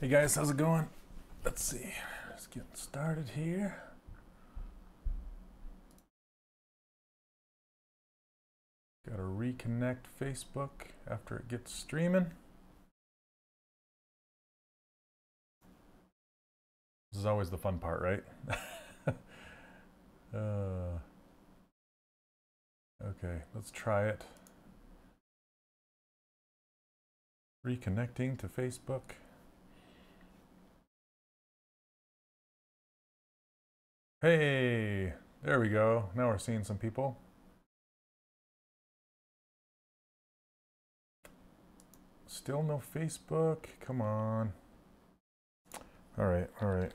Hey guys, how's it going? Let's see. Let's get started here. Got to reconnect Facebook after it gets streaming. This is always the fun part, right? uh, okay, let's try it. Reconnecting to Facebook. Hey, there we go. Now we're seeing some people. Still no Facebook. Come on. All right, all right.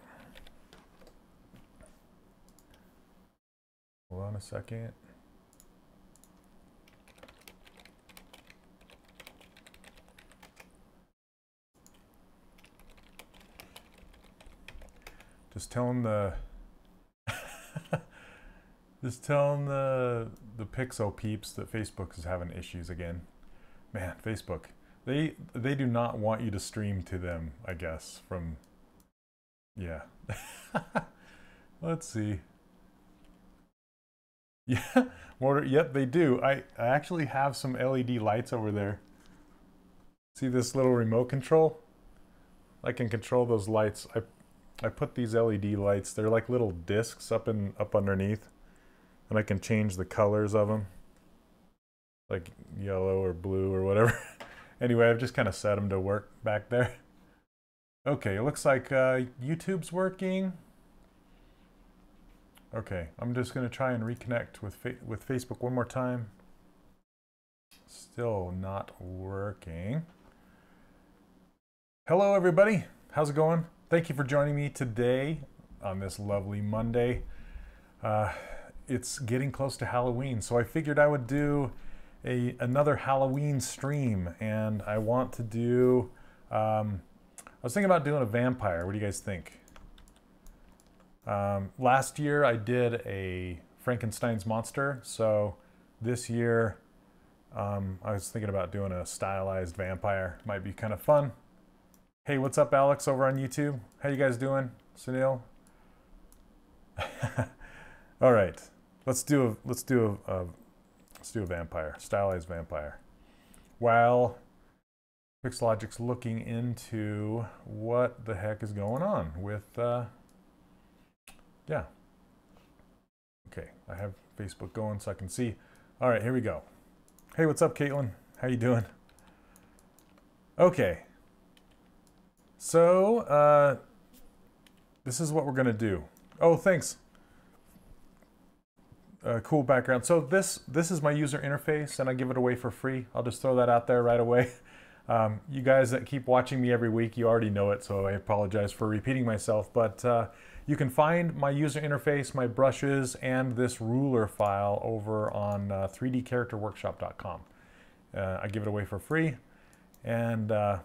Hold on a second. Just telling the just telling the the Pixel peeps that Facebook is having issues again. Man, Facebook. They they do not want you to stream to them, I guess, from yeah. Let's see. Yeah, motor. Yep, they do. I, I actually have some LED lights over there. See this little remote control? I can control those lights. I I put these LED lights. They're like little discs up in up underneath, and I can change the colors of them, like yellow or blue or whatever. anyway, I've just kind of set them to work back there. Okay, it looks like uh, YouTube's working. Okay, I'm just going to try and reconnect with fa with Facebook one more time. Still not working. Hello, everybody. How's it going? Thank you for joining me today on this lovely Monday. Uh, it's getting close to Halloween, so I figured I would do a another Halloween stream, and I want to do. Um, I was thinking about doing a vampire. What do you guys think? Um, last year I did a Frankenstein's monster, so this year um, I was thinking about doing a stylized vampire. Might be kind of fun. Hey, what's up, Alex, over on YouTube? How you guys doing, Sunil? All right, let's do a let's do a, a let's do a vampire, stylized vampire. While Pixologic's looking into what the heck is going on with. Uh, yeah. Okay, I have Facebook going so I can see. All right, here we go. Hey, what's up, Caitlin? How you doing? Okay. So, uh, this is what we're gonna do. Oh, thanks. Uh, cool background. So this this is my user interface, and I give it away for free. I'll just throw that out there right away. Um, you guys that keep watching me every week, you already know it, so I apologize for repeating myself. But uh, you can find my user interface, my brushes, and this ruler file over on uh, 3dcharacterworkshop.com. Uh, I give it away for free. And uh,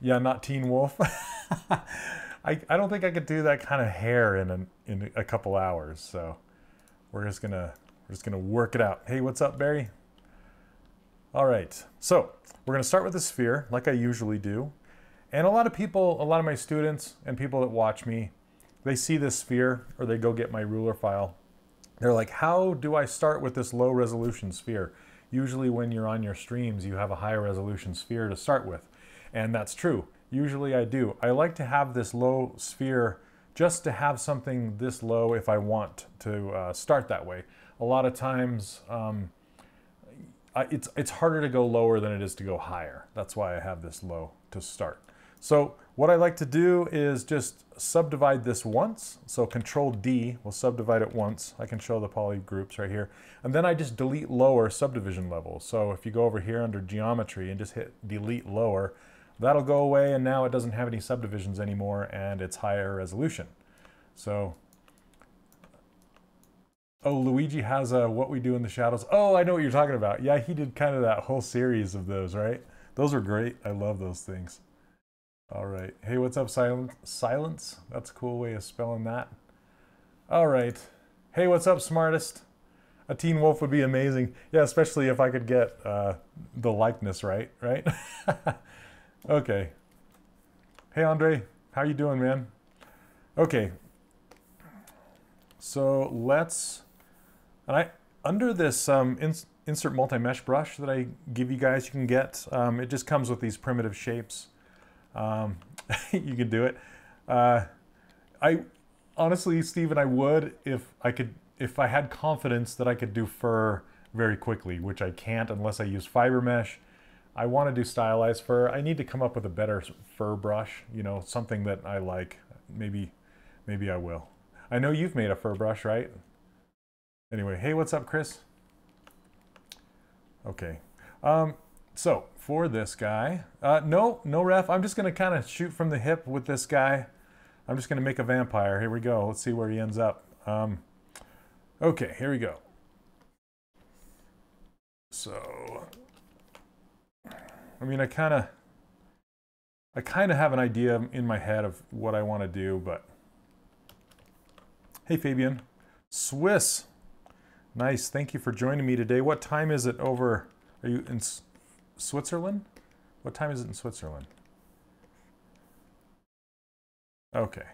yeah, not Teen Wolf. I, I don't think I could do that kind of hair in a, in a couple hours. So we're just gonna we're just gonna work it out. Hey, what's up, Barry? All right, so we're gonna start with the sphere, like I usually do. And a lot of people, a lot of my students and people that watch me, they see this sphere or they go get my ruler file. They're like, how do I start with this low resolution sphere? Usually when you're on your streams, you have a higher resolution sphere to start with. And that's true. Usually I do. I like to have this low sphere just to have something this low if I want to uh, start that way. A lot of times, um, it's, it's harder to go lower than it is to go higher. That's why I have this low to start. So what I like to do is just subdivide this once. So control D will subdivide it once. I can show the poly groups right here. And then I just delete lower subdivision levels. So if you go over here under geometry and just hit delete lower, that'll go away and now it doesn't have any subdivisions anymore and it's higher resolution. So, oh, Luigi has a What We Do in the Shadows. Oh, I know what you're talking about. Yeah, he did kind of that whole series of those, right? Those are great. I love those things. All right. Hey, what's up, Silence? Silence? That's a cool way of spelling that. All right. Hey, what's up, smartest? A teen wolf would be amazing. Yeah, especially if I could get uh, the likeness right, right? okay. Hey, Andre. How you doing, man? Okay. So let's, and I, under this um, ins, insert multi-mesh brush that I give you guys, you can get, um, it just comes with these primitive shapes. Um, you can do it. Uh, I, honestly, Stephen, I would if I could, if I had confidence that I could do fur very quickly, which I can't unless I use fiber mesh. I want to do stylized fur. I need to come up with a better fur brush, you know, something that I like. Maybe, maybe I will. I know you've made a fur brush, right? Anyway, hey, what's up, Chris? Okay. Um, so for this guy, uh, no, no ref. I'm just gonna kind of shoot from the hip with this guy. I'm just gonna make a vampire. Here we go. Let's see where he ends up. Um, okay, here we go. So I mean, I kind of, I kind of have an idea in my head of what I want to do, but hey, Fabian, Swiss, nice. Thank you for joining me today. What time is it over? Are you in S Switzerland? What time is it in Switzerland? Okay.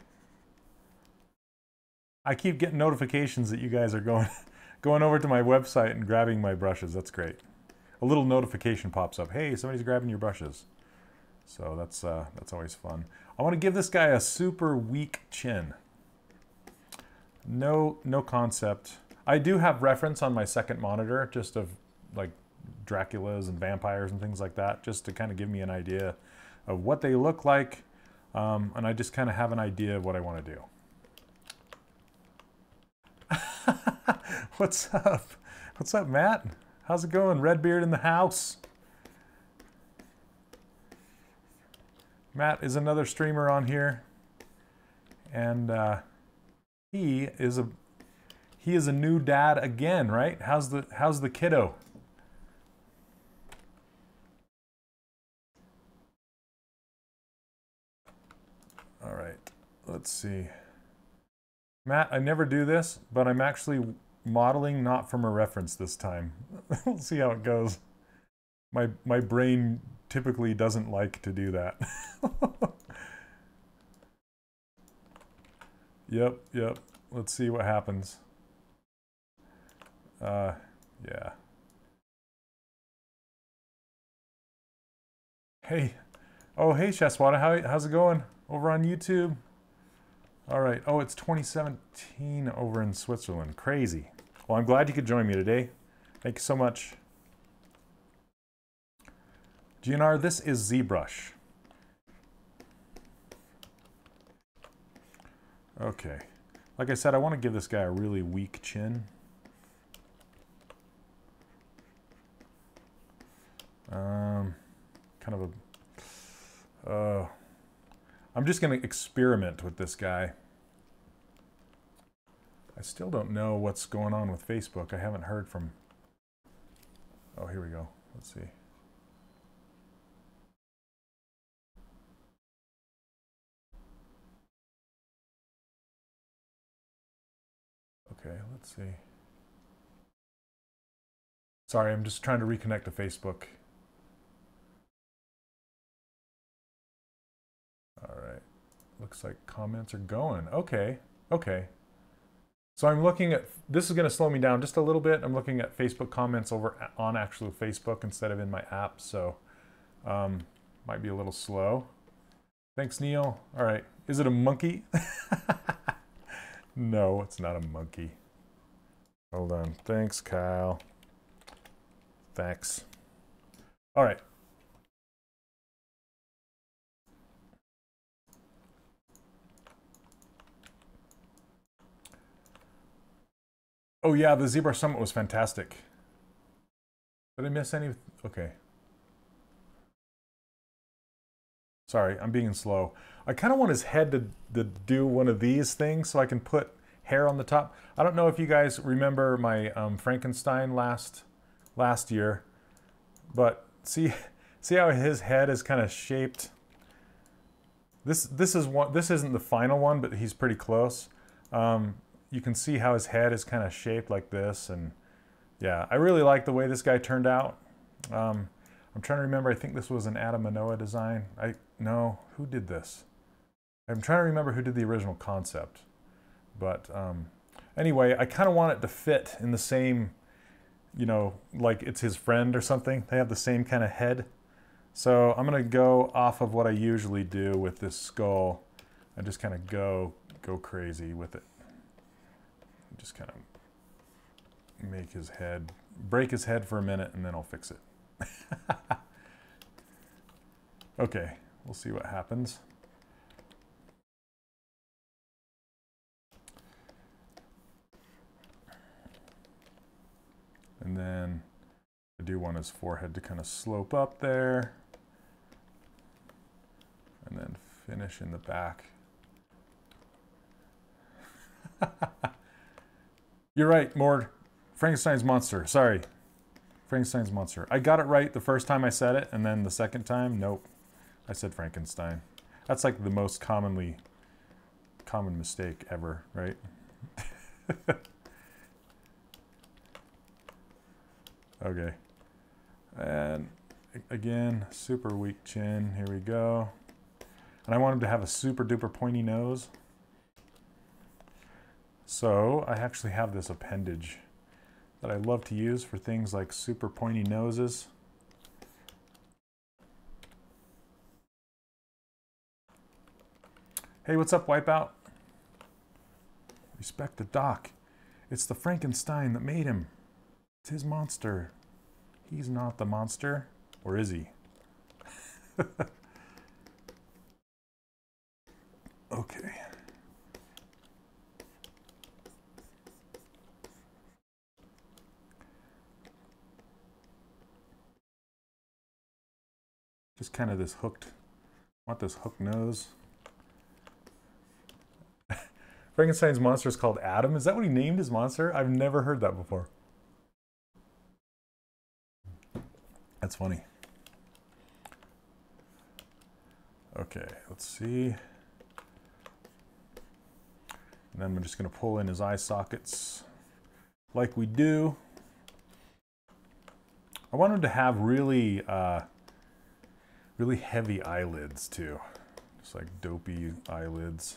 I keep getting notifications that you guys are going going over to my website and grabbing my brushes. That's great a little notification pops up. Hey, somebody's grabbing your brushes. So that's, uh, that's always fun. I want to give this guy a super weak chin. No, no concept. I do have reference on my second monitor just of like Draculas and vampires and things like that, just to kind of give me an idea of what they look like. Um, and I just kind of have an idea of what I want to do. What's up? What's up, Matt? How's it going? Redbeard in the house. Matt is another streamer on here. And uh, he is a he is a new dad again, right? How's the how's the kiddo? All right. Let's see. Matt, I never do this, but I'm actually modeling not from a reference this time. we'll see how it goes. My, my brain typically doesn't like to do that. yep, yep. Let's see what happens. Uh, yeah. Hey. Oh, hey, Shaswada. How, how's it going over on YouTube? All right. Oh, it's 2017 over in Switzerland. Crazy. Well, I'm glad you could join me today. Thank you so much. GNR, this is ZBrush. Okay. Like I said, I want to give this guy a really weak chin. Um, kind of a... Uh, I'm just going to experiment with this guy. I still don't know what's going on with Facebook. I haven't heard from... Oh, here we go. Let's see. Okay, let's see. Sorry, I'm just trying to reconnect to Facebook. All right. Looks like comments are going. Okay. Okay. So I'm looking at, this is going to slow me down just a little bit. I'm looking at Facebook comments over on actual Facebook instead of in my app. So um, might be a little slow. Thanks, Neil. All right. Is it a monkey? no, it's not a monkey. Hold on. Thanks, Kyle. Thanks. All right. Oh yeah, the ZBrush Summit was fantastic. Did I miss any? Okay. Sorry, I'm being slow. I kind of want his head to, to do one of these things so I can put hair on the top. I don't know if you guys remember my um, Frankenstein last last year, but see see how his head is kind of shaped. This this is one. This isn't the final one, but he's pretty close. Um, you can see how his head is kind of shaped like this. And yeah, I really like the way this guy turned out. Um, I'm trying to remember, I think this was an Adam Manoa design. I No, who did this? I'm trying to remember who did the original concept, but um, anyway, I kind of want it to fit in the same, you know, like it's his friend or something. They have the same kind of head. So I'm gonna go off of what I usually do with this skull. I just kind of go go crazy with it. Just kind of make his head, break his head for a minute, and then I'll fix it. okay, we'll see what happens. And then I do want his forehead to kind of slope up there. And then finish in the back. You're right, Mord. Frankenstein's monster. Sorry. Frankenstein's monster. I got it right the first time I said it, and then the second time, nope. I said Frankenstein. That's like the most commonly common mistake ever, right? Okay. And again, super weak chin. Here we go. And I want him to have a super duper pointy nose. So I actually have this appendage that I love to use for things like super pointy noses. Hey, what's up, Wipeout? Respect the doc. It's the Frankenstein that made him. It's his monster. He's not the monster. Or is he? okay. Just kind of this hooked, want this hook nose. Frankenstein's monster is called Adam. Is that what he named his monster? I've never heard that before. That's funny. Okay, let's see. And then we're just going to pull in his eye sockets like we do. I want him to have really, uh, really heavy eyelids too. Just like dopey eyelids.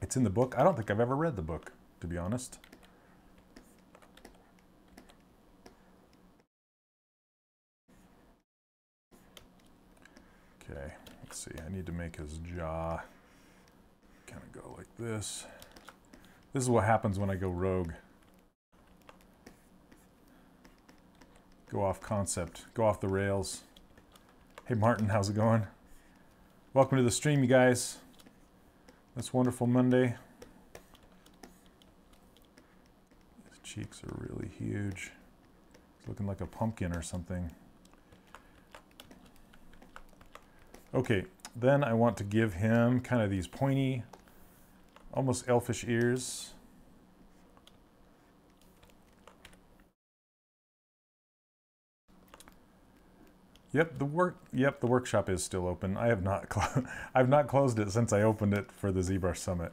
It's in the book. I don't think I've ever read the book, to be honest. Okay, let's see. I need to make his jaw kind of go like this. This is what happens when I go rogue. Go off concept, go off the rails. Hey Martin, how's it going? Welcome to the stream, you guys. This wonderful Monday. His cheeks are really huge. He's looking like a pumpkin or something. Okay, then I want to give him kind of these pointy, almost elfish ears. Yep, the work. Yep, the workshop is still open. I have not. I've not closed it since I opened it for the ZBrush Summit.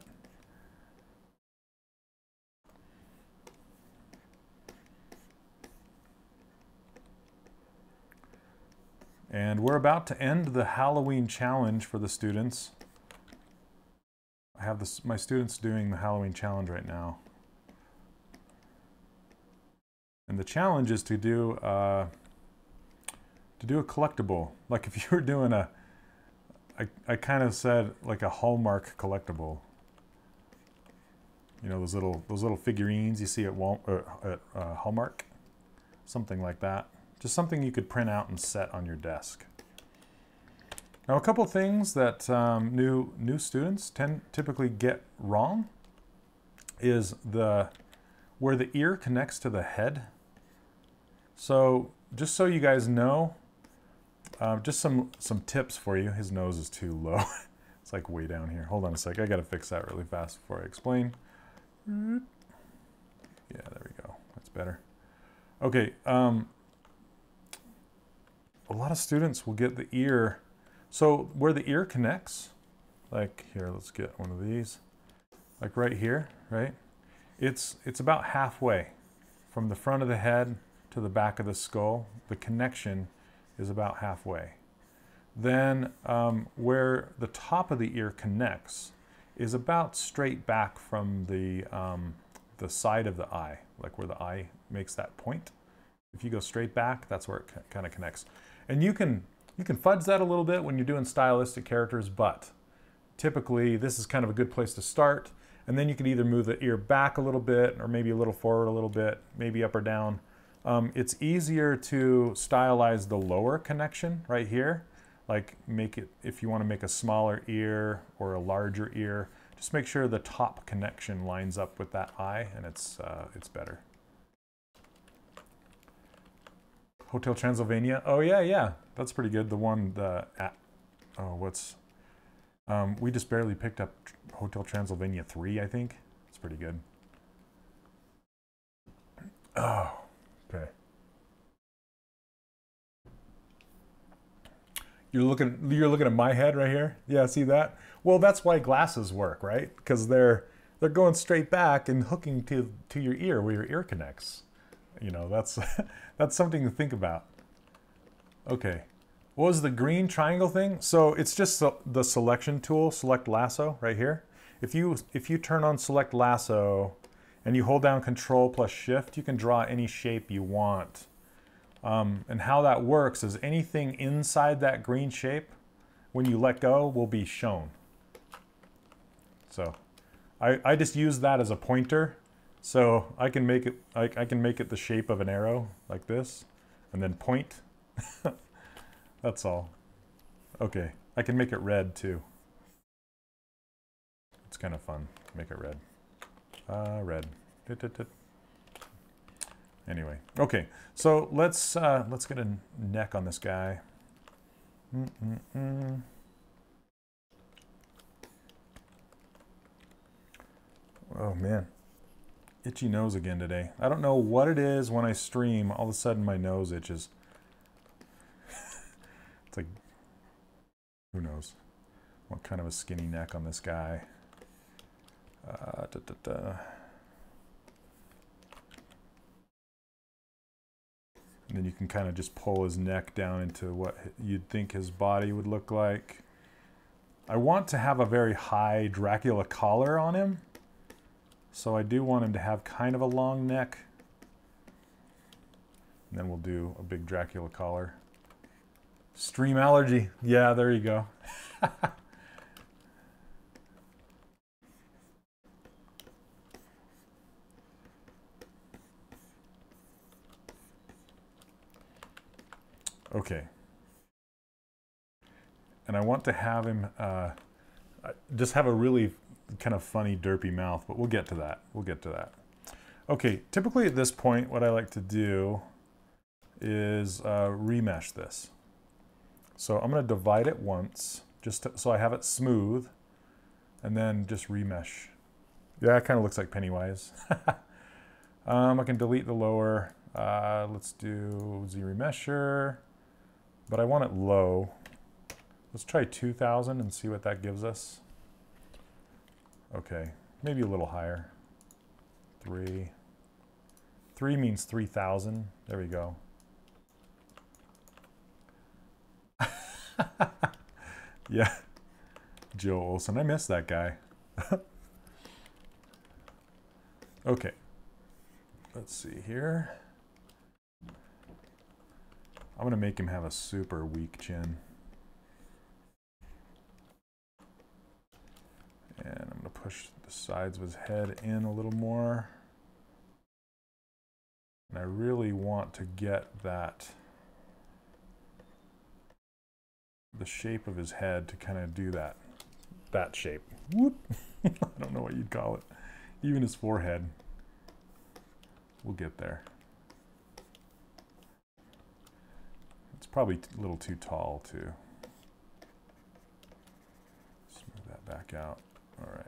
And we're about to end the Halloween challenge for the students. I have this, my students doing the Halloween challenge right now. And the challenge is to do uh, to do a collectible. Like if you were doing a, I, I kind of said like a Hallmark collectible. You know those little those little figurines you see at, Wal uh, at uh, Hallmark, something like that. Just something you could print out and set on your desk. Now a couple things that um, new, new students tend typically get wrong is the where the ear connects to the head. So just so you guys know, uh, just some, some tips for you. His nose is too low. it's like way down here. Hold on a sec. I got to fix that really fast before I explain. Yeah, there we go. That's better. Okay, um, a lot of students will get the ear. So where the ear connects, like here, let's get one of these, like right here, right? It's, it's about halfway from the front of the head to the back of the skull. The connection is about halfway. then um, where the top of the ear connects is about straight back from the, um, the side of the eye, like where the eye makes that point. If you go straight back, that's where it kind of connects. And you can, you can fudge that a little bit when you're doing stylistic characters, but typically this is kind of a good place to start. And then you can either move the ear back a little bit or maybe a little forward a little bit, maybe up or down. Um, it's easier to stylize the lower connection right here. Like make it, if you want to make a smaller ear or a larger ear, just make sure the top connection lines up with that eye and it's, uh, it's better. Hotel Transylvania. Oh yeah, yeah, that's pretty good. The one the at, oh what's um, we just barely picked up Hotel Transylvania three. I think it's pretty good. Oh, okay. You're looking you're looking at my head right here. Yeah, see that? Well, that's why glasses work, right? Because they're they're going straight back and hooking to to your ear where your ear connects. You know, that's that's something to think about. Okay. What was the green triangle thing? So it's just the selection tool, select lasso right here. If you if you turn on select lasso and you hold down control plus shift, you can draw any shape you want. Um, and how that works is anything inside that green shape, when you let go, will be shown. So I, I just use that as a pointer so I can make it, I, I can make it the shape of an arrow like this and then point. That's all. Okay, I can make it red too. It's kind of fun, make it red. Uh, red. Anyway, okay, so let's uh, let's get a neck on this guy. Mm -mm -mm. Oh man, itchy nose again today. I don't know what it is when I stream, all of a sudden my nose itches. it's like, who knows? What kind of a skinny neck on this guy? Uh, da, da, da. And then you can kind of just pull his neck down into what you'd think his body would look like. I want to have a very high Dracula collar on him. So I do want him to have kind of a long neck. And then we'll do a big Dracula collar. Stream allergy. Yeah, there you go. okay. And I want to have him uh, just have a really kind of funny, derpy mouth, but we'll get to that. We'll get to that. Okay, typically at this point, what I like to do is uh, remesh this. So I'm going to divide it once, just to, so I have it smooth, and then just remesh. Yeah, it kind of looks like Pennywise. um, I can delete the lower. Uh, let's do Z remesher, but I want it low. Let's try 2000 and see what that gives us. Okay, maybe a little higher. Three. Three means 3,000. There we go. yeah. Joe Olson. I miss that guy. okay. Let's see here. I'm going to make him have a super weak chin. And I'm going to push the sides of his head in a little more. And I really want to get that, the shape of his head to kind of do that, that shape. Whoop. I don't know what you'd call it. Even his forehead. We'll get there. Probably a little too tall too. Smooth that back out. All right.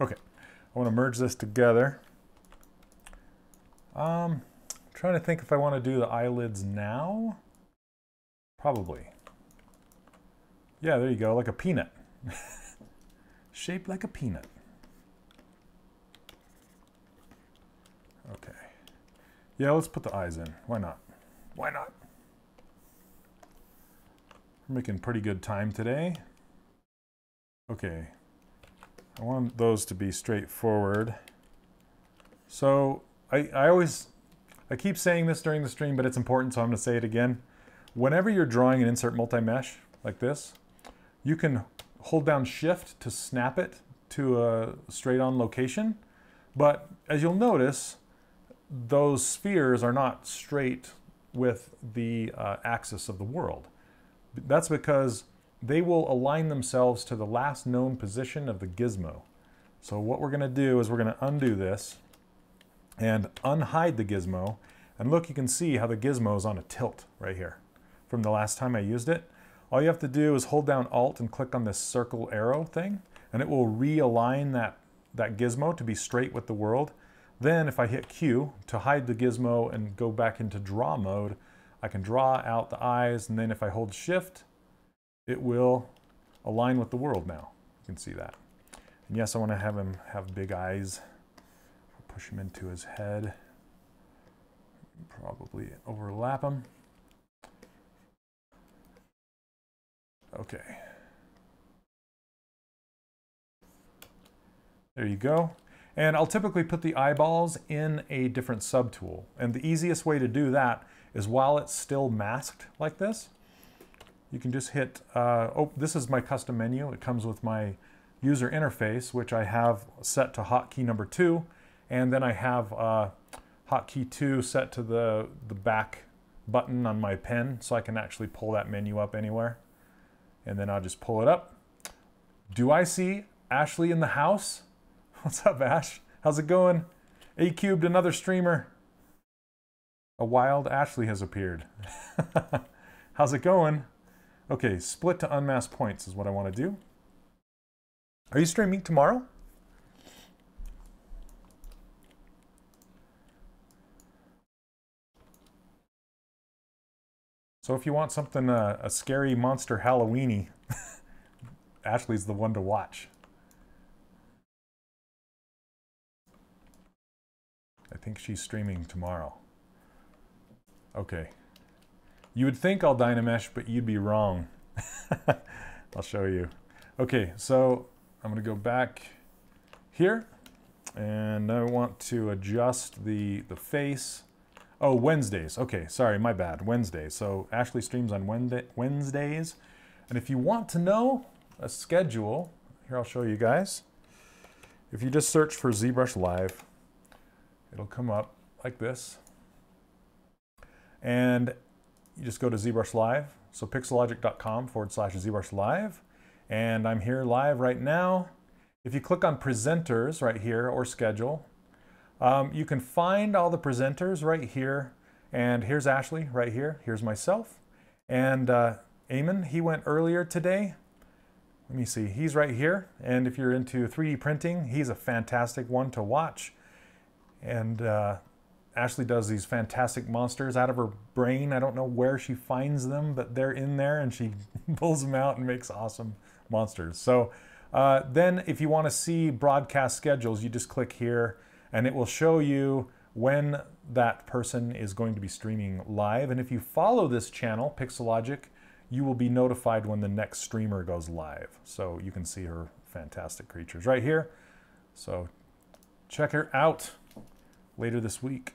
Okay, I want to merge this together. Um, I'm trying to think if I want to do the eyelids now. Probably. Yeah, there you go, like a peanut. shaped like a peanut. Okay. Yeah, let's put the eyes in. Why not? Why not? We're making pretty good time today. Okay. I want those to be straightforward. So I, I always, I keep saying this during the stream, but it's important, so I'm going to say it again. Whenever you're drawing an insert multi-mesh like this, you can hold down shift to snap it to a straight on location. But as you'll notice, those spheres are not straight with the uh, axis of the world. That's because they will align themselves to the last known position of the gizmo. So what we're going to do is we're going to undo this and unhide the gizmo. And look, you can see how the gizmo is on a tilt right here from the last time I used it. All you have to do is hold down Alt and click on this circle arrow thing, and it will realign that, that gizmo to be straight with the world. Then if I hit Q to hide the gizmo and go back into draw mode, I can draw out the eyes, and then if I hold shift, it will align with the world now. You can see that. And yes, I want to have him have big eyes. Push him into his head. Probably overlap him. Okay. There you go. And I'll typically put the eyeballs in a different subtool. And the easiest way to do that is while it's still masked like this, you can just hit, uh, oh, this is my custom menu. It comes with my user interface, which I have set to hotkey number two. And then I have uh, hotkey two set to the, the back button on my pen so I can actually pull that menu up anywhere. And then I'll just pull it up. Do I see Ashley in the house? What's up, Ash? How's it going? A cubed, another streamer. A wild Ashley has appeared. How's it going? Okay, split to unmask points is what I want to do. Are you streaming tomorrow? So if you want something, uh, a scary monster Halloweeny, Ashley's the one to watch. I think she's streaming tomorrow. Okay. You would think I'll Dynamesh, but you'd be wrong. I'll show you. Okay, so I'm going to go back here, and I want to adjust the, the face. Oh, Wednesdays. Okay, sorry, my bad. Wednesdays. So Ashley streams on Wednesdays. And if you want to know a schedule, here I'll show you guys. If you just search for ZBrush Live, it'll come up like this. And you just go to ZBrush Live. So pixologic.com forward slash ZBrush Live. And I'm here live right now. If you click on presenters right here or schedule, um, you can find all the presenters right here. And here's Ashley right here. Here's myself. And uh, Eamon, he went earlier today. Let me see, he's right here. And if you're into 3D printing, he's a fantastic one to watch. And uh, Ashley does these fantastic monsters out of her brain. I don't know where she finds them, but they're in there and she pulls them out and makes awesome monsters. So uh, then if you want to see broadcast schedules, you just click here and it will show you when that person is going to be streaming live. And if you follow this channel, Pixologic, you will be notified when the next streamer goes live. So you can see her fantastic creatures right here. So check her out later this week.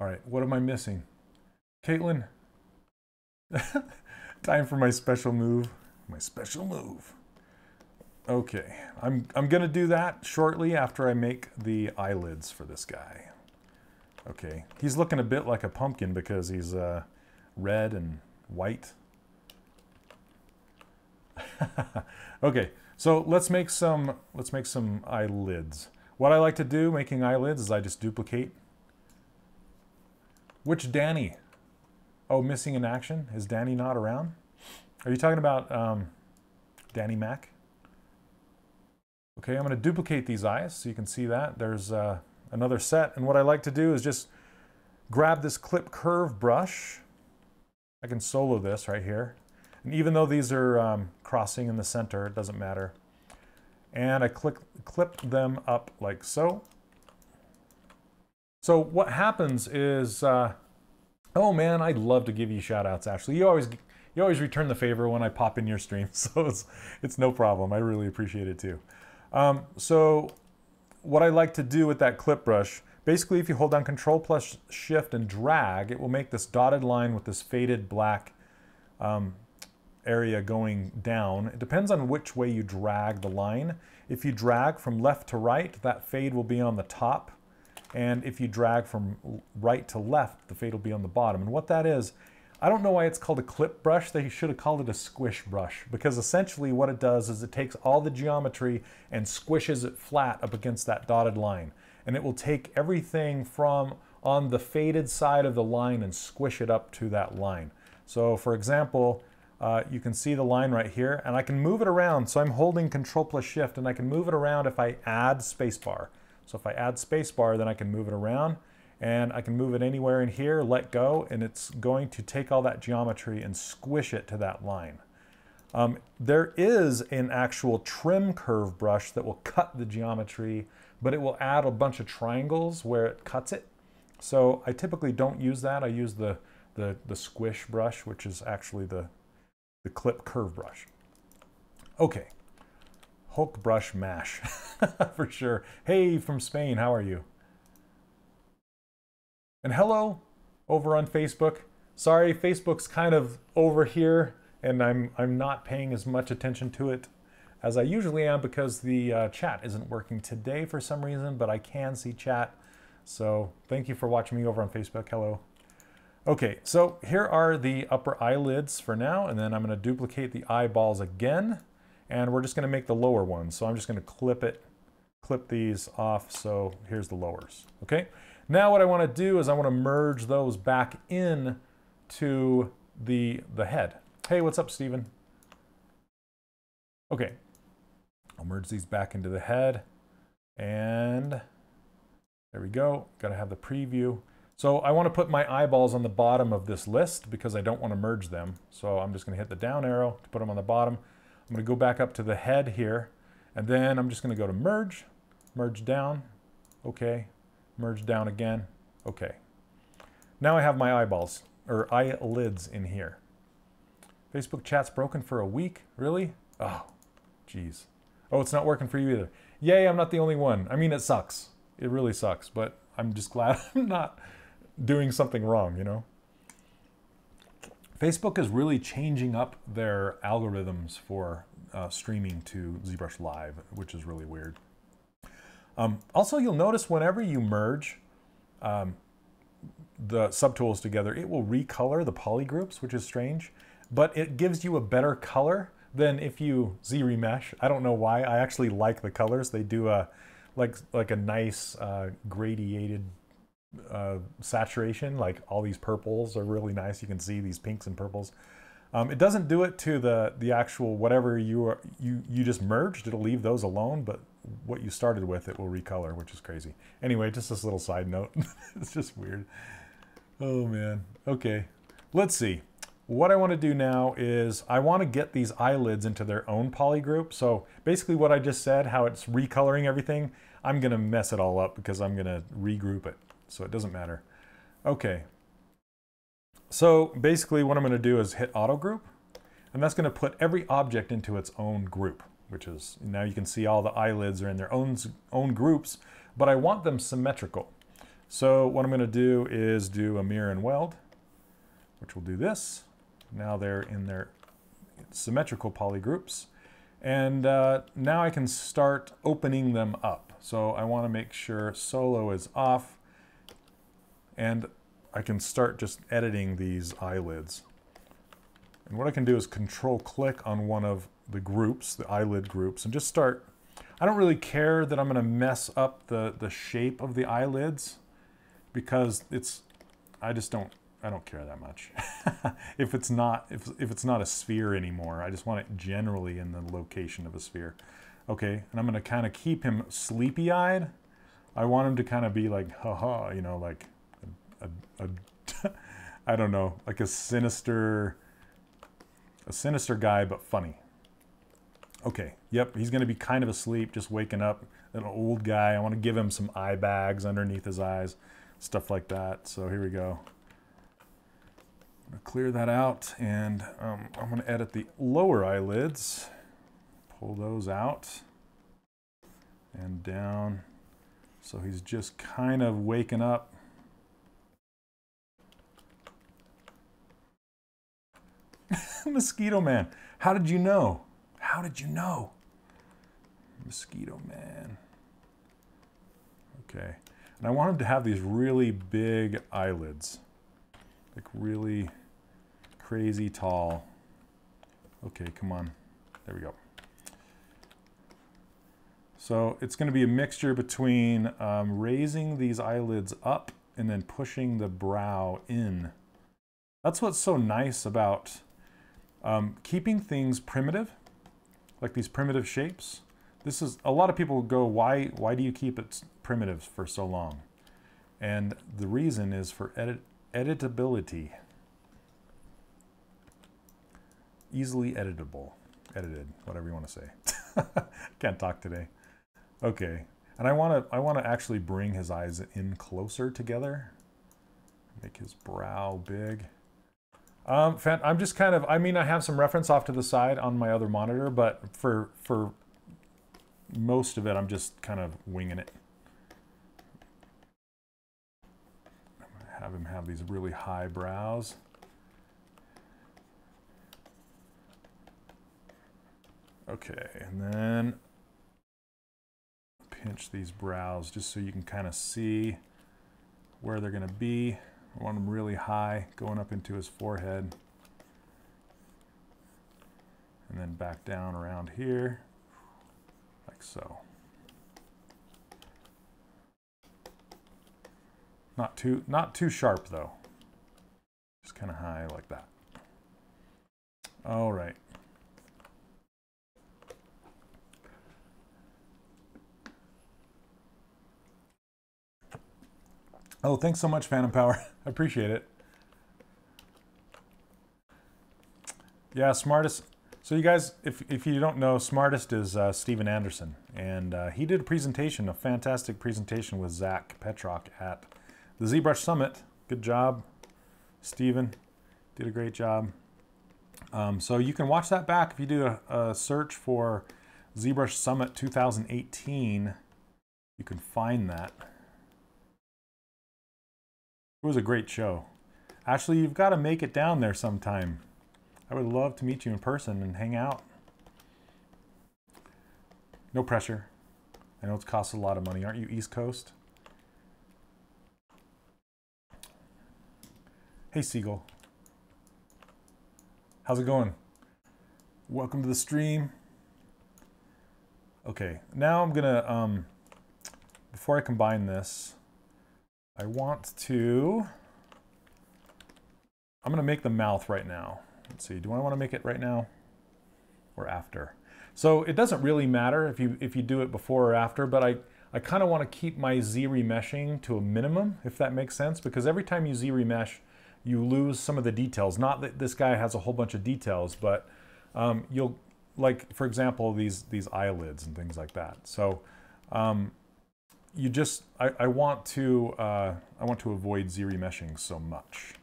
All right, what am I missing? Caitlin, time for my special move. My special move. Okay, I'm, I'm gonna do that shortly after I make the eyelids for this guy. Okay, he's looking a bit like a pumpkin because he's uh, red and white. okay, so let's make some let's make some eyelids. What I like to do making eyelids is I just duplicate which Danny? Oh, missing in action? Is Danny not around? Are you talking about um, Danny Mac? Okay, I'm going to duplicate these eyes so you can see that. There's uh, another set. And what I like to do is just grab this clip curve brush. I can solo this right here. And even though these are um, crossing in the center, it doesn't matter. and I click, clip them up like so. So what happens is, uh, oh man, I'd love to give you shout outs, Ashley. You always, you always return the favor when I pop in your stream, so it's, it's no problem. I really appreciate it too. Um, so what I like to do with that clip brush, basically if you hold down Control plus Shift and drag, it will make this dotted line with this faded black um, area going down. It depends on which way you drag the line. If you drag from left to right, that fade will be on the top and if you drag from right to left, the fade will be on the bottom. And what that is, I don't know why it's called a clip brush. They should have called it a squish brush because essentially what it does is it takes all the geometry and squishes it flat up against that dotted line. And it will take everything from on the faded side of the line and squish it up to that line. So for example, uh, you can see the line right here and I can move it around. So I'm holding control plus shift and I can move it around if I add spacebar. So if I add spacebar, then I can move it around and I can move it anywhere in here, let go, and it's going to take all that geometry and squish it to that line. Um, there is an actual trim curve brush that will cut the geometry, but it will add a bunch of triangles where it cuts it. So I typically don't use that. I use the, the, the squish brush, which is actually the, the clip curve brush. Okay, Hulk brush mash for sure. Hey, from Spain, how are you? And hello over on Facebook. Sorry, Facebook's kind of over here and I'm, I'm not paying as much attention to it as I usually am because the uh, chat isn't working today for some reason, but I can see chat. So thank you for watching me over on Facebook. Hello. Okay, so here are the upper eyelids for now, and then I'm gonna duplicate the eyeballs again and we're just going to make the lower ones. So I'm just going to clip it, clip these off. So here's the lowers. Okay. Now what I want to do is I want to merge those back in to the, the head. Hey, what's up, Stephen? Okay. I'll merge these back into the head and there we go. Got to have the preview. So I want to put my eyeballs on the bottom of this list because I don't want to merge them. So I'm just going to hit the down arrow to put them on the bottom. I'm going to go back up to the head here, and then I'm just going to go to merge, merge down, okay, merge down again, okay. Now I have my eyeballs, or eyelids in here. Facebook chat's broken for a week? Really? Oh, jeez. Oh, it's not working for you either. Yay, I'm not the only one. I mean, it sucks. It really sucks, but I'm just glad I'm not doing something wrong, you know? Facebook is really changing up their algorithms for uh, streaming to ZBrush Live, which is really weird. Um, also, you'll notice whenever you merge um, the subtools together, it will recolor the polygroups, which is strange, but it gives you a better color than if you Z-remesh. I don't know why. I actually like the colors. They do a like like a nice uh, gradiated uh, saturation, like all these purples are really nice. You can see these pinks and purples. Um, it doesn't do it to the the actual whatever you are, you you just merged. It'll leave those alone, but what you started with, it will recolor, which is crazy. Anyway, just this little side note. it's just weird. Oh man. Okay, let's see. What I want to do now is I want to get these eyelids into their own poly group. So basically what I just said, how it's recoloring everything, I'm going to mess it all up because I'm going to regroup it so it doesn't matter. Okay. So basically what I'm going to do is hit auto group, and that's going to put every object into its own group, which is, now you can see all the eyelids are in their own, own groups, but I want them symmetrical. So what I'm going to do is do a mirror and weld, which will do this. Now they're in their symmetrical polygroups. And uh, now I can start opening them up. So I want to make sure solo is off and I can start just editing these eyelids. And what I can do is control click on one of the groups, the eyelid groups, and just start. I don't really care that I'm going to mess up the, the shape of the eyelids because it's, I just don't, I don't care that much. if it's not, if, if it's not a sphere anymore, I just want it generally in the location of a sphere. Okay, and I'm going to kind of keep him sleepy-eyed. I want him to kind of be like, haha, you know, like a, a I don't know, like a sinister, a sinister guy, but funny. Okay, yep, he's gonna be kind of asleep, just waking up. An old guy. I want to give him some eye bags underneath his eyes, stuff like that. So here we go. Clear that out, and um, I'm gonna edit the lower eyelids. Pull those out and down. So he's just kind of waking up. Mosquito Man. How did you know? How did you know? Mosquito Man. Okay. And I want him to have these really big eyelids. Like really crazy tall. Okay, come on. There we go. So it's going to be a mixture between um, raising these eyelids up and then pushing the brow in. That's what's so nice about um, keeping things primitive, like these primitive shapes. This is, a lot of people go, why, why do you keep it primitive for so long? And the reason is for edit, editability. Easily editable, edited, whatever you want to say. Can't talk today. Okay, and I want to I want to actually bring his eyes in closer together. Make his brow big. Um, I'm just kind of, I mean, I have some reference off to the side on my other monitor, but for, for most of it, I'm just kind of winging it. have him have these really high brows. Okay, and then pinch these brows just so you can kind of see where they're going to be. I want them really high, going up into his forehead. And then back down around here, like so. Not too, not too sharp though. Just kind of high like that. All right. Oh, thanks so much, Phantom Power. I appreciate it. Yeah, smartest. So you guys, if, if you don't know, smartest is uh, Steven Anderson. And uh, he did a presentation, a fantastic presentation with Zack Petroc at the ZBrush Summit. Good job, Steven. Did a great job. Um, so you can watch that back if you do a, a search for ZBrush Summit 2018. You can find that. It was a great show. Actually, you've got to make it down there sometime. I would love to meet you in person and hang out. No pressure. I know it's costs a lot of money. Aren't you East Coast? Hey, Siegel. How's it going? Welcome to the stream. Okay, now I'm gonna, um, before I combine this, I want to, I'm gonna make the mouth right now. Let's see, do I wanna make it right now or after? So it doesn't really matter if you if you do it before or after, but I, I kind of want to keep my Z remeshing to a minimum, if that makes sense, because every time you Z remesh, you lose some of the details. Not that this guy has a whole bunch of details, but um, you'll, like for example, these these eyelids and things like that. So um, you just, I, I want to, uh, I want to avoid Z remeshing so much.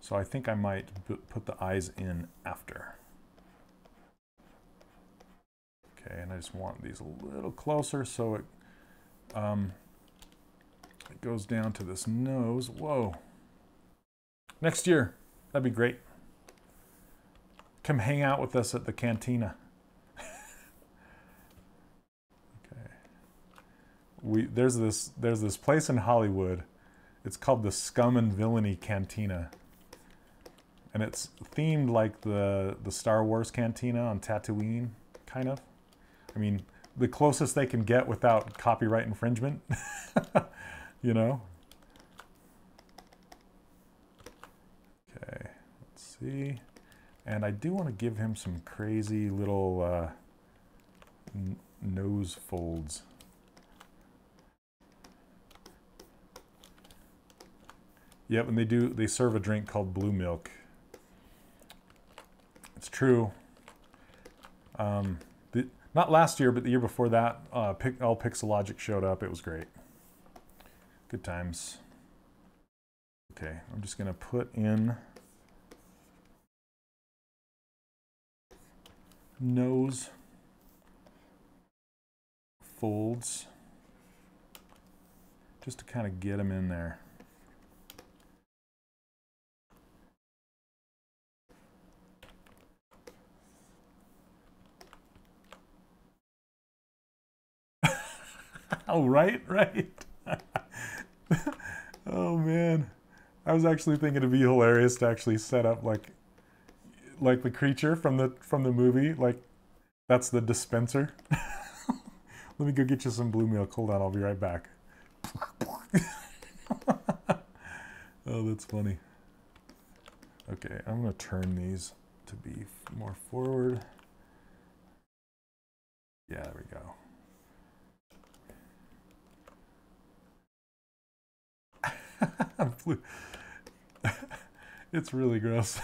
So I think I might put the eyes in after. Okay, and I just want these a little closer so it, um, it goes down to this nose. Whoa. Next year, that'd be great. Come hang out with us at the cantina. We there's this there's this place in Hollywood. It's called the Scum and Villainy Cantina. And it's themed like the the Star Wars cantina on Tatooine, kind of. I mean, the closest they can get without copyright infringement. you know? Okay, let's see. And I do want to give him some crazy little uh, nose folds. Yep, and they do, they serve a drink called blue milk. It's true. Um, the, not last year, but the year before that, uh, Pic, all Pixologic showed up. It was great. Good times. Okay, I'm just to put in nose folds just to kind of get them in there. oh, right, right. oh man, I was actually thinking it'd be hilarious to actually set up like, like the creature from the from the movie. Like, that's the dispenser. Let me go get you some blue milk. Hold on, I'll be right back. oh, that's funny. Okay, I'm gonna turn these to be more forward. Yeah, there we go. it's really gross.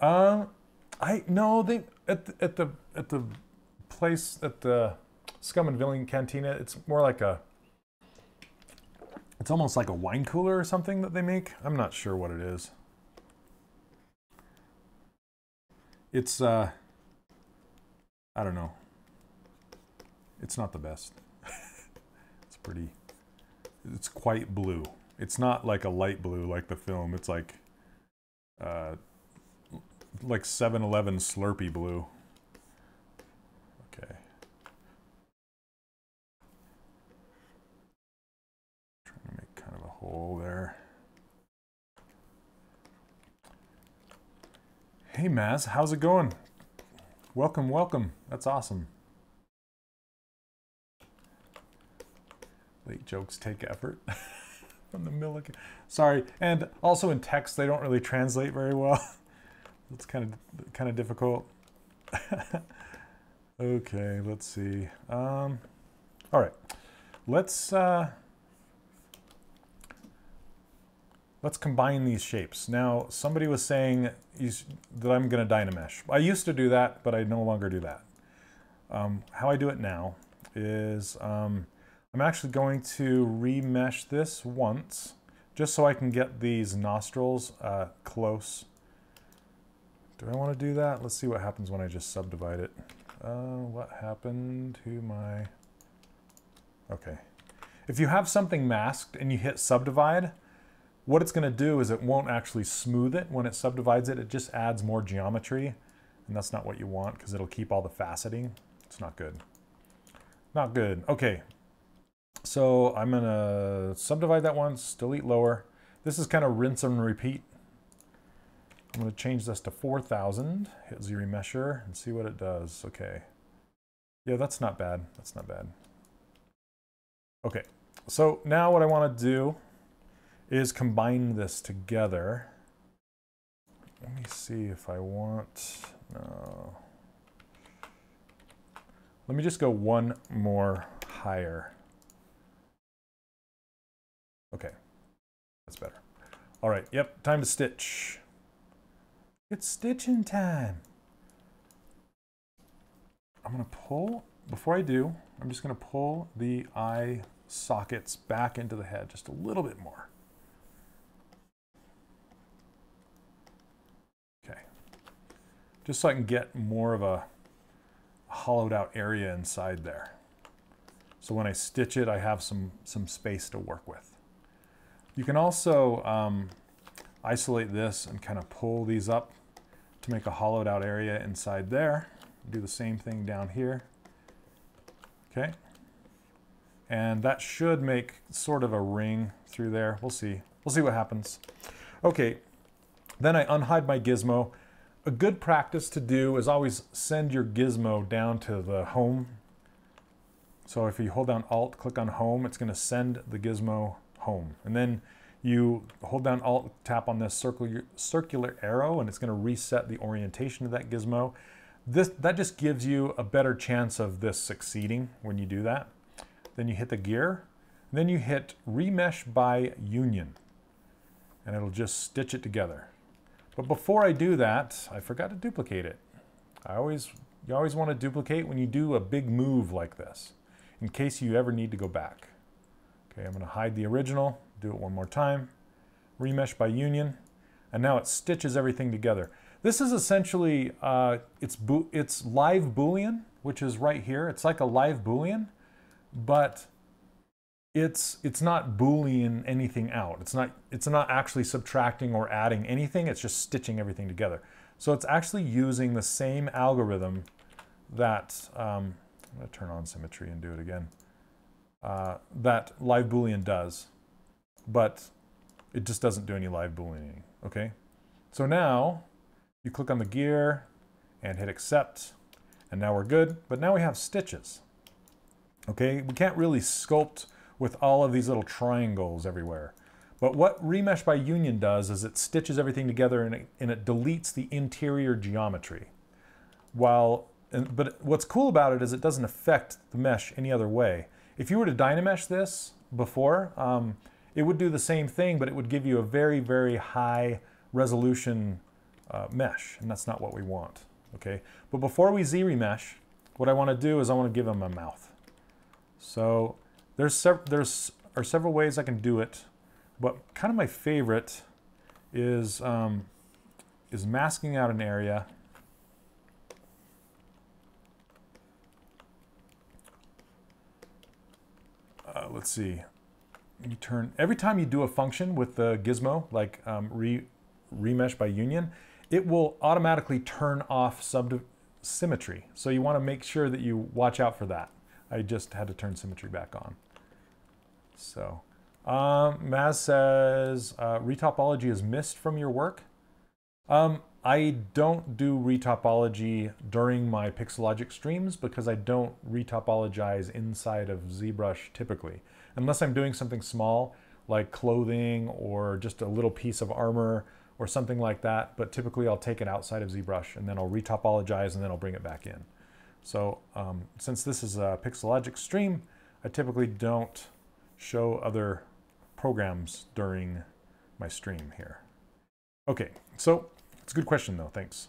Um, I no, they at the, at the at the place at the Scum and Villain Cantina. It's more like a. It's almost like a wine cooler or something that they make. I'm not sure what it is. It's uh. I don't know. It's not the best. it's pretty it's quite blue. It's not like a light blue like the film. It's like uh, like 7-Eleven Slurpee blue. Okay. Trying to make kind of a hole there. Hey Maz, how's it going? Welcome, welcome. That's awesome. Late jokes take effort from the Milligan. Sorry, and also in text they don't really translate very well. It's kind of kind of difficult. okay, let's see. Um, all right, let's uh, let's combine these shapes. Now, somebody was saying that I'm going to Dynamesh. I used to do that, but I no longer do that. Um, how I do it now is um, I'm actually going to remesh this once, just so I can get these nostrils uh, close. Do I want to do that? Let's see what happens when I just subdivide it. Uh, what happened to my... Okay. If you have something masked and you hit subdivide, what it's going to do is it won't actually smooth it. When it subdivides it, it just adds more geometry. And that's not what you want because it'll keep all the faceting. It's not good. Not good. Okay, so I'm gonna subdivide that once, delete lower. This is kind of rinse and repeat. I'm gonna change this to 4,000, hit Z remesher and see what it does. Okay. Yeah, that's not bad. That's not bad. Okay, so now what I wanna do is combine this together. Let me see if I want, no. Let me just go one more higher. Okay, that's better. All right, yep, time to stitch. It's stitching time. I'm gonna pull, before I do, I'm just gonna pull the eye sockets back into the head just a little bit more. Okay, just so I can get more of a hollowed out area inside there. So when I stitch it, I have some, some space to work with. You can also um, isolate this and kind of pull these up to make a hollowed out area inside there. Do the same thing down here. Okay. And that should make sort of a ring through there. We'll see. We'll see what happens. Okay, then I unhide my gizmo. A good practice to do is always send your gizmo down to the home. So if you hold down Alt, click on Home, it's going to send the gizmo home. And then you hold down Alt, tap on this circular, circular arrow, and it's going to reset the orientation of that gizmo. This, that just gives you a better chance of this succeeding when you do that. Then you hit the gear, then you hit remesh by union, and it'll just stitch it together. But before I do that, I forgot to duplicate it. I always, you always want to duplicate when you do a big move like this, in case you ever need to go back. Okay, I'm going to hide the original, do it one more time, remesh by union, and now it stitches everything together. This is essentially, uh, it's, it's live Boolean, which is right here. It's like a live Boolean, but it's it's not boolean anything out. It's not it's not actually subtracting or adding anything. It's just stitching everything together. So it's actually using the same algorithm that um, I'm to turn on symmetry and do it again. Uh, that live boolean does, but it just doesn't do any live booleaning. Okay, so now you click on the gear and hit accept, and now we're good. But now we have stitches. Okay, we can't really sculpt with all of these little triangles everywhere. But what remesh by union does is it stitches everything together and it, and it deletes the interior geometry. While, and, but what's cool about it is it doesn't affect the mesh any other way. If you were to Dynamesh this before, um, it would do the same thing, but it would give you a very, very high resolution uh, mesh, and that's not what we want, okay? But before we Z-remesh, what I wanna do is I wanna give them a mouth. So there's, sev there's are several ways I can do it, but kind of my favorite is, um, is masking out an area uh, let's see. You turn every time you do a function with the gizmo, like um, re, remesh by union, it will automatically turn off sub symmetry. So you want to make sure that you watch out for that. I just had to turn symmetry back on. So, um, Maz says, uh, retopology is missed from your work. Um, I don't do retopology during my Pixologic streams because I don't retopologize inside of ZBrush typically. Unless I'm doing something small like clothing or just a little piece of armor or something like that, but typically I'll take it outside of ZBrush and then I'll retopologize and then I'll bring it back in. So um, since this is a Pixologic stream, I typically don't show other programs during my stream here. Okay, so it's a good question though, thanks.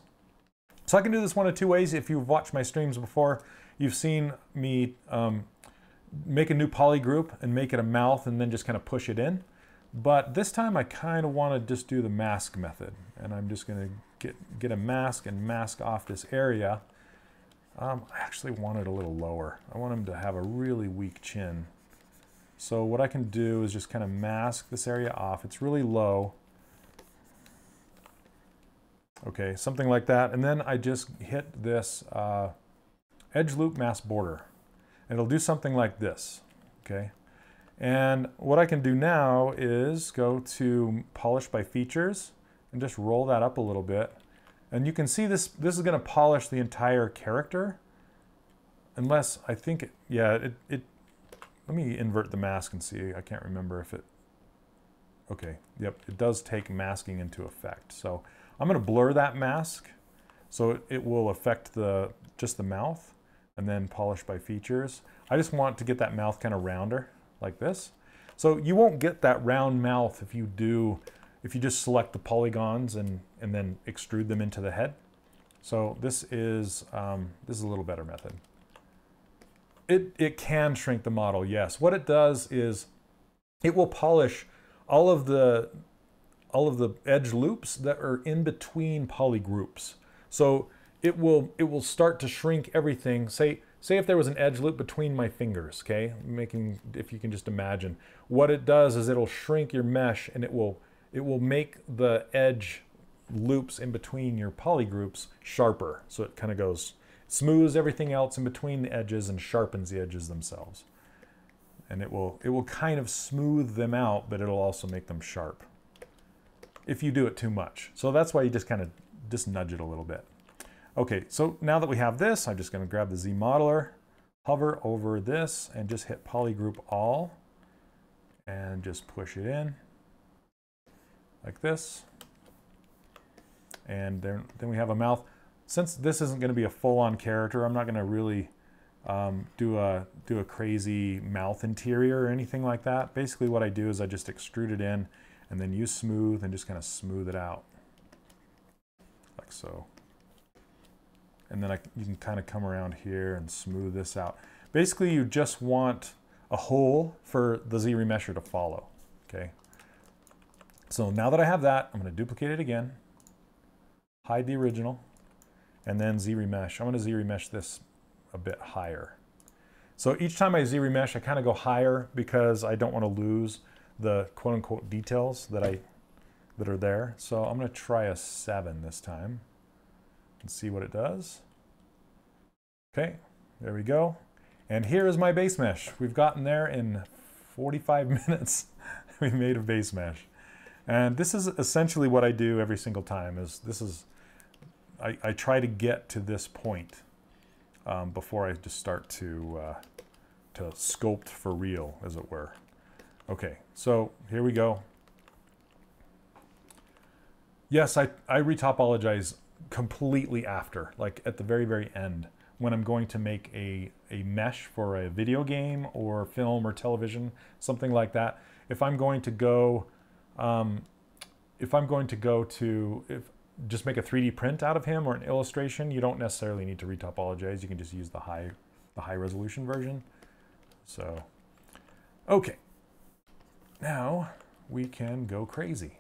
So I can do this one of two ways. If you've watched my streams before, you've seen me um, make a new poly group and make it a mouth and then just kind of push it in. But this time I kind of want to just do the mask method. And I'm just going to get, get a mask and mask off this area. Um, I actually want it a little lower. I want him to have a really weak chin. So what I can do is just kind of mask this area off. It's really low. Okay, something like that. And then I just hit this uh, edge loop mask border. And it'll do something like this, okay? And what I can do now is go to polish by features and just roll that up a little bit. And you can see this, this is gonna polish the entire character. Unless I think, it, yeah, it, it let me invert the mask and see. I can't remember if it, okay, yep, it does take masking into effect. So I'm gonna blur that mask so it, it will affect the just the mouth and then polish by features. I just want to get that mouth kind of rounder like this. So you won't get that round mouth if you do, if you just select the polygons and, and then extrude them into the head. So this is, um, this is a little better method. It, it can shrink the model, yes. What it does is it will polish all of the all of the edge loops that are in between poly groups. So it will it will start to shrink everything. Say say if there was an edge loop between my fingers, okay? Making if you can just imagine. What it does is it'll shrink your mesh and it will it will make the edge loops in between your poly groups sharper. So it kind of goes smooths everything else in between the edges and sharpens the edges themselves. And it will, it will kind of smooth them out, but it'll also make them sharp if you do it too much. So that's why you just kind of just nudge it a little bit. Okay, so now that we have this, I'm just gonna grab the Z modeler, hover over this and just hit polygroup all and just push it in like this. And then, then we have a mouth since this isn't going to be a full-on character, I'm not going to really um, do a do a crazy mouth interior or anything like that. Basically, what I do is I just extrude it in and then use smooth and just kind of smooth it out. Like so. And then I, you can kind of come around here and smooth this out. Basically, you just want a hole for the Z-remesher to follow, okay? So now that I have that, I'm going to duplicate it again, hide the original, and then Z-remesh. I'm going to Z-remesh this a bit higher. So each time I Z-remesh, I kind of go higher because I don't want to lose the quote-unquote details that I that are there. So I'm going to try a 7 this time and see what it does. Okay, there we go. And here is my base mesh. We've gotten there in 45 minutes. we made a base mesh. And this is essentially what I do every single time is this is, I, I try to get to this point um, before I just start to, uh, to sculpt for real, as it were. Okay, so here we go. Yes, I, I retopologize completely after, like at the very, very end, when I'm going to make a, a mesh for a video game or film or television, something like that. If I'm going to go, um, if I'm going to go to, if just make a 3D print out of him or an illustration, you don't necessarily need to retopologize. You can just use the high, the high resolution version. So, okay. Now we can go crazy.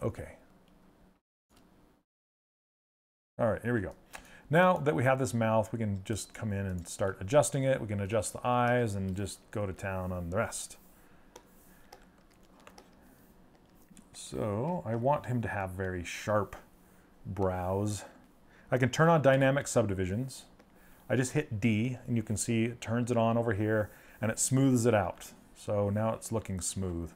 Okay. All right, here we go. Now that we have this mouth, we can just come in and start adjusting it. We can adjust the eyes and just go to town on the rest. So I want him to have very sharp brows. I can turn on dynamic subdivisions. I just hit D and you can see it turns it on over here and it smooths it out. So now it's looking smooth.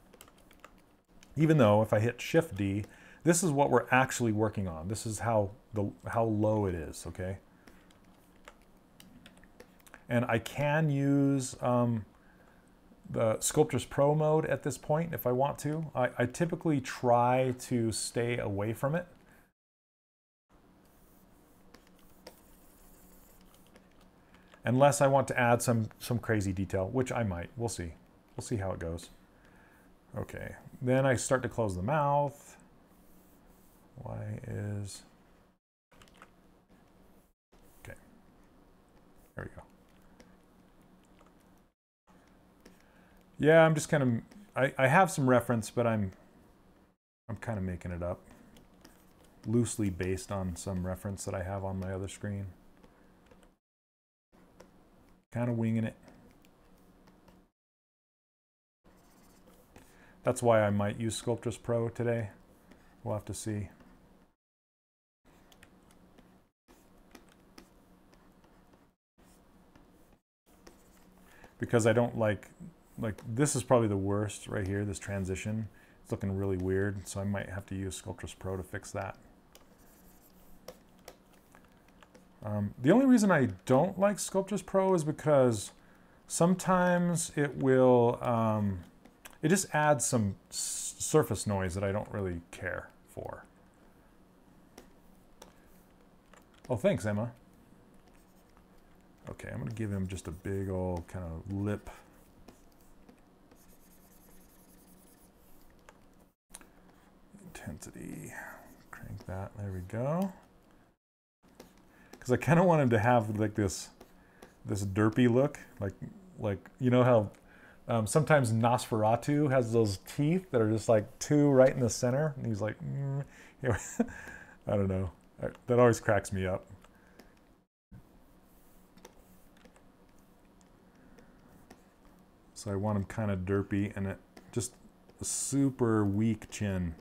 Even though if I hit Shift D, this is what we're actually working on. This is how the how low it is, okay? And I can use um, the Sculptris Pro mode at this point if I want to. I, I typically try to stay away from it. Unless I want to add some, some crazy detail, which I might. We'll see. We'll see how it goes. Okay, then I start to close the mouth. Y is, okay, there we go. Yeah, I'm just kind of, I, I have some reference, but I'm, I'm kind of making it up. Loosely based on some reference that I have on my other screen. Kind of winging it. That's why I might use Sculptris Pro today. We'll have to see. Because I don't like, like this is probably the worst right here, this transition. It's looking really weird, so I might have to use Sculptris Pro to fix that. Um, the only reason I don't like Sculptris Pro is because sometimes it will, um, it just adds some surface noise that I don't really care for. Oh, thanks, Emma. Okay, I'm to give him just a big old kind of lip. Intensity. Crank that. There we go. Because I kind of want him to have like this this derpy look, like like you know how um, sometimes Nosferatu has those teeth that are just like two right in the center, and he's like, mm. I don't know. That always cracks me up. So I want him kind of derpy and it just a super weak chin.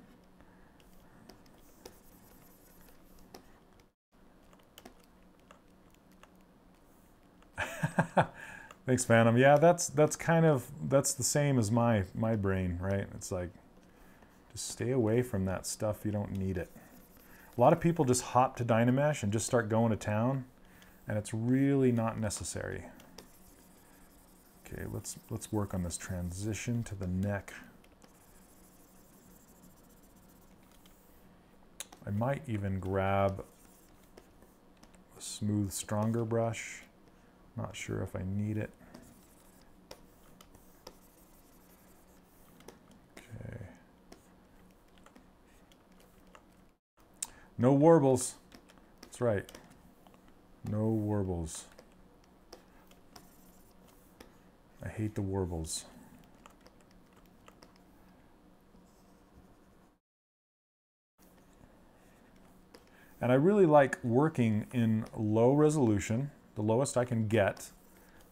Thanks, Phantom. Yeah, that's that's kind of that's the same as my my brain, right? It's like just stay away from that stuff. You don't need it. A lot of people just hop to Dynamesh and just start going to town, and it's really not necessary. Okay, let's let's work on this transition to the neck. I might even grab a smooth, stronger brush. Not sure if I need it. Okay. No warbles. That's right. No warbles. I hate the warbles. And I really like working in low resolution the lowest I can get,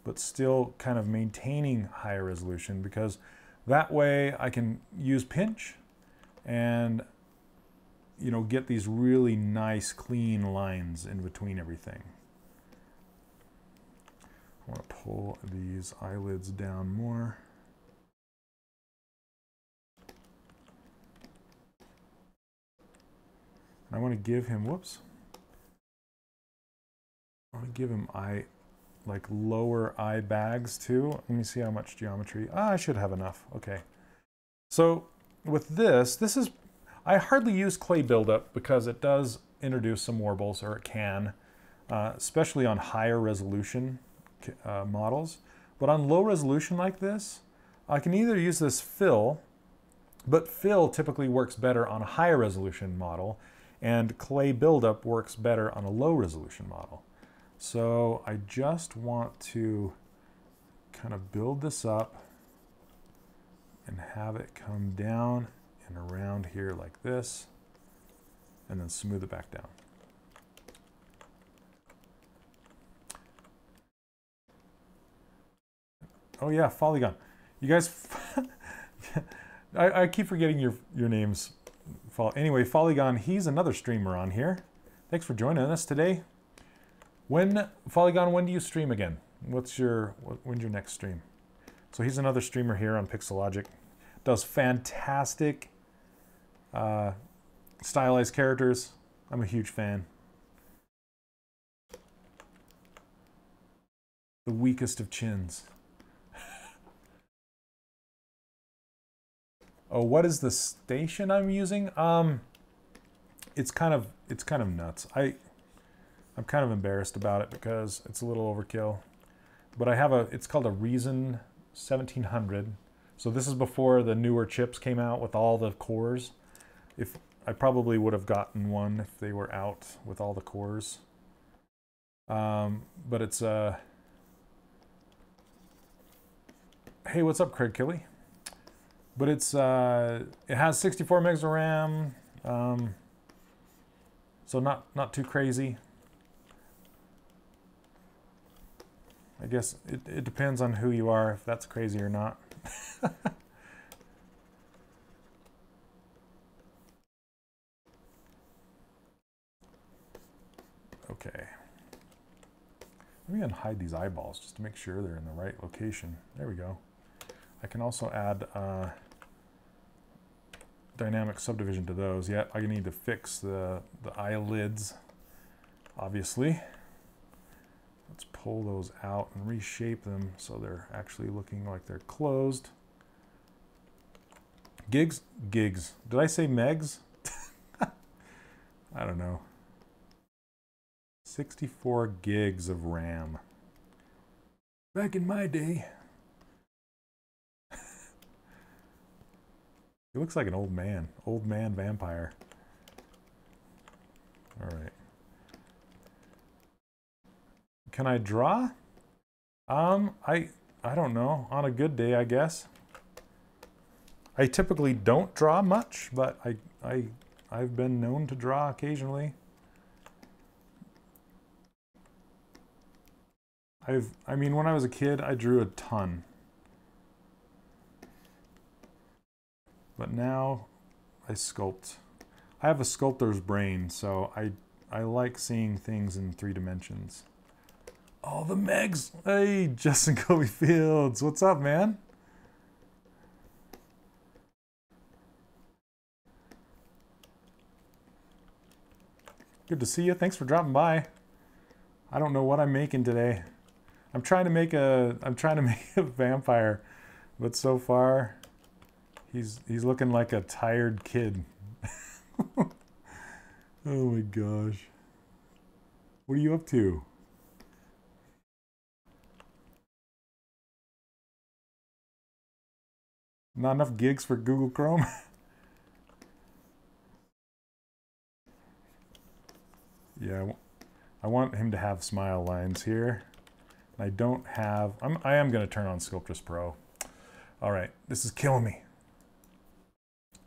but still kind of maintaining higher resolution because that way I can use pinch and you know get these really nice clean lines in between everything. I want to pull these eyelids down more. I want to give him, whoops. I want to give him eye, like lower eye bags too. Let me see how much geometry. Ah, I should have enough. Okay. So with this, this is, I hardly use clay buildup because it does introduce some warbles, or it can, uh, especially on higher resolution uh, models. But on low resolution like this, I can either use this fill, but fill typically works better on a higher resolution model, and clay buildup works better on a low resolution model. So I just want to kind of build this up and have it come down and around here like this, and then smooth it back down. Oh yeah, Polygon. You guys, I, I, keep forgetting your your names. Anyway, Polygon, he's another streamer on here. Thanks for joining us today. When Polygon, when do you stream again? What's your when's your next stream? So he's another streamer here on Pixologic. Does fantastic uh, stylized characters. I'm a huge fan. The weakest of chins. oh, what is the station I'm using? Um, it's kind of it's kind of nuts. I I'm kind of embarrassed about it because it's a little overkill. But I have a, it's called a Ryzen 1700. So this is before the newer chips came out with all the cores. If I probably would have gotten one if they were out with all the cores. Um, but it's uh Hey, what's up, Craig Kelly? But it's uh it has 64 megs of RAM. Um, so not not too crazy. I guess it, it depends on who you are, if that's crazy or not. okay. Let me unhide these eyeballs just to make sure they're in the right location. There we go. I can also add uh, dynamic subdivision to those. Yeah, I need to fix the, the eyelids, obviously. Let's pull those out and reshape them so they're actually looking like they're closed. Gigs? Gigs. Did I say megs? I don't know. 64 gigs of RAM. Back in my day. he looks like an old man. Old man vampire. All right. Can I draw? Um, I I don't know. On a good day, I guess. I typically don't draw much, but I I I've been known to draw occasionally. I've I mean when I was a kid, I drew a ton. But now I sculpt. I have a sculptor's brain, so I I like seeing things in three dimensions. All the Megs. Hey, Justin Kobe Fields. What's up, man? Good to see you. Thanks for dropping by. I don't know what I'm making today. I'm trying to make a I'm trying to make a vampire, but so far he's he's looking like a tired kid. oh my gosh. What are you up to? Not enough gigs for Google Chrome? Yeah, I want him to have smile lines here. I don't have, I'm, I am going to turn on Sculptris Pro. All right, this is killing me.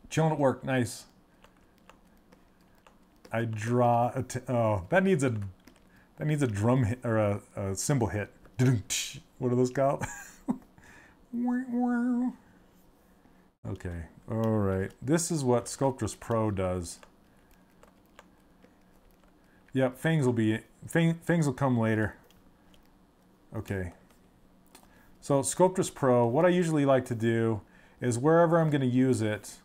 Chilling at work, nice. I draw, a t oh, that needs a, that needs a drum hit, or a, a cymbal hit. What are those called? okay, all right. This is what Sculptris Pro does. Yep, fangs will be, fang, fangs will come later. Okay. So Sculptris Pro, what I usually like to do is wherever I'm going to use it,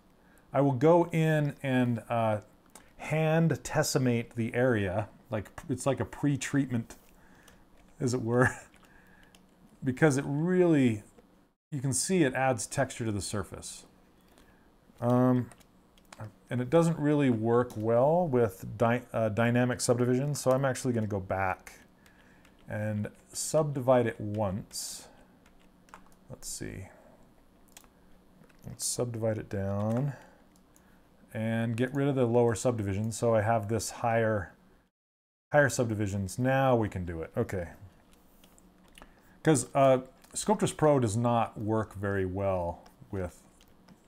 I will go in and uh, hand tessimate the area, like it's like a pre-treatment, as it were, because it really, you can see it adds texture to the surface. Um, and it doesn't really work well with dy uh, dynamic subdivision, so I'm actually going to go back and subdivide it once. Let's see. Let's subdivide it down and get rid of the lower subdivisions. So I have this higher, higher subdivisions. Now we can do it. Okay. Because uh, Sculptris Pro does not work very well with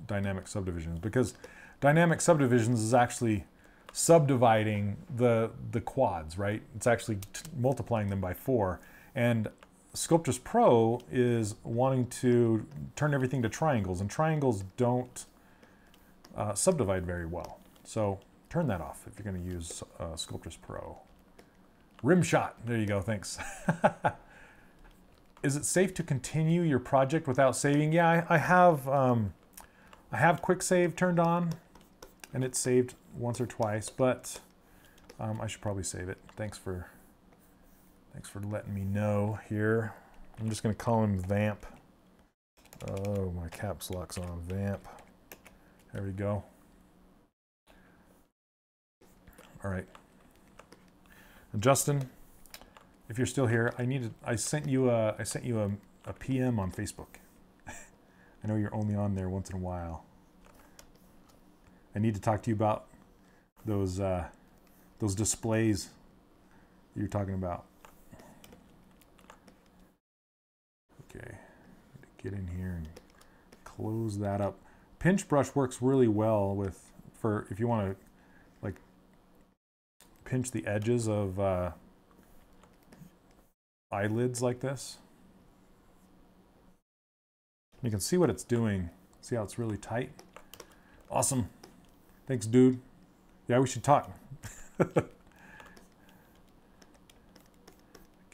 dynamic subdivisions because dynamic subdivisions is actually subdividing the the quads, right? It's actually multiplying them by four. And Sculptris Pro is wanting to turn everything to triangles, and triangles don't uh, subdivide very well. So turn that off if you're going to use uh, Sculptris Pro. Rim shot. There you go. Thanks. is it safe to continue your project without saving? Yeah, I, I have um, I have quick save turned on, and it's saved once or twice, but um, I should probably save it. Thanks for thanks for letting me know here. I'm just going to call him Vamp. Oh, my caps lock's on Vamp. There we go. All right. And Justin, if you're still here, I needed I sent you a I sent you a, a PM on Facebook. I know you're only on there once in a while. I need to talk to you about those uh, those displays you're talking about. Okay, get in here and close that up. Pinch brush works really well with for if you want to like pinch the edges of uh, eyelids like this. You can see what it's doing. See how it's really tight? Awesome. Thanks, dude. Yeah, we should talk. okay,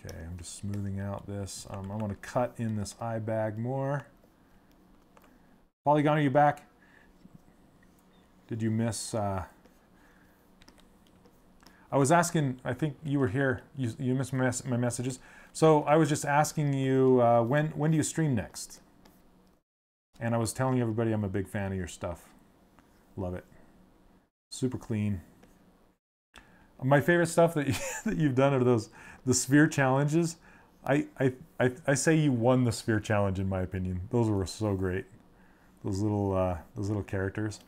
I'm just smoothing out this. Um, I'm going to cut in this eye bag more. Polygon, are you back? Did you miss... Uh, I was asking, I think you were here, you, you missed my messages. So I was just asking you, uh, when, when do you stream next? And I was telling everybody I'm a big fan of your stuff. Love it. Super clean. My favorite stuff that, you, that you've done are those, the sphere challenges. I, I, I, I say you won the sphere challenge in my opinion. Those were so great. Those little, uh, those little characters.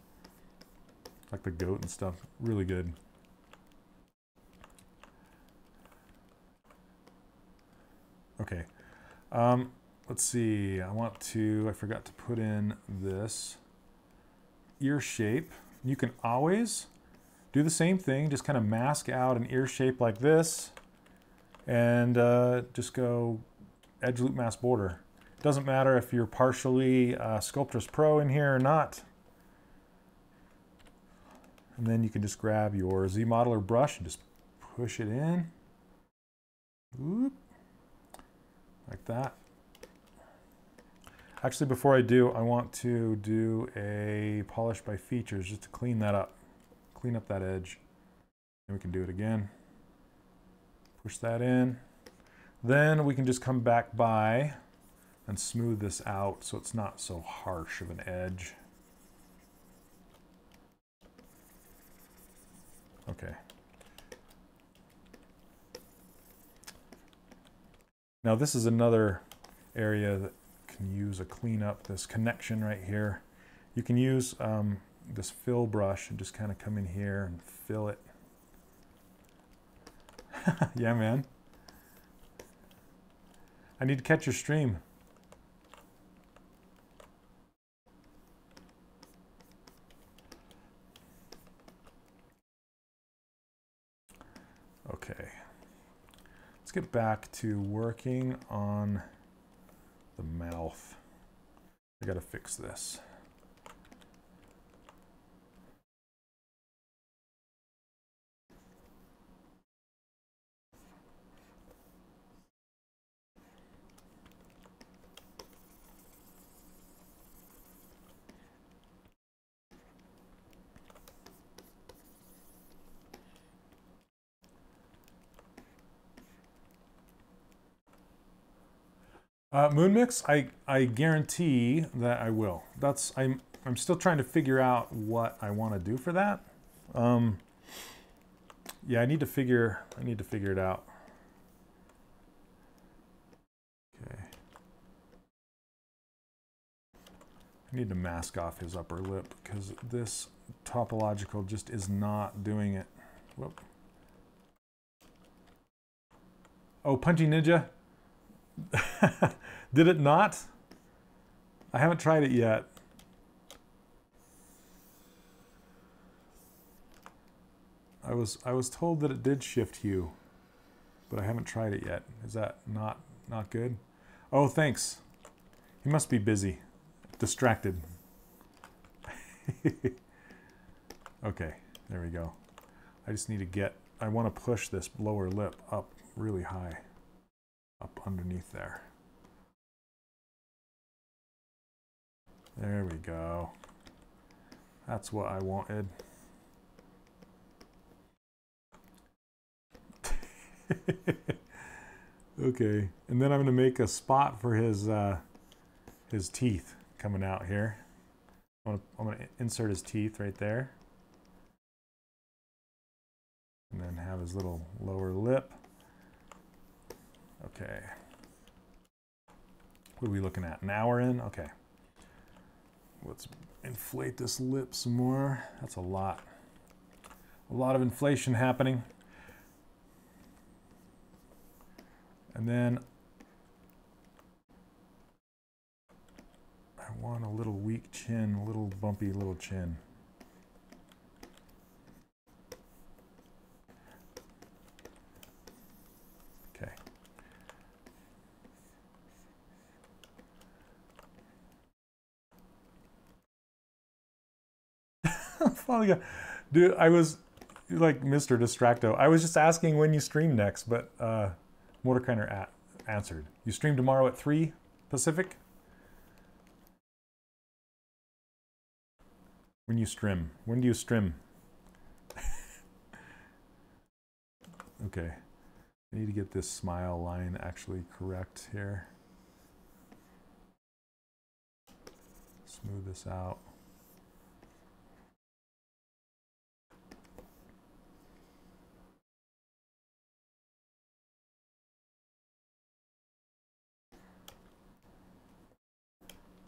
Like the goat and stuff. Really good. Okay. Um, let's see. I want to, I forgot to put in this ear shape. You can always do the same thing, just kind of mask out an ear shape like this and uh, just go edge loop mask border. Doesn't matter if you're partially uh, Sculptris Pro in here or not. And then you can just grab your Z modeler brush and just push it in. Like that. Actually, before I do, I want to do a polish by features just to clean that up. Clean up that edge. And we can do it again. Push that in. Then we can just come back by and smooth this out so it's not so harsh of an edge. Okay. Now this is another area that can use a cleanup, this connection right here. You can use um, this fill brush and just kind of come in here and fill it. yeah, man. I need to catch your stream. Okay. Let's get back to working on the mouth. I gotta fix this. Uh, Moon Mix, I, I guarantee that I will. That's I'm I'm still trying to figure out what I want to do for that. Um, yeah, I need to figure I need to figure it out. Okay. I need to mask off his upper lip because this topological just is not doing it. Whoop. Oh, Punchy Ninja. Did it not? I haven't tried it yet. I was I was told that it did shift hue, but I haven't tried it yet. Is that not not good? Oh, thanks. He must be busy, distracted. okay, there we go. I just need to get, I want to push this lower lip up really high, up underneath there. There we go. That's what I wanted. okay, and then I'm going to make a spot for his uh, his teeth coming out here. I'm going to insert his teeth right there. And then have his little lower lip. Okay. What are we looking at? An hour in? Okay. Let's inflate this lip some more. That's a lot. A lot of inflation happening. And then I want a little weak chin, a little bumpy little chin. Dude, I was like Mr. Distracto. I was just asking when you stream next, but uh, at, answered. You stream tomorrow at 3 Pacific? When you stream. When do you stream? okay. I need to get this smile line actually correct here. Smooth this out.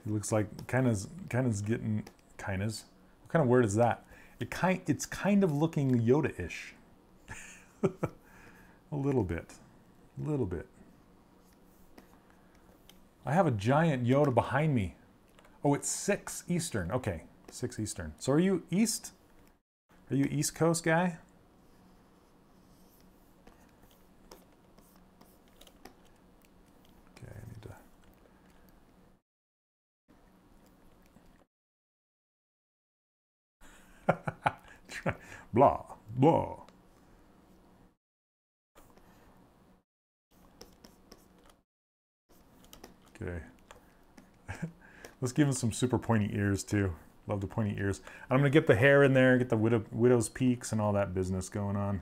It looks like kind of kind of getting kind of. What kind of word is that? It kind it's kind of looking Yoda-ish. a little bit, a little bit. I have a giant Yoda behind me. Oh, it's six Eastern. Okay, six Eastern. So are you East? Are you East Coast guy? Blah, blah. Okay. Let's give him some super pointy ears too. Love the pointy ears. I'm gonna get the hair in there, get the widow, widow's peaks and all that business going on.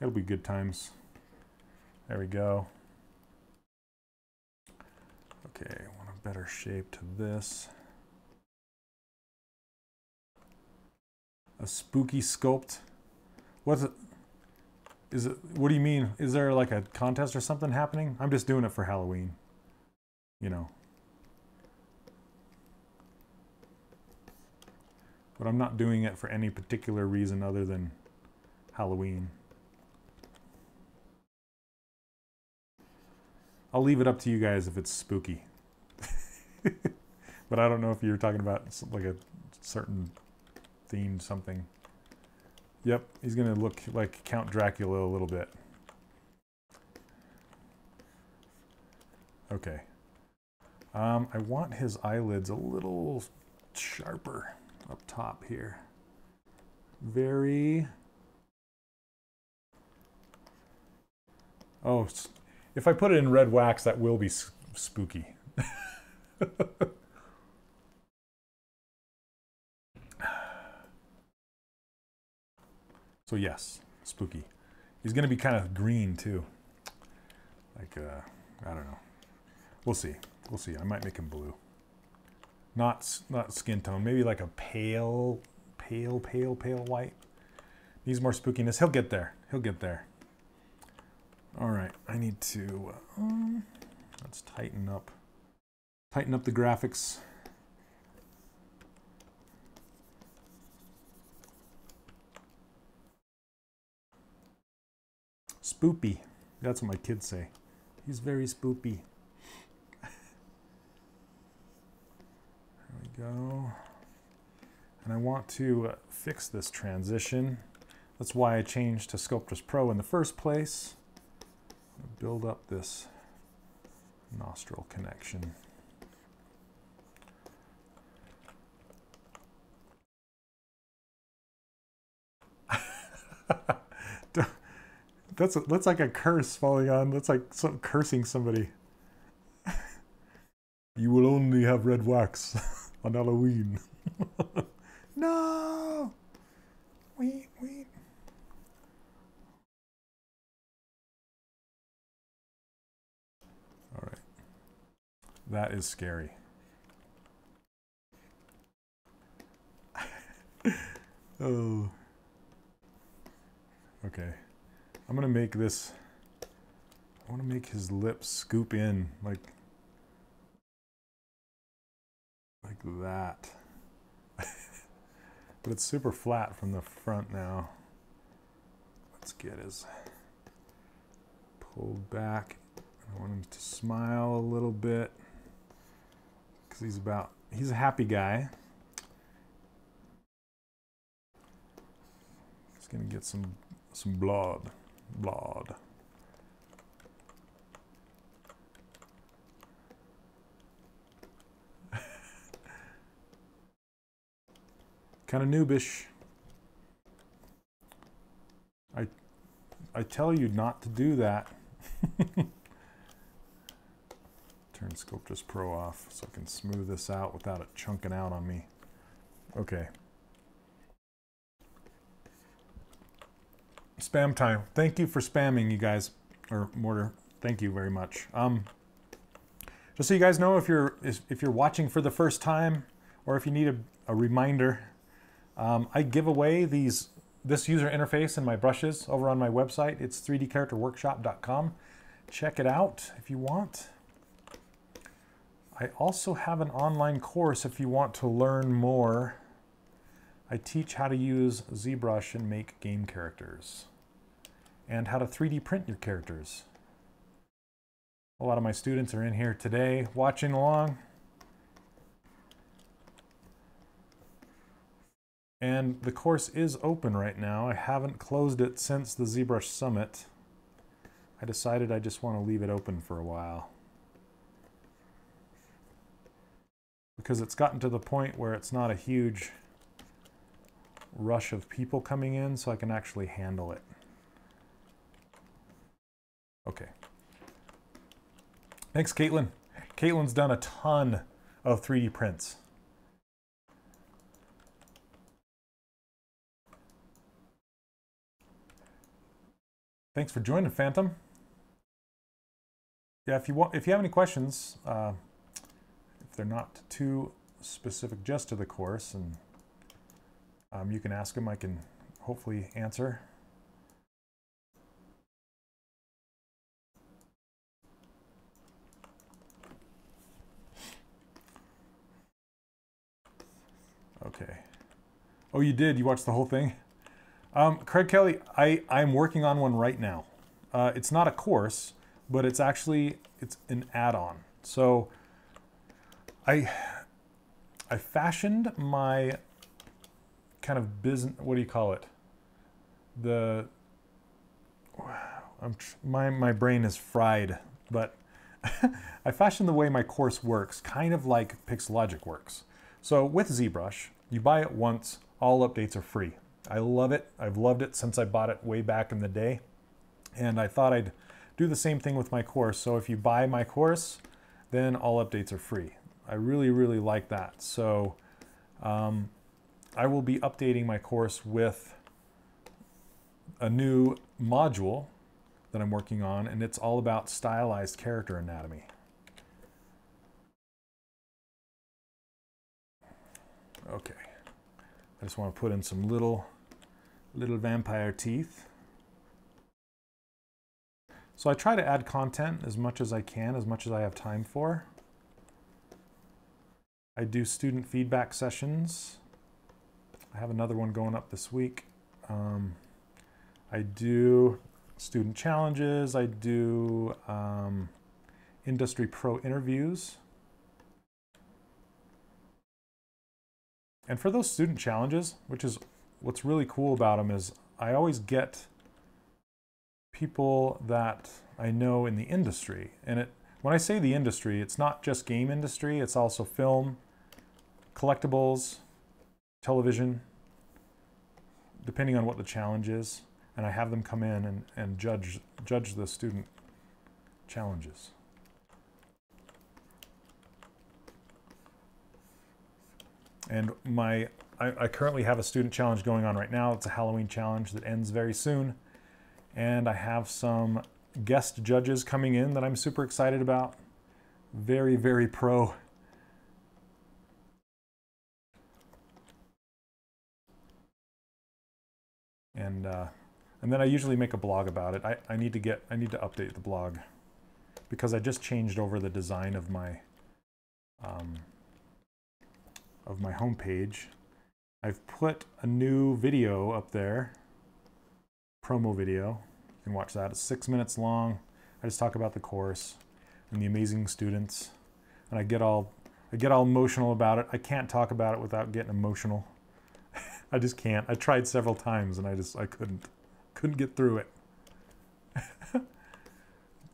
It'll be good times. There we go. Okay, I want a better shape to this. A spooky sculpt. What's it? Is it? What do you mean? Is there like a contest or something happening? I'm just doing it for Halloween. You know. But I'm not doing it for any particular reason other than Halloween. I'll leave it up to you guys if it's spooky. but I don't know if you're talking about like a certain themed something. Yep, he's gonna look like Count Dracula a little bit. Okay. Um, I want his eyelids a little sharper up top here. Very... Oh, if I put it in red wax, that will be spooky. so yes, spooky. He's going to be kind of green too. Like, uh, I don't know. We'll see. We'll see. I might make him blue. Not not skin tone. Maybe like a pale, pale, pale, pale white. Needs more spookiness. He'll get there. He'll get there. All right. I need to. Um, let's tighten up. Tighten up the graphics. Spoopy. That's what my kids say. He's very spoopy. There we go. And I want to uh, fix this transition. That's why I changed to Sculptris Pro in the first place. Build up this nostril connection. That's a, that's like a curse falling on. That's like some, cursing somebody. you will only have red wax. on Halloween. no! Wait, wait. All right. That is scary. oh. Okay. I'm to make this I want to make his lips scoop in like like that. but it's super flat from the front now. Let's get his pulled back. I want him to smile a little bit because he's about, he's a happy guy. He's gonna get some, some blood, blood. kind of noobish. I, I tell you not to do that. Turn Sculptris Pro off so I can smooth this out without it chunking out on me. Okay. Spam time. Thank you for spamming, you guys. Or Mortar, thank you very much. Um, just so you guys know, if you're if you're watching for the first time, or if you need a, a reminder um, I give away these this user interface and my brushes over on my website. It's 3dcharacterworkshop.com. Check it out if you want. I also have an online course if you want to learn more. I teach how to use ZBrush and make game characters and how to 3D print your characters. A lot of my students are in here today watching along. And the course is open right now. I haven't closed it since the ZBrush Summit. I decided I just want to leave it open for a while. Because it's gotten to the point where it's not a huge rush of people coming in, so I can actually handle it. Okay. Thanks, Caitlin. Caitlin's done a ton of 3D prints. Thanks for joining, Phantom. Yeah, if you want, if you have any questions, uh, if they're not too specific just to the course, and um, you can ask them, I can hopefully answer. Okay. Oh, you did? You watched the whole thing? Um, Craig Kelly, I, I'm working on one right now. Uh, it's not a course, but it's actually it's an add-on. So I I fashioned my kind of business. What do you call it? The I'm my my brain is fried, but I fashioned the way my course works, kind of like Pixologic works. So with ZBrush, you buy it once, all updates are free. I love it. I've loved it since I bought it way back in the day. And I thought I'd do the same thing with my course. So if you buy my course, then all updates are free. I really, really like that. So um, I will be updating my course with a new module that I'm working on, and it's all about stylized character anatomy. Okay, I just want to put in some little, little vampire teeth. So I try to add content as much as I can, as much as I have time for. I do student feedback sessions. I have another one going up this week. Um, I do student challenges. I do um, industry pro interviews. And for those student challenges, which is what's really cool about them is I always get people that I know in the industry. And it when I say the industry, it's not just game industry, it's also film, collectibles, television, depending on what the challenge is and I have them come in and, and judge, judge the student challenges. And my, I, I, currently have a student challenge going on right now. It's a Halloween challenge that ends very soon. And I have some guest judges coming in that I'm super excited about. Very, very pro. And uh, and then I usually make a blog about it. I, I need to get, I need to update the blog because I just changed over the design of my, um, of my homepage. I've put a new video up there, promo video. You can watch that. It's six minutes long. I just talk about the course and the amazing students. And I get all, I get all emotional about it. I can't talk about it without getting emotional. I just can't. I tried several times and I just, I couldn't. Couldn't get through it.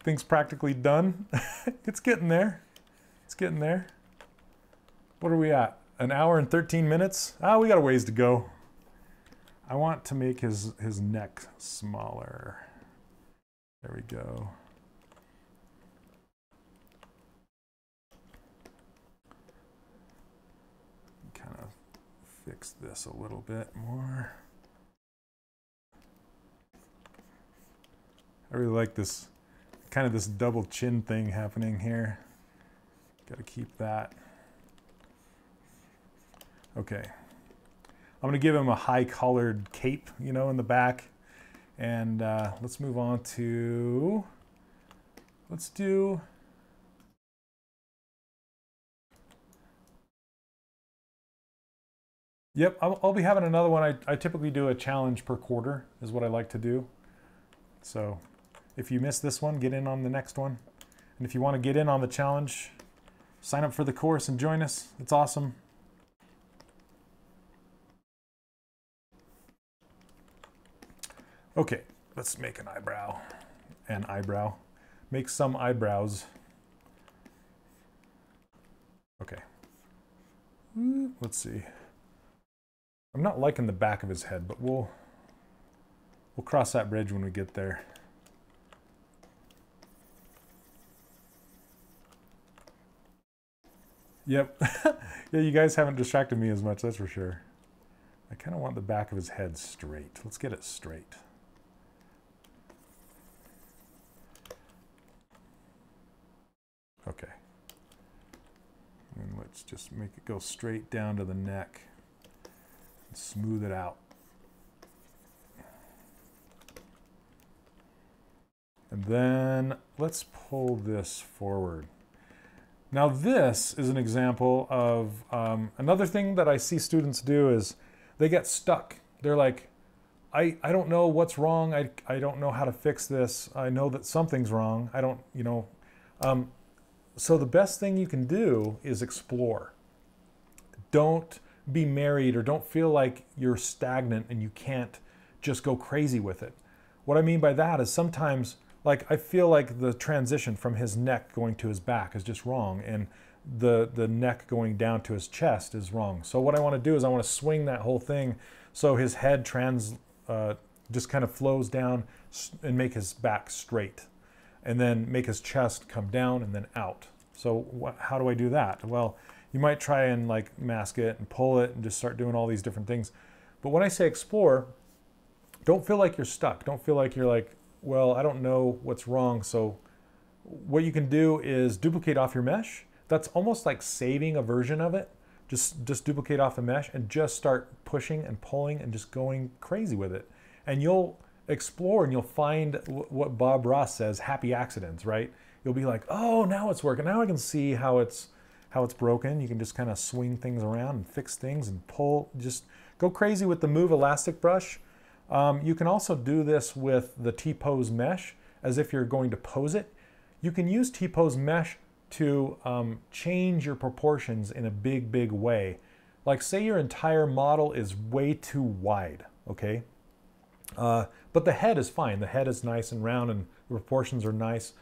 Things practically done. it's getting there. It's getting there. What are we at? An hour and 13 minutes? Ah, oh, we got a ways to go. I want to make his, his neck smaller. There we go. Kind of fix this a little bit more. I really like this, kind of this double chin thing happening here. Got to keep that. Okay. I'm going to give him a high collared cape, you know, in the back. And uh, let's move on to, let's do, Yep, I'll, I'll, be having another one. I, I typically do a challenge per quarter is what I like to do. So if you miss this one, get in on the next one. And if you want to get in on the challenge, sign up for the course and join us. It's awesome. Okay, let's make an eyebrow. An eyebrow. Make some eyebrows. Okay. Let's see. I'm not liking the back of his head, but we'll we'll cross that bridge when we get there. Yep. yeah, you guys haven't distracted me as much, that's for sure. I kind of want the back of his head straight. Let's get it straight. Okay. And let's just make it go straight down to the neck. Smooth it out. And then let's pull this forward. Now this is an example of um, another thing that I see students do is they get stuck. They're like, I, I don't know what's wrong. I, I don't know how to fix this. I know that something's wrong. I don't, you know. Um, so the best thing you can do is explore. Don't be married or don't feel like you're stagnant and you can't just go crazy with it. What I mean by that is sometimes, like, I feel like the transition from his neck going to his back is just wrong. And the, the neck going down to his chest is wrong. So what I want to do is I want to swing that whole thing so his head trans uh, just kind of flows down and make his back straight and then make his chest come down and then out. So how do I do that? Well, you might try and like mask it and pull it and just start doing all these different things. But when I say explore, don't feel like you're stuck. Don't feel like you're like, well, I don't know what's wrong. So what you can do is duplicate off your mesh. That's almost like saving a version of it just, just duplicate off the mesh and just start pushing and pulling and just going crazy with it. And you'll explore and you'll find what Bob Ross says, happy accidents, right? You'll be like, oh, now it's working. Now I can see how it's how it's broken. You can just kind of swing things around and fix things and pull. Just go crazy with the Move Elastic Brush. Um, you can also do this with the T-Pose mesh as if you're going to pose it. You can use T-Pose mesh to um, change your proportions in a big, big way. Like say your entire model is way too wide, okay? Uh, but the head is fine. The head is nice and round and the proportions are nice,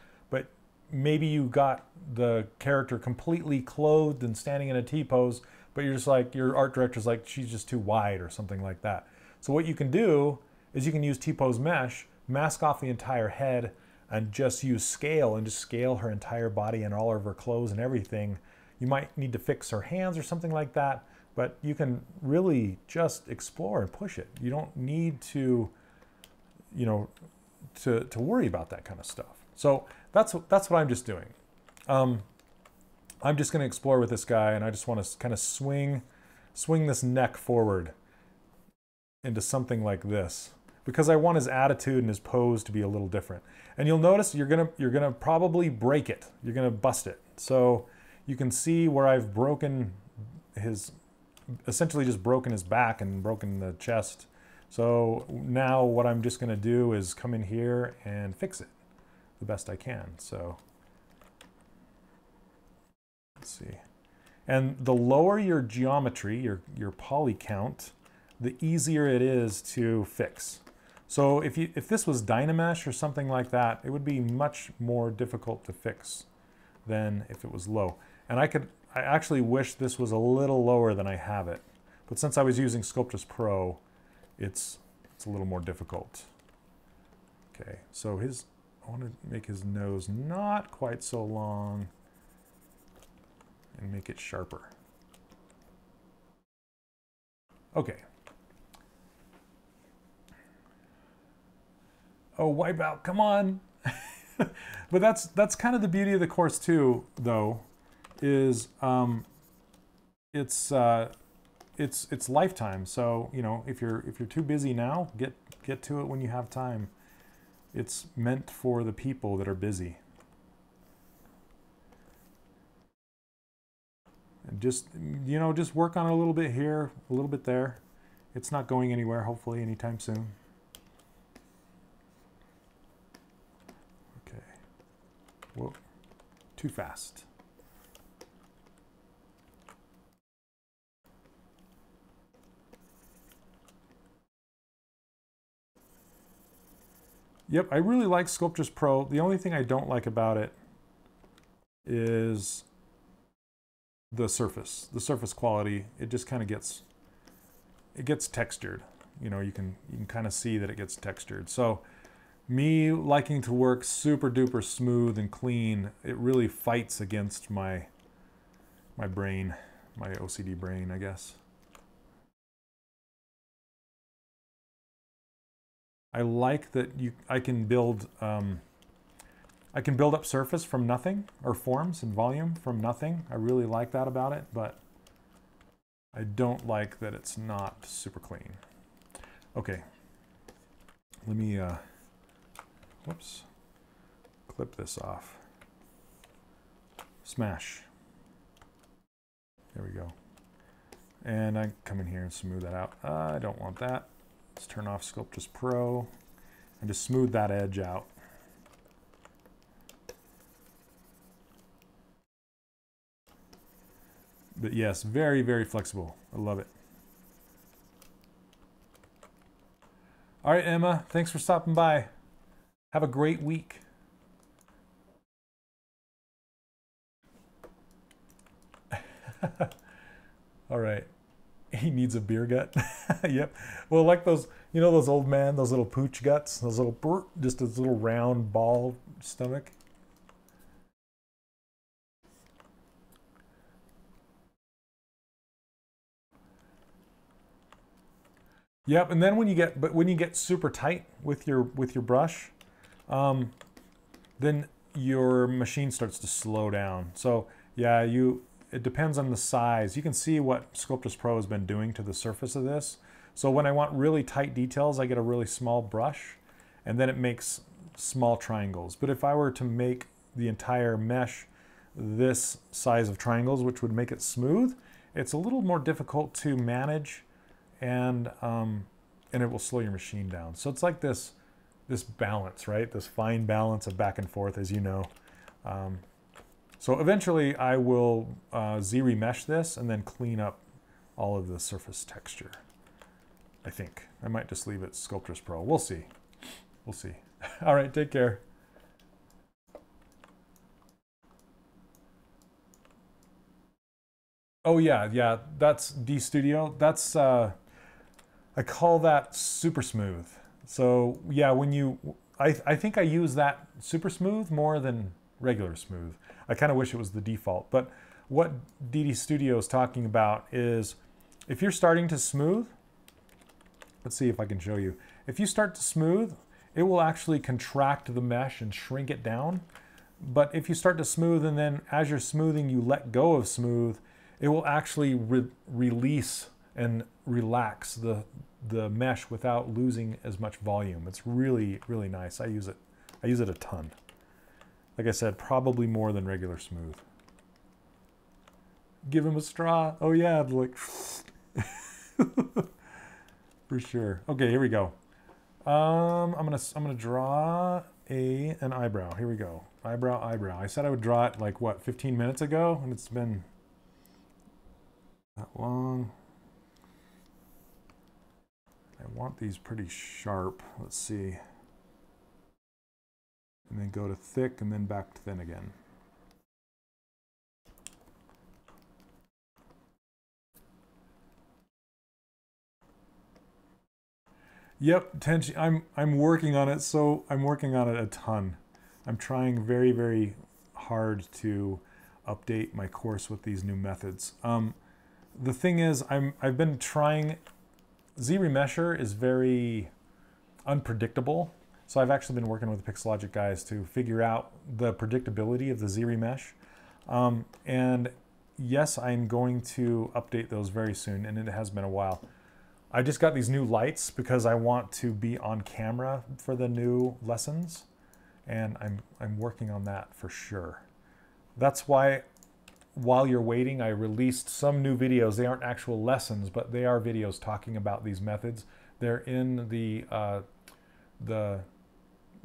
maybe you got the character completely clothed and standing in a T-pose, but you're just like, your art director's like, she's just too wide or something like that. So what you can do is you can use T-pose mesh, mask off the entire head, and just use scale and just scale her entire body and all of her clothes and everything. You might need to fix her hands or something like that, but you can really just explore and push it. You don't need to, you know, to, to worry about that kind of stuff. So that's, that's what I'm just doing. Um, I'm just going to explore with this guy and I just want to kind of swing, swing this neck forward into something like this because I want his attitude and his pose to be a little different. And you'll notice you're gonna you're gonna probably break it. You're gonna bust it. So you can see where I've broken his essentially just broken his back and broken the chest. So now what I'm just gonna do is come in here and fix it the best I can. So let's see. And the lower your geometry, your, your poly count, the easier it is to fix. So if, you, if this was Dynamesh or something like that, it would be much more difficult to fix than if it was low. And I could, I actually wish this was a little lower than I have it. But since I was using Sculptris Pro, it's, it's a little more difficult. Okay, so his, I want to make his nose not quite so long and make it sharper. Okay, oh, wipeout, come on. but that's that's kind of the beauty of the course too, though, is um, it's uh, it's it's lifetime. So you know, if you're if you're too busy now, get get to it when you have time. It's meant for the people that are busy. And just you know, just work on it a little bit here, a little bit there. It's not going anywhere, hopefully, anytime soon. Okay. Whoa, too fast. Yep, I really like Sculptris Pro. The only thing I don't like about it is the surface, the surface quality. It just kind of gets, it gets textured. You know, you can you can kind of see that it gets textured. So me liking to work super duper smooth and clean, it really fights against my my brain, my OCD brain, I guess. I like that you I can build um, I can build up surface from nothing or forms and volume from nothing. I really like that about it, but I don't like that it's not super clean. Okay, let me uh, Whoops. Clip this off. Smash. There we go. And I come in here and smooth that out. Uh, I don't want that. Let's turn off Sculptris Pro and just smooth that edge out. But yes, very, very flexible. I love it. All right, Emma, thanks for stopping by. Have a great week. All right. He needs a beer gut. yep. Well, like those, you know, those old man, those little pooch guts, those little, just this little round ball stomach. Yep, and then when you get, but when you get super tight with your with your brush, um, then your machine starts to slow down. So yeah, you it depends on the size. You can see what Sculptris Pro has been doing to the surface of this. So when I want really tight details, I get a really small brush, and then it makes small triangles. But if I were to make the entire mesh this size of triangles, which would make it smooth, it's a little more difficult to manage and um, and it will slow your machine down. So it's like this this balance, right? This fine balance of back and forth, as you know. Um, so eventually I will uh, Z-remesh this and then clean up all of the surface texture. I think. I might just leave it Sculptris Pro. We'll see. We'll see. all right, take care. Oh yeah, yeah, that's D Studio. That's uh, I call that super smooth. So yeah, when you, I, I think I use that super smooth more than regular smooth. I kind of wish it was the default. But what DD Studio is talking about is if you're starting to smooth, let's see if I can show you. If you start to smooth, it will actually contract the mesh and shrink it down. But if you start to smooth and then as you're smoothing, you let go of smooth, it will actually re release and relax the, the mesh without losing as much volume. It's really, really nice. I use it. I use it a ton. Like I said, probably more than regular smooth. Give him a straw. Oh yeah, like for sure. Okay, here we go. Um, I'm gonna I'm gonna draw a an eyebrow. Here we go. Eyebrow, eyebrow. I said I would draw it like what 15 minutes ago, and it's been that long. I want these pretty sharp. Let's see. And then go to thick and then back to thin again. Yep, tension. I'm I'm working on it. So I'm working on it a ton. I'm trying very very hard to update my course with these new methods. Um, the thing is, I'm I've been trying Z-Remesher is very unpredictable. So I've actually been working with the Pixologic guys to figure out the predictability of the Z-Remesh. Um, and yes, I'm going to update those very soon, and it has been a while. I just got these new lights because I want to be on camera for the new lessons, and I'm, I'm working on that for sure. That's why while you're waiting, I released some new videos. They aren't actual lessons, but they are videos talking about these methods. They're in the uh, the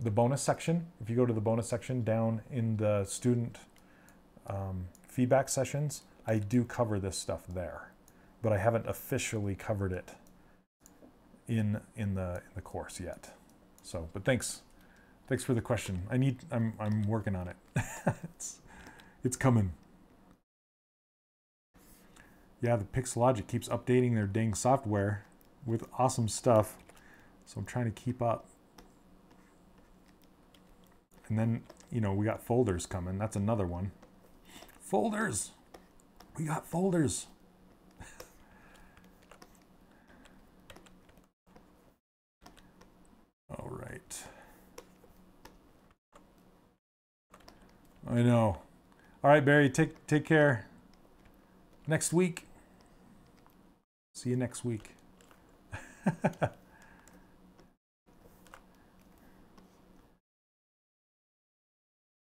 the bonus section. If you go to the bonus section down in the student um, feedback sessions, I do cover this stuff there, but I haven't officially covered it in in the in the course yet. So, but thanks, thanks for the question. I need I'm I'm working on it. it's it's coming. Yeah, the Pixologic keeps updating their dang software with awesome stuff. So I'm trying to keep up. And then, you know, we got folders coming. That's another one. Folders! We got folders. All right. I know. All right, Barry, take take care. Next week. See you next week.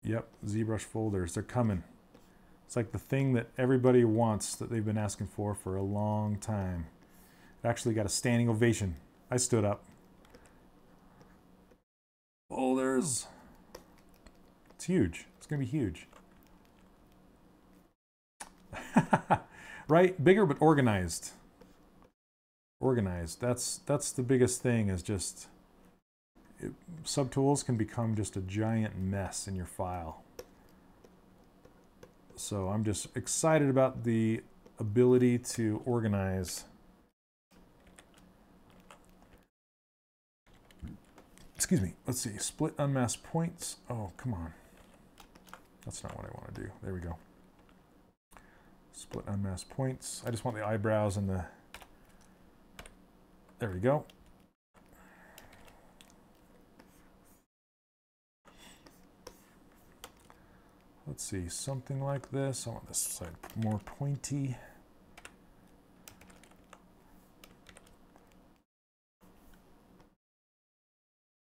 yep, ZBrush folders, they're coming. It's like the thing that everybody wants that they've been asking for for a long time. It actually got a standing ovation. I stood up. Folders. It's huge. It's going to be huge. right? Bigger but organized. Organized. That's that's the biggest thing is just it, subtools can become just a giant mess in your file. So I'm just excited about the ability to organize excuse me, let's see, split unmasked points. Oh, come on. That's not what I want to do. There we go. Split unmasked points. I just want the eyebrows and the, there we go. Let's see, something like this. I want this side more pointy.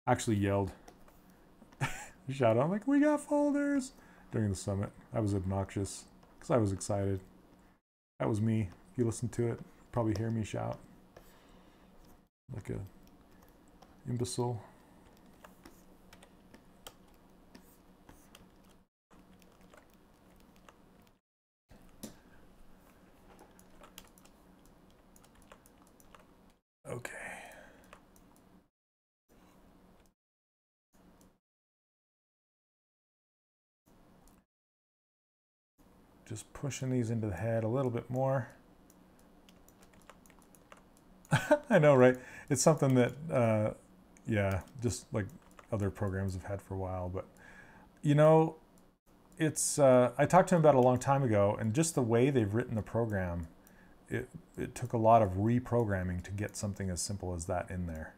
Actually yelled, shout out, like, we got folders during the summit. I was obnoxious because I was excited. That was me. If you listen to it, probably hear me shout like a imbecile. Okay. Just pushing these into the head a little bit more. I know, right? It's something that, uh, yeah, just like other programs have had for a while. But, you know, it's, uh, I talked to him about a long time ago, and just the way they've written the program it, it took a lot of reprogramming to get something as simple as that in there.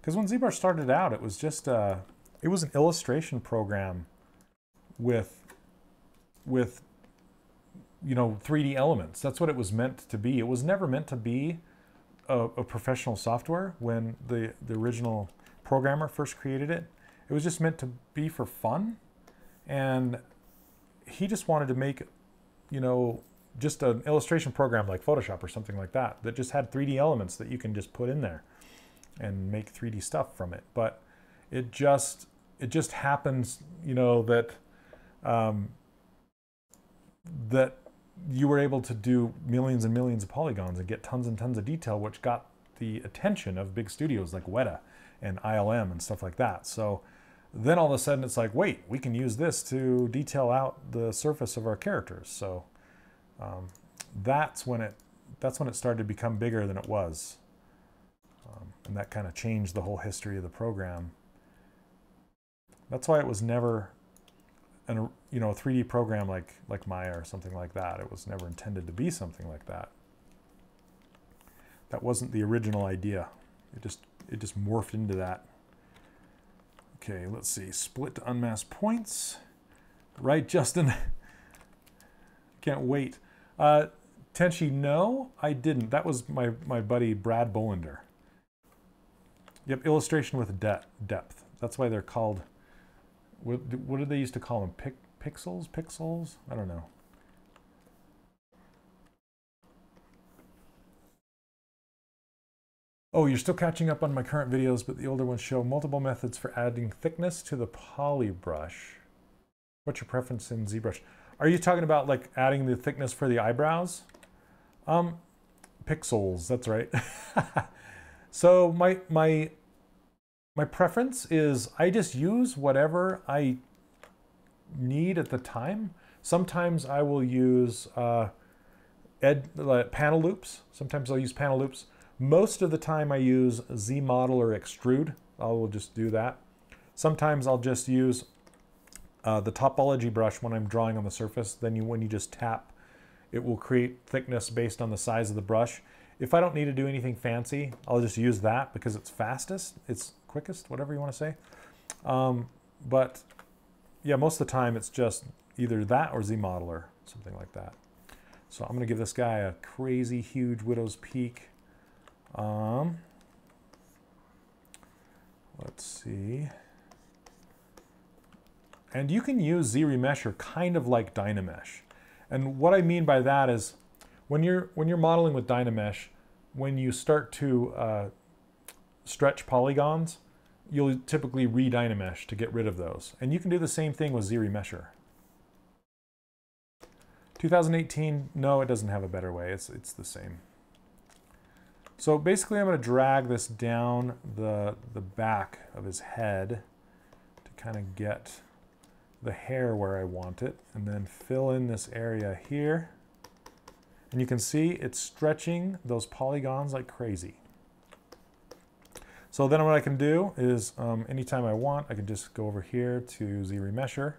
Because when ZBrush started out, it was just uh, it was an illustration program with, with, you know, 3D elements. That's what it was meant to be. It was never meant to be a, a professional software when the, the original programmer first created it. It was just meant to be for fun. And he just wanted to make, you know, just an illustration program like Photoshop or something like that that just had 3D elements that you can just put in there and make 3D stuff from it. But it just it just happens, you know, that um, that you were able to do millions and millions of polygons and get tons and tons of detail, which got the attention of big studios like Weta and ILM and stuff like that. So then all of a sudden it's like, wait, we can use this to detail out the surface of our characters. So um, that's when it that's when it started to become bigger than it was. Um, and that kind of changed the whole history of the program. That's why it was never an, you know, a 3D program like, like Maya or something like that. It was never intended to be something like that. That wasn't the original idea. It just, it just morphed into that. Okay, let's see. Split to unmask points. Right, Justin? Can't wait. Uh, Tenchi, no, I didn't. That was my, my buddy Brad Bolander. Yep, illustration with de depth. That's why they're called, what, did they used to call them? Pic pixols? Pixols? I don't know. Oh, you're still catching up on my current videos, but the older ones show multiple methods for adding thickness to the poly brush. What's your preference in ZBrush? Are you talking about like adding the thickness for the eyebrows? Um, pixols, that's right. so my, my, my preference is I just use whatever I need at the time. Sometimes I will use uh, ed, uh, panel loops. Sometimes I'll use panel loops. Most of the time I use Z model or extrude. I will just do that. Sometimes I'll just use uh, the topology brush, when I'm drawing on the surface, then you, when you just tap, it will create thickness based on the size of the brush. If I don't need to do anything fancy, I'll just use that because it's fastest, it's quickest, whatever you want to say. Um, but yeah, most of the time it's just either that or ZModeler, something like that. So I'm going to give this guy a crazy huge widow's peak. Um, let's see. And you can use Z-Remesher kind of like Dynamesh. And what I mean by that is when you're, when you're modeling with Dynamesh, when you start to uh, stretch polygons, you'll typically re-Dynamesh to get rid of those. And you can do the same thing with ZRemesher. 2018, no, it doesn't have a better way. It's, it's the same. So basically I'm going to drag this down the, the back of his head to kind of get the hair where I want it and then fill in this area here. And you can see it's stretching those polygons like crazy. So then what I can do is um, anytime I want, I can just go over here to ZRemesher.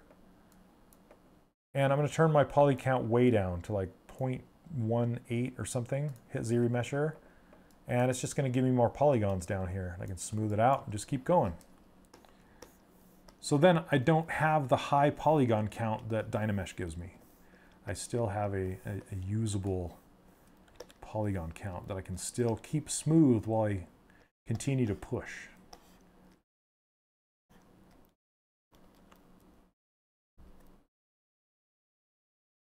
And I'm going to turn my poly count way down to like 0.18 or something, hit ZRemesher. And it's just going to give me more polygons down here. And I can smooth it out and just keep going. So then I don't have the high polygon count that Dynamesh gives me. I still have a, a, a usable polygon count that I can still keep smooth while I continue to push.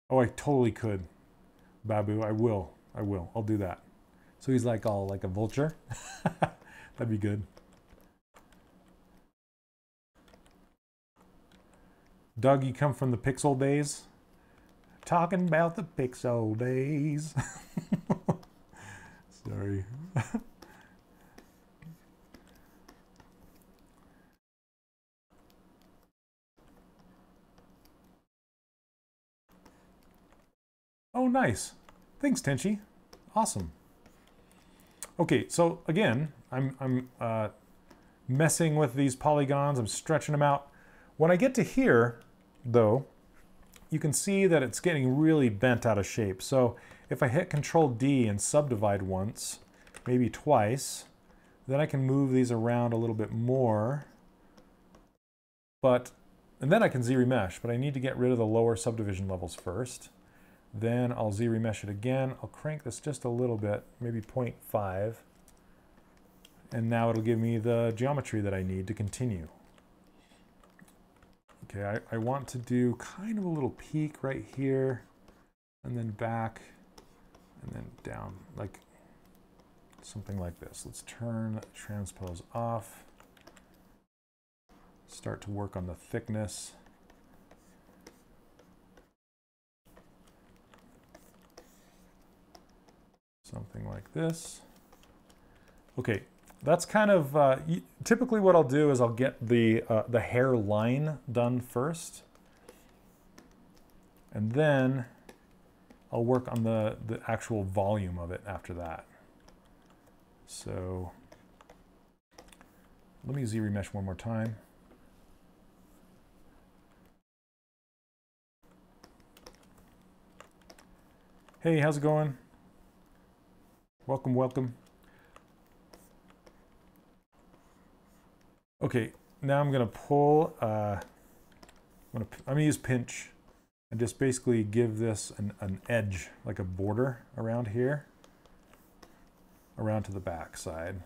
Oh, I totally could. Babu, I will. I will. I'll do that. So he's like all like a vulture. That'd be good. Doug, you come from the Pixel days? Talking about the Pixel days. Sorry. oh, nice. Thanks, Tenchi. Awesome. Okay, so again, I'm, I'm uh, messing with these polygons. I'm stretching them out. When I get to here, though, you can see that it's getting really bent out of shape. So if I hit Control D and subdivide once, maybe twice, then I can move these around a little bit more. But, and then I can Z-remesh, but I need to get rid of the lower subdivision levels first. Then I'll Z-remesh it again. I'll crank this just a little bit, maybe 0.5. And now it'll give me the geometry that I need to continue. Okay, I, I want to do kind of a little peak right here, and then back, and then down, like something like this. Let's turn transpose off. Start to work on the thickness. Something like this. Okay, that's kind of uh, typically what I'll do is I'll get the uh, the hair line done first, and then I'll work on the the actual volume of it after that. So let me Z remesh one more time. Hey, how's it going? Welcome, welcome. Okay, now I'm gonna pull, uh, I'm, gonna, I'm gonna use pinch and just basically give this an, an edge, like a border around here, around to the back side.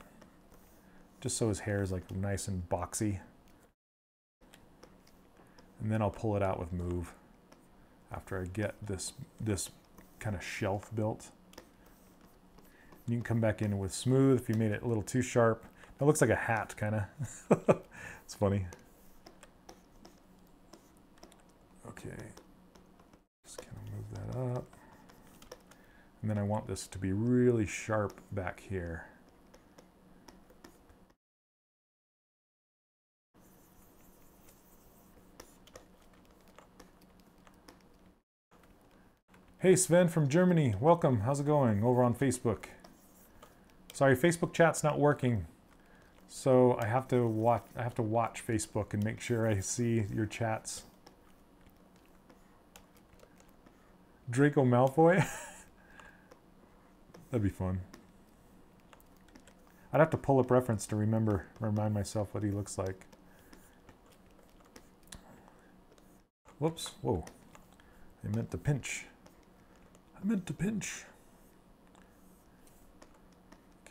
Just so his hair is like nice and boxy. And then I'll pull it out with move after I get this, this kind of shelf built. You can come back in with smooth if you made it a little too sharp. It looks like a hat, kind of. it's funny. Okay. Just kind of move that up. And then I want this to be really sharp back here. Hey Sven from Germany, welcome. How's it going over on Facebook? Sorry, Facebook chat's not working. So I have to watch I have to watch Facebook and make sure I see your chats. Draco Malfoy? That'd be fun. I'd have to pull up reference to remember remind myself what he looks like. Whoops, whoa. I meant to pinch. I meant to pinch.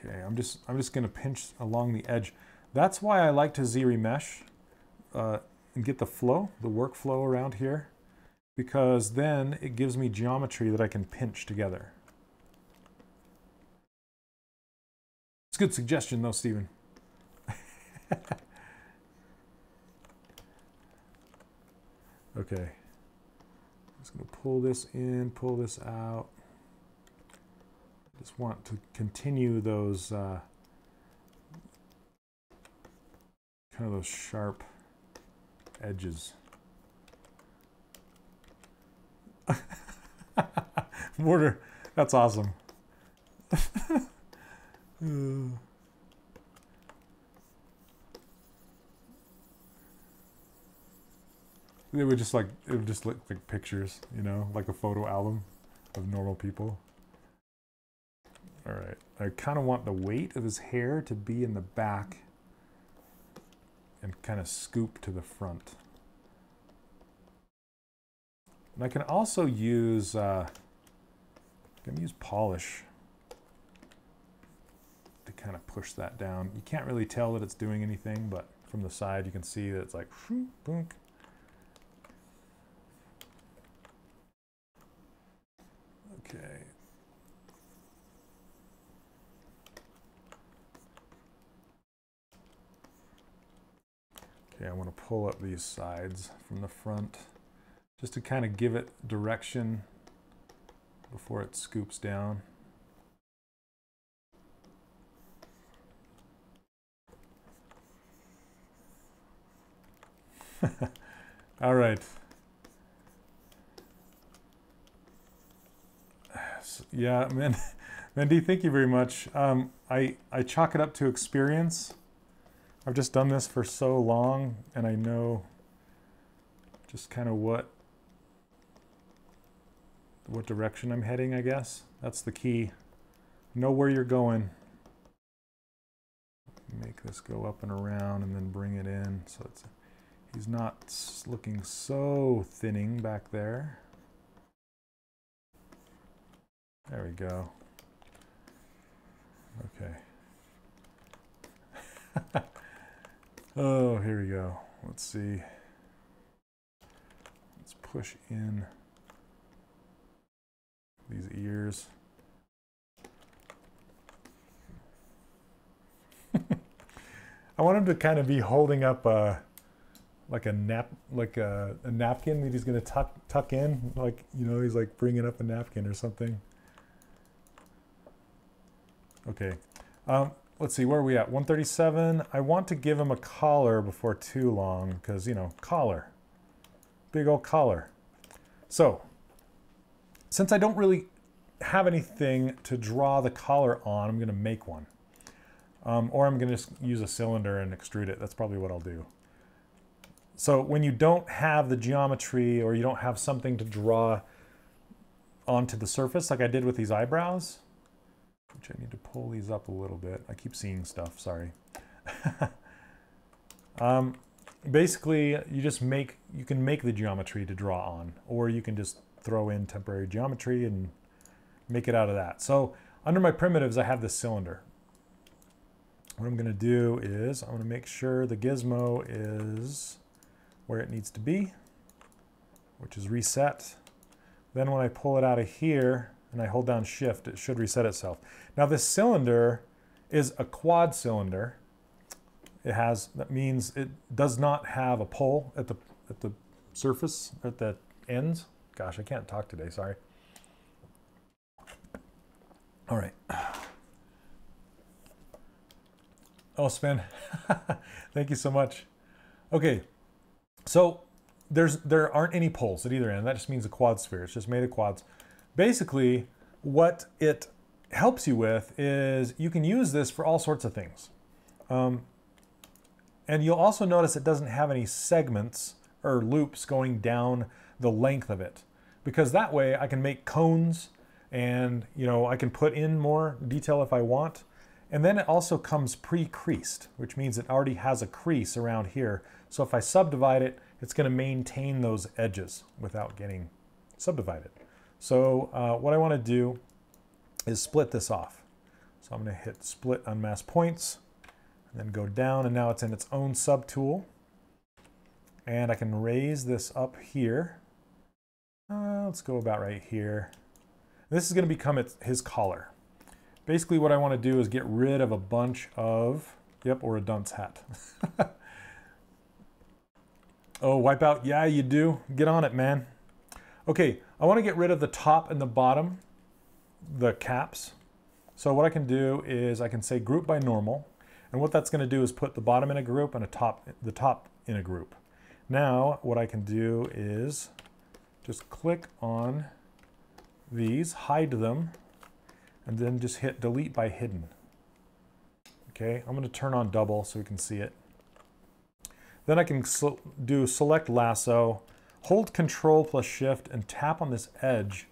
Okay, I'm just I'm just going to pinch along the edge. That's why I like to Z-remesh uh, and get the flow, the workflow around here, because then it gives me geometry that I can pinch together. It's a good suggestion though, Stephen. okay. I'm just to pull this in, pull this out. Just want to continue those uh, kind of those sharp edges. Mortar, that's awesome. It would just like it would just look like pictures, you know, like a photo album of normal people. All right, I kind of want the weight of his hair to be in the back and kind of scoop to the front. And I can also use, uh, I use polish to kind of push that down. You can't really tell that it's doing anything, but from the side you can see that it's like, boom. Okay. Okay, I want to pull up these sides from the front just to kind of give it direction before it scoops down. All right. Yeah, man, Mandy, thank you very much. Um, I I chalk it up to experience. I've just done this for so long, and I know just kind of what what direction I'm heading. I guess that's the key. Know where you're going. Make this go up and around, and then bring it in so it's he's not looking so thinning back there. There we go. Okay. oh, here we go. Let's see. Let's push in these ears. I want him to kind of be holding up a like a nap like a, a napkin that he's gonna tuck tuck in like you know he's like bringing up a napkin or something. Okay. Um, let's see, where are we at? 137. I want to give him a collar before too long because, you know, collar. Big old collar. So, since I don't really have anything to draw the collar on, I'm going to make one. Um, or I'm going to just use a cylinder and extrude it. That's probably what I'll do. So when you don't have the geometry or you don't have something to draw onto the surface like I did with these eyebrows, which I need to pull these up a little bit. I keep seeing stuff, sorry. um, basically, you just make, you can make the geometry to draw on, or you can just throw in temporary geometry and make it out of that. So under my primitives, I have this cylinder. What I'm gonna do is I'm gonna make sure the gizmo is where it needs to be, which is reset. Then when I pull it out of here, and I hold down shift, it should reset itself. Now this cylinder is a quad cylinder. It has, that means it does not have a pole at the, at the surface, at the ends. Gosh, I can't talk today, sorry. All right. Oh, spin. Thank you so much. Okay, so there's there aren't any poles at either end. That just means a quad sphere. It's just made of quads basically what it helps you with is you can use this for all sorts of things. Um, and you'll also notice it doesn't have any segments or loops going down the length of it because that way I can make cones and you know I can put in more detail if I want. And then it also comes pre-creased, which means it already has a crease around here. So if I subdivide it, it's gonna maintain those edges without getting subdivided. So uh, what I want to do is split this off. So I'm going to hit split unmask points and then go down and now it's in its own subtool. And I can raise this up here. Uh, let's go about right here. This is going to become its, his collar. Basically what I want to do is get rid of a bunch of Yep, or a dunce hat. oh, wipe out. Yeah, you do. Get on it, man. Okay, I want to get rid of the top and the bottom, the caps. So what I can do is I can say group by normal. And what that's going to do is put the bottom in a group and a top, the top in a group. Now, what I can do is just click on these, hide them, and then just hit delete by hidden. Okay, I'm going to turn on double so we can see it. Then I can do select lasso, hold control plus shift and tap on this edge.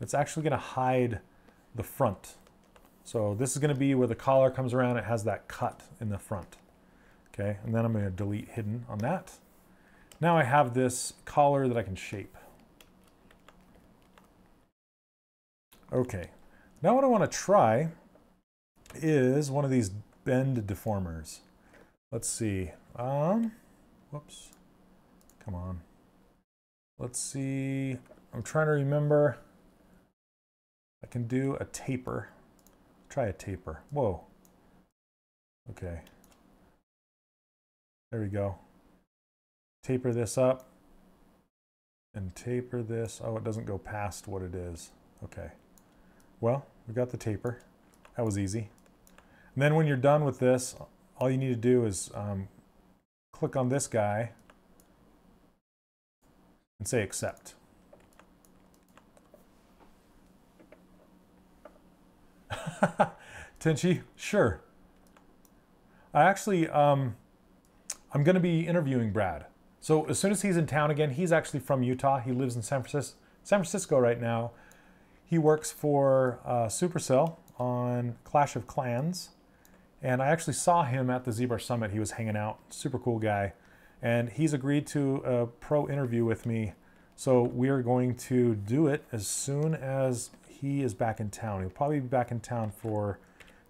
It's actually going to hide the front. So this is going to be where the collar comes around. It has that cut in the front. Okay, and then I'm going to delete hidden on that. Now I have this collar that I can shape. Okay, now what I want to try is one of these bend deformers. Let's see. Um, whoops. Come on. Let's see. I'm trying to remember. I can do a taper. Try a taper. Whoa. Okay. There we go. Taper this up and taper this. Oh, it doesn't go past what it is. Okay. Well, we got the taper. That was easy. And then when you're done with this, all you need to do is um, click on this guy and say accept. Tenchi, sure. I actually, um, I'm going to be interviewing Brad. So as soon as he's in town again, he's actually from Utah. He lives in San Francisco, San Francisco right now. He works for uh, Supercell on Clash of Clans. And I actually saw him at the ZBrush Summit. He was hanging out, super cool guy. And he's agreed to a pro interview with me. So we are going to do it as soon as he is back in town. He'll probably be back in town for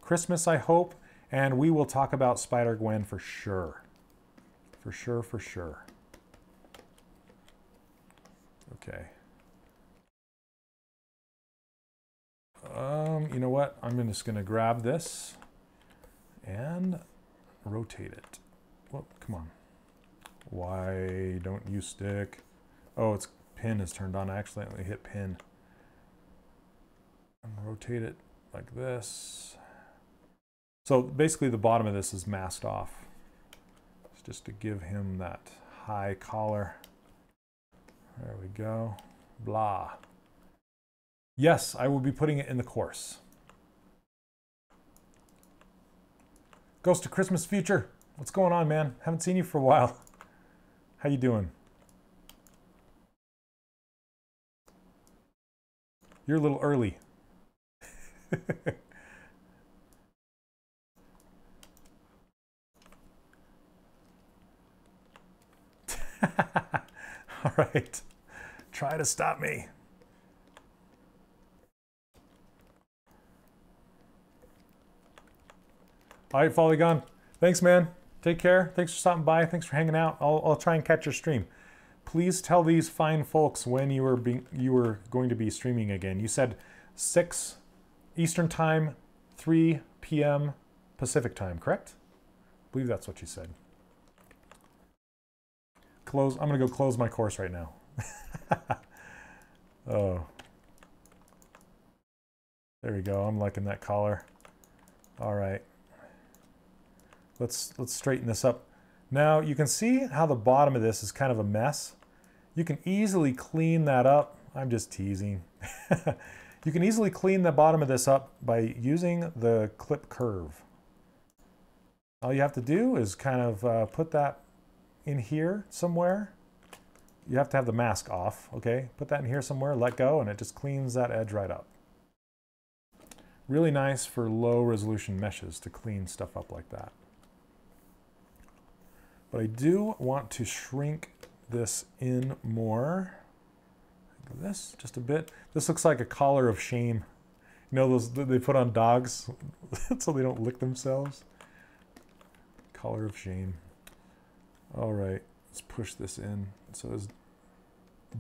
Christmas, I hope. And we will talk about Spider-Gwen for sure. For sure, for sure. Okay. Um, you know what? I'm just going to grab this and rotate it. Well, come on. Why don't you stick? Oh, its pin is turned on. I accidentally hit pin. Rotate it like this. So basically the bottom of this is masked off. It's just to give him that high collar. There we go. Blah. Yes, I will be putting it in the course. Ghost of Christmas Future, what's going on, man? Haven't seen you for a while. How you doing? You're a little early. All right. Try to stop me. All right, Follygon. Thanks, man. Take care. Thanks for stopping by. Thanks for hanging out. I'll, I'll try and catch your stream. Please tell these fine folks when you were being you were going to be streaming again. You said 6 Eastern Time, 3 p.m. Pacific Time, correct? I believe that's what you said. Close. I'm going to go close my course right now. oh. There we go. I'm liking that collar. All right. Let's, let's straighten this up. Now you can see how the bottom of this is kind of a mess. You can easily clean that up. I'm just teasing. you can easily clean the bottom of this up by using the clip curve. All you have to do is kind of uh, put that in here somewhere. You have to have the mask off, okay? Put that in here somewhere, let go, and it just cleans that edge right up. Really nice for low resolution meshes to clean stuff up like that. But I do want to shrink this in more. Like this, just a bit. This looks like a collar of shame. You know those they put on dogs so they don't lick themselves? Collar of shame. All right, let's push this in so his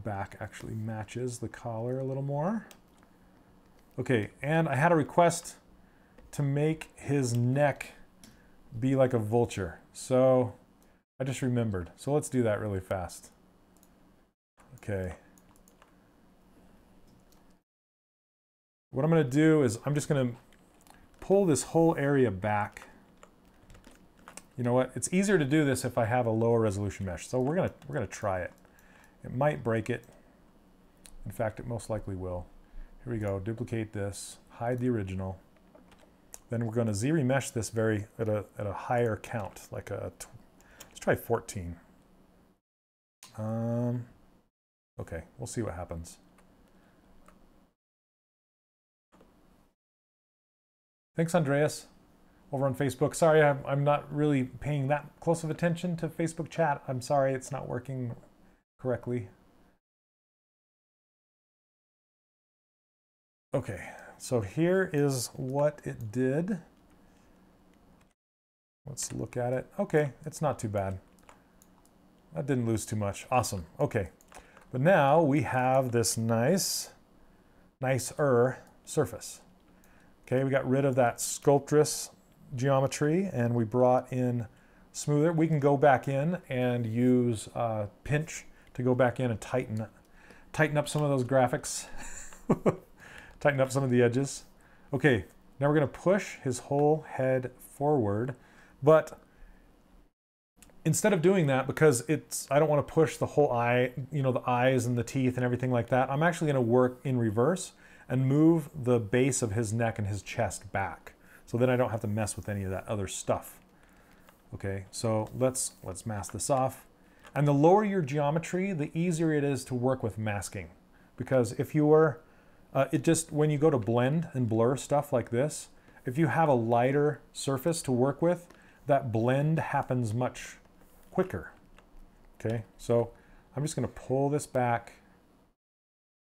back actually matches the collar a little more. Okay, and I had a request to make his neck be like a vulture. So I just remembered. So let's do that really fast. Okay. What I'm going to do is I'm just going to pull this whole area back. You know what? It's easier to do this if I have a lower resolution mesh. So we're going to we're going to try it. It might break it. In fact, it most likely will. Here we go. Duplicate this. Hide the original. Then we're going to z-remesh this very at a at a higher count, like a let's try 14. Um, okay, we'll see what happens. Thanks, Andreas, over on Facebook. Sorry, I'm, I'm not really paying that close of attention to Facebook chat. I'm sorry it's not working correctly. Okay, so here is what it did. Let's look at it. Okay, it's not too bad. That didn't lose too much. Awesome. Okay, but now we have this nice, nicer surface. Okay, we got rid of that Sculptris geometry and we brought in smoother. We can go back in and use uh, pinch to go back in and tighten tighten up some of those graphics. tighten up some of the edges. Okay, now we're to push his whole head forward, but instead of doing that, because it's I don't want to push the whole eye, you know, the eyes and the teeth and everything like that, I'm actually going to work in reverse and move the base of his neck and his chest back. So then I don't have to mess with any of that other stuff. Okay, so let's, let's mask this off. And the lower your geometry, the easier it is to work with masking. Because if you were, uh, it just, when you go to blend and blur stuff like this, if you have a lighter surface to work with, that blend happens much quicker. Okay, so I'm just gonna pull this back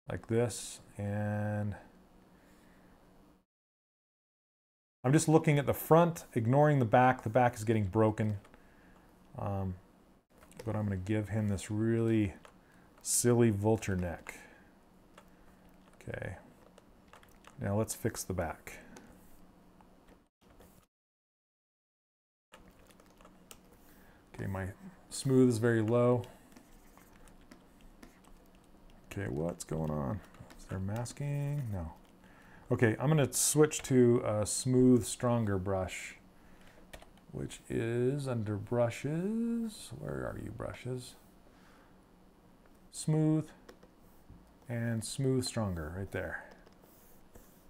like this and I'm just looking at the front, ignoring the back. The back is getting broken. Um, but I'm going to give him this really silly vulture neck. Okay. Now let's fix the back. Okay, my smooth is very low. Okay, what's going on? They're masking? No. Okay, I'm going to switch to a smooth, stronger brush, which is under brushes. Where are you, brushes? Smooth and smooth, stronger, right there.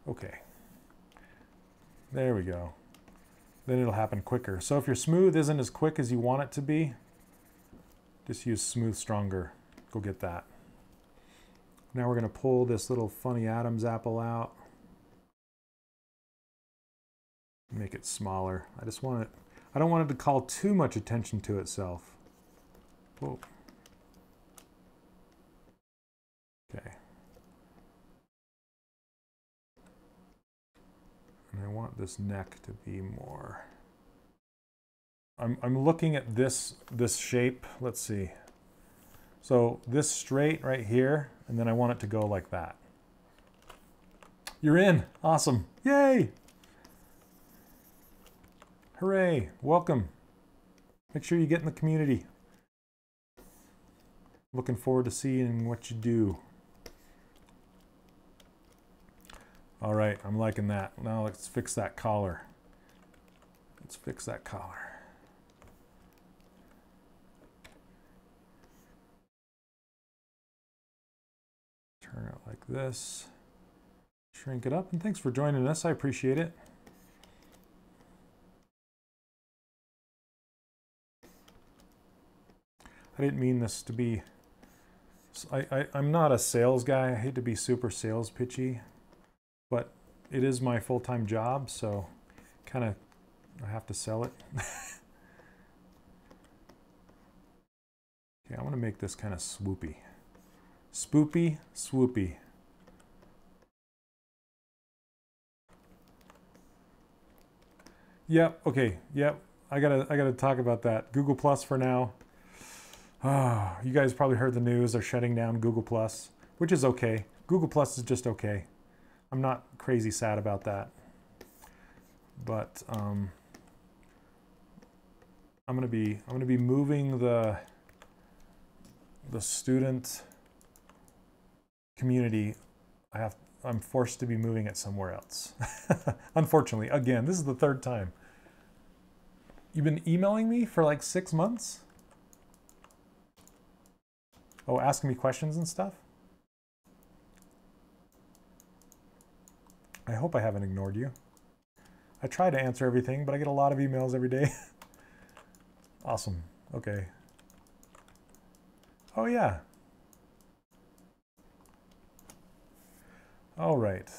Okay. There we go. Then it'll happen quicker. So if your smooth isn't as quick as you want it to be, just use smooth, stronger. Go get that. Now we're going to pull this little funny Adam's apple out. Make it smaller. I just want it, I don't want it to call too much attention to itself. Whoa. Okay. And I want this neck to be more. I'm, I'm looking at this, this shape. Let's see. So this straight right here, and then I want it to go like that. You're in. Awesome. Yay. Hooray. Welcome. Make sure you get in the community. Looking forward to seeing what you do. All right, I'm liking that. Now let's fix that collar. Let's fix that collar. Turn it like this. Shrink it up, and thanks for joining us. I appreciate it. I didn't mean this to be... I, I, I'm not a sales guy. I hate to be super sales pitchy, but it is my full-time job, so kind of I have to sell it. okay, I want to make this kind of swoopy. Spoopy, swoopy. Yep, okay, yep. I gotta I gotta talk about that. Google Plus for now. Ah, you guys probably heard the news. They're shutting down Google Plus, which is okay. Google Plus is just okay. I'm not crazy sad about that. But um, I'm gonna be I'm gonna be moving the the student community. I have I'm forced to be moving it somewhere else. Unfortunately, again, this is the third time. You've been emailing me for like six months? Oh, asking me questions and stuff? I hope I haven't ignored you. I try to answer everything, but I get a lot of emails every day. awesome. Okay. Oh, yeah. All right.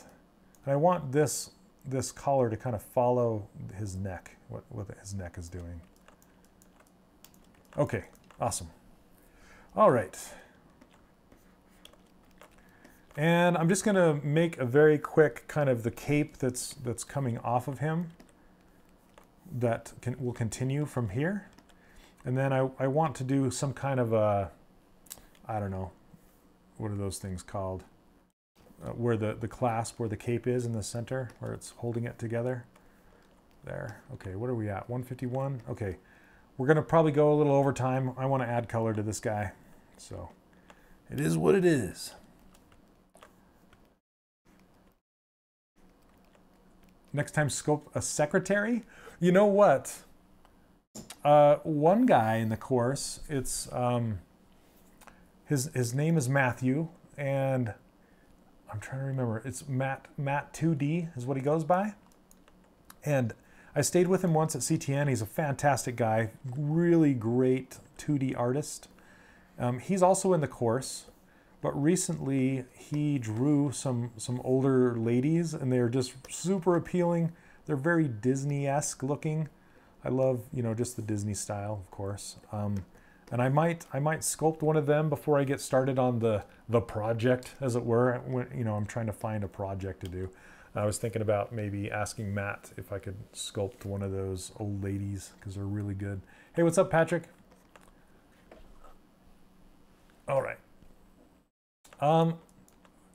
And I want this this collar to kind of follow his neck, what, what his neck is doing. Okay, awesome. All right. And I'm just gonna make a very quick kind of the cape that's that's coming off of him that can, will continue from here. And then I, I want to do some kind of a, I don't know, what are those things called? uh, where the, the clasp, where the cape is in the center, where it's holding it together. There. Okay, what are we at? 151? Okay. We're going to probably go a little over time. I want to add color to this guy. So it is what it is. Next time, scope a secretary. You know what? Uh, one guy in the course, it's um, his his name is Matthew, and I'm trying to remember. It's Matt Matt 2D is what he goes by. And I stayed with him once at CTN. He's a fantastic guy, really great 2D artist. Um, he's also in the course, but recently he drew some some older ladies, and they're just super appealing. They're very Disney-esque looking. I love you know just the Disney style, of course. Um, and I might I might sculpt one of them before I get started on the the project, as it were. When, you know, I'm trying to find a project to do. I was thinking about maybe asking Matt if I could sculpt one of those old ladies because they're really good. Hey, what's up, Patrick? All right. Um,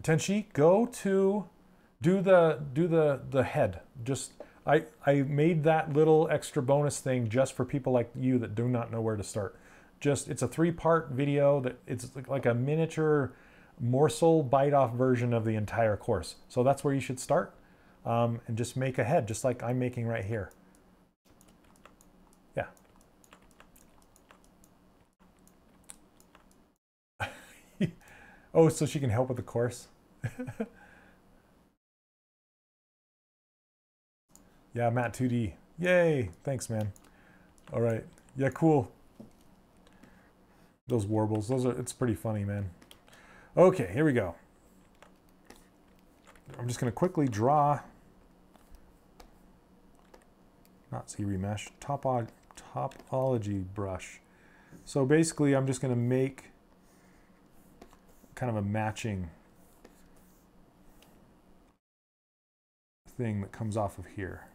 Tenchi, go to do the do the the head. Just I I made that little extra bonus thing just for people like you that do not know where to start just it's a three part video that it's like a miniature morsel bite off version of the entire course. So that's where you should start um, and just make a head just like I'm making right here. Yeah. Oh, so she can help with the course. yeah, Matt 2D. Yay. Thanks, man. All right. Yeah, cool. Those warbles, those are, it's pretty funny, man. Okay, here we go. I'm just gonna quickly draw, not Z-Remesh, topo topology brush. So basically I'm just gonna make kind of a matching thing that comes off of here.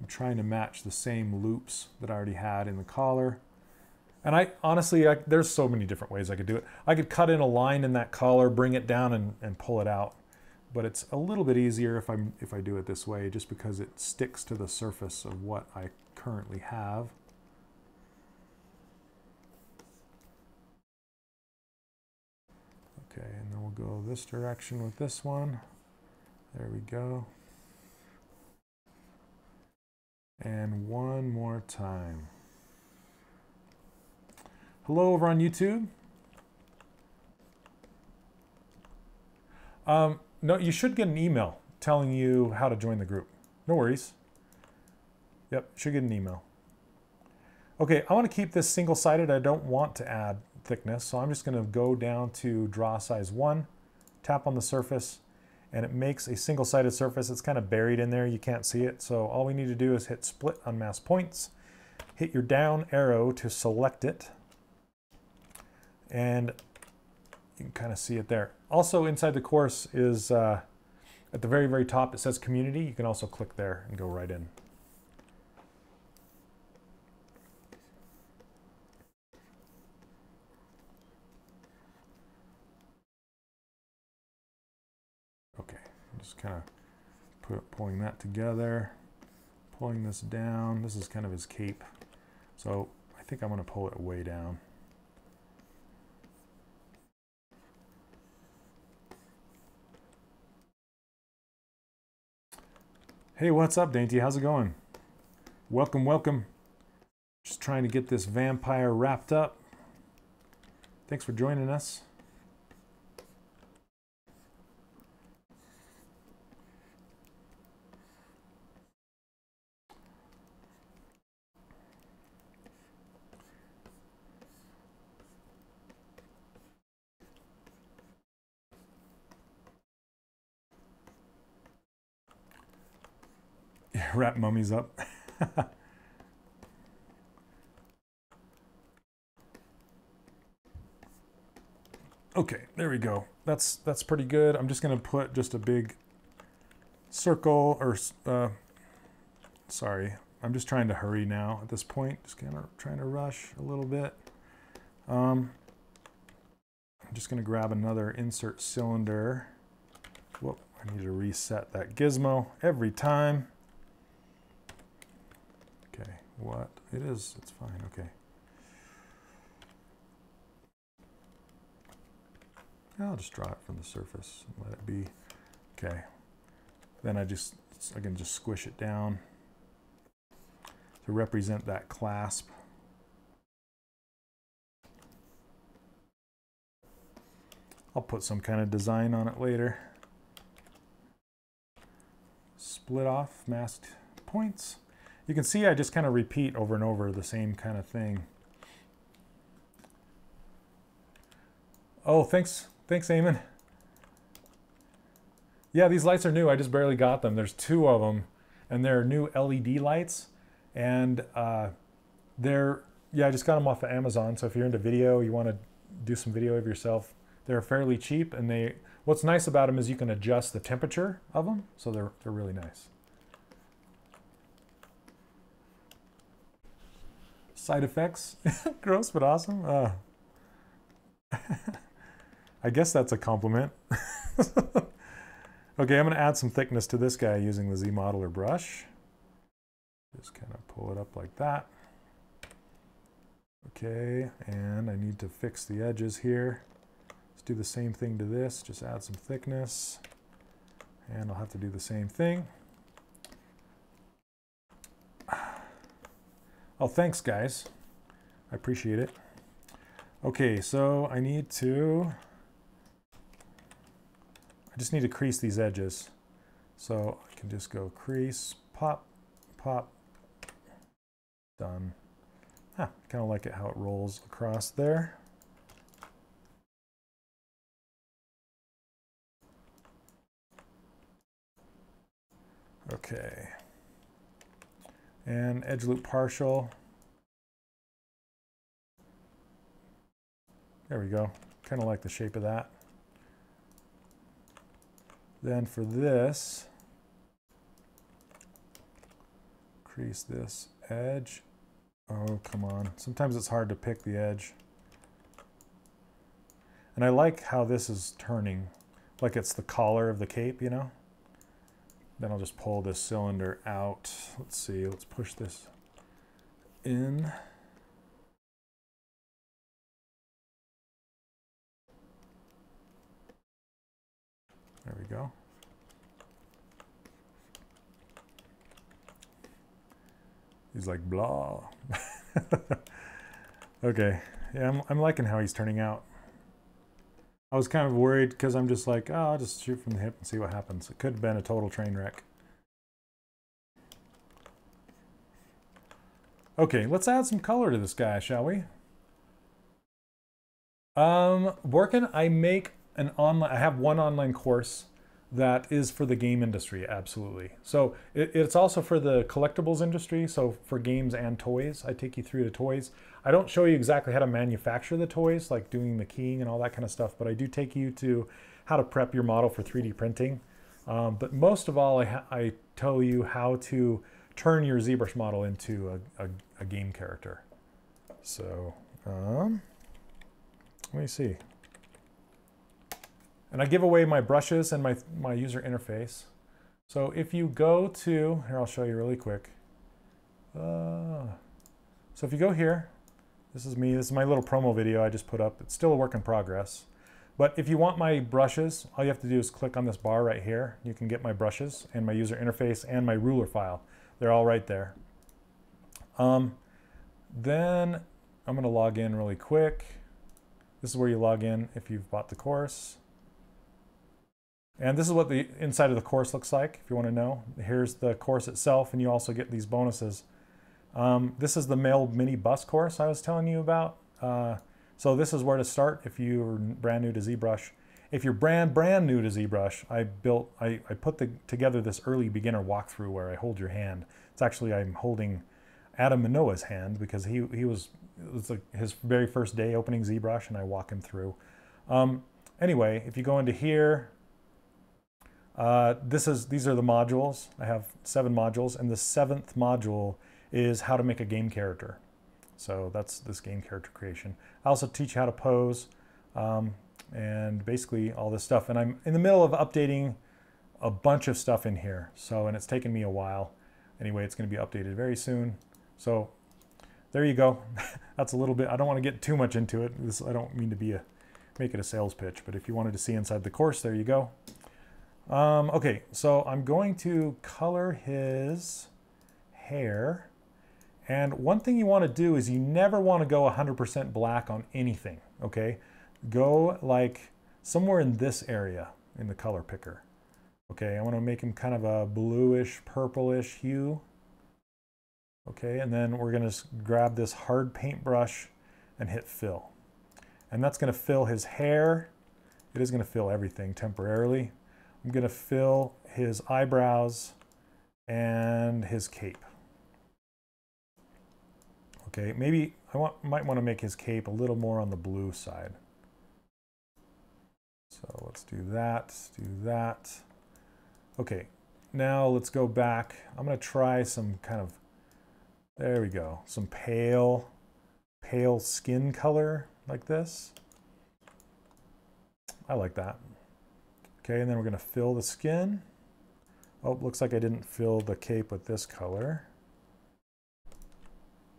I'm trying to match the same loops that I already had in the collar. And I honestly, I, there's so many different ways I could do it. I could cut in a line in that collar, bring it down and, and pull it out. But it's a little bit easier if, I'm, if I do it this way, just because it sticks to the surface of what I currently have. Okay, and then we'll go this direction with this one. There we go. And one more time. Hello over on YouTube. Um, no, you should get an email telling you how to join the group. No worries. Yep, should get an email. Okay, I want to keep this single-sided. I don't want to add thickness, so I'm just going to go down to draw size 1, tap on the surface, and it makes a single-sided surface. It's kind of buried in there. You can't see it. So all we need to do is hit split on mass points, hit your down arrow to select it, and you can kind of see it there. Also inside the course is uh, at the very, very top, it says community. You can also click there and go right in. Just kind of pulling that together. pulling this down. This is kind of his cape. So I think I'm going to pull it way down. Hey, what's up, Dainty? How's it going? Welcome, welcome. Just trying to get this vampire wrapped up. Thanks for joining us. Wrap mummies up. okay, there we go. That's that's pretty good. I'm just gonna put just a big circle or uh, sorry, I'm just trying to hurry now at this point. Just kind of trying to rush a little bit. Um, I'm just gonna grab another insert cylinder. Whoop, I need to reset that gizmo every time. What? It is, it's fine, okay. I'll just draw it from the surface and let it be. Okay. Then I just, I can just squish it down to represent that clasp. I'll put some kind of design on it later. Split off masked points. You can see I just kind of repeat over and over the same kind of thing. Oh, thanks. Thanks, Eamon. Yeah, these lights are new. I just barely got them. There's two of them, and they're new LED lights. And uh, they're, yeah, I just got them off of Amazon. So if you're into video, you want to do some video of yourself, they're fairly cheap. And they, what's nice about them is you can adjust the temperature of them. So they're, they're really nice. Side effects? Gross, but awesome. Uh, I guess that's a compliment. okay, I'm going to add some thickness to this guy using the ZModeler brush. Just kind of pull it up like that. Okay, and I need to fix the edges here. Let's do the same thing to this, just add some thickness. And I'll have to do the same thing. Oh, thanks, guys. I appreciate it. Okay, so I need to, I just need to crease these edges. So I can just go crease, pop, pop, done. Huh, kind of like it how it rolls across there. Okay and edge loop partial. There we go. Kind of like the shape of that. Then for this, crease this edge. Oh, come on. Sometimes it's hard to pick the edge. And I like how this is turning, like it's the collar of the cape, you know? Then I'll just pull this cylinder out. Let's see, let's push this in. There we go. He's like, blah. okay, yeah, I'm, I'm liking how he's turning out. I was kind of worried because I'm just like, oh, I'll just shoot from the hip and see what happens. It could have been a total train wreck. Okay, let's add some color to this guy, shall we? Um, working, I make an online, I have one online course that is for the game industry, absolutely. So it, it's also for the collectibles industry, so for games and toys. I take you through the toys. I don't show you exactly how to manufacture the toys, like doing the keying and all that kind of stuff, but I do take you to how to prep your model for 3D printing. Um, but most of all, I, I, tell you how to turn your ZBrush model into a, a, a game character. So, um, let me see. And I give away my brushes and my, my user interface. So if you go to, here I'll show you really quick. Uh, so if you go here, this is me. This is my little promo video I just put up. It's still a work in progress. But if you want my brushes, all you have to do is click on this bar right here. You can get my brushes and my user interface and my ruler file. They're all right there. Um, then I'm going to log in really quick. This is where you log in if you've bought the course. And this is what the inside of the course looks like, if you want to know. Here's the course itself, and you also get these bonuses. Um, this is the Mail Mini Bus course I was telling you about. Uh, so this is where to start if you're brand new to ZBrush. If you're brand brand new to ZBrush, I built, I, I put the, together this early beginner walkthrough where I hold your hand. It's actually I'm holding Adam Manoa's hand because he he was it was like his very first day opening ZBrush, and I walk him through. Um, anyway, if you go into here, uh, this is these are the modules. I have seven modules, and the seventh module is how to make a game character. So that's this game character creation. I also teach you how to pose um, and basically all this stuff. And I'm in the middle of updating a bunch of stuff in here. So, and it's taken me a while. Anyway, it's going to be updated very soon. So there you go. that's a little bit, I don't want to get too much into it. This, I don't mean to be a, make it a sales pitch, but if you wanted to see inside the course, there you go. Um, okay, so I'm going to color his hair. And one thing you want to do is you never want to go 100% black on anything, okay? Go like somewhere in this area in the color picker. Okay, I want to make him kind of a bluish, purplish hue. Okay, and then we're going to grab this hard paintbrush and hit fill. And that's going to fill his hair. It is going to fill everything temporarily. I'm going to fill his eyebrows and his cape. Okay, maybe I want, might want to make his cape a little more on the blue side. So let's do that, do that. Okay, now let's go back. I'm going to try some kind of there we go. Some pale, pale skin color like this. I like that. Okay, and then we're going to fill the skin. Oh, looks like I didn't fill the cape with this color.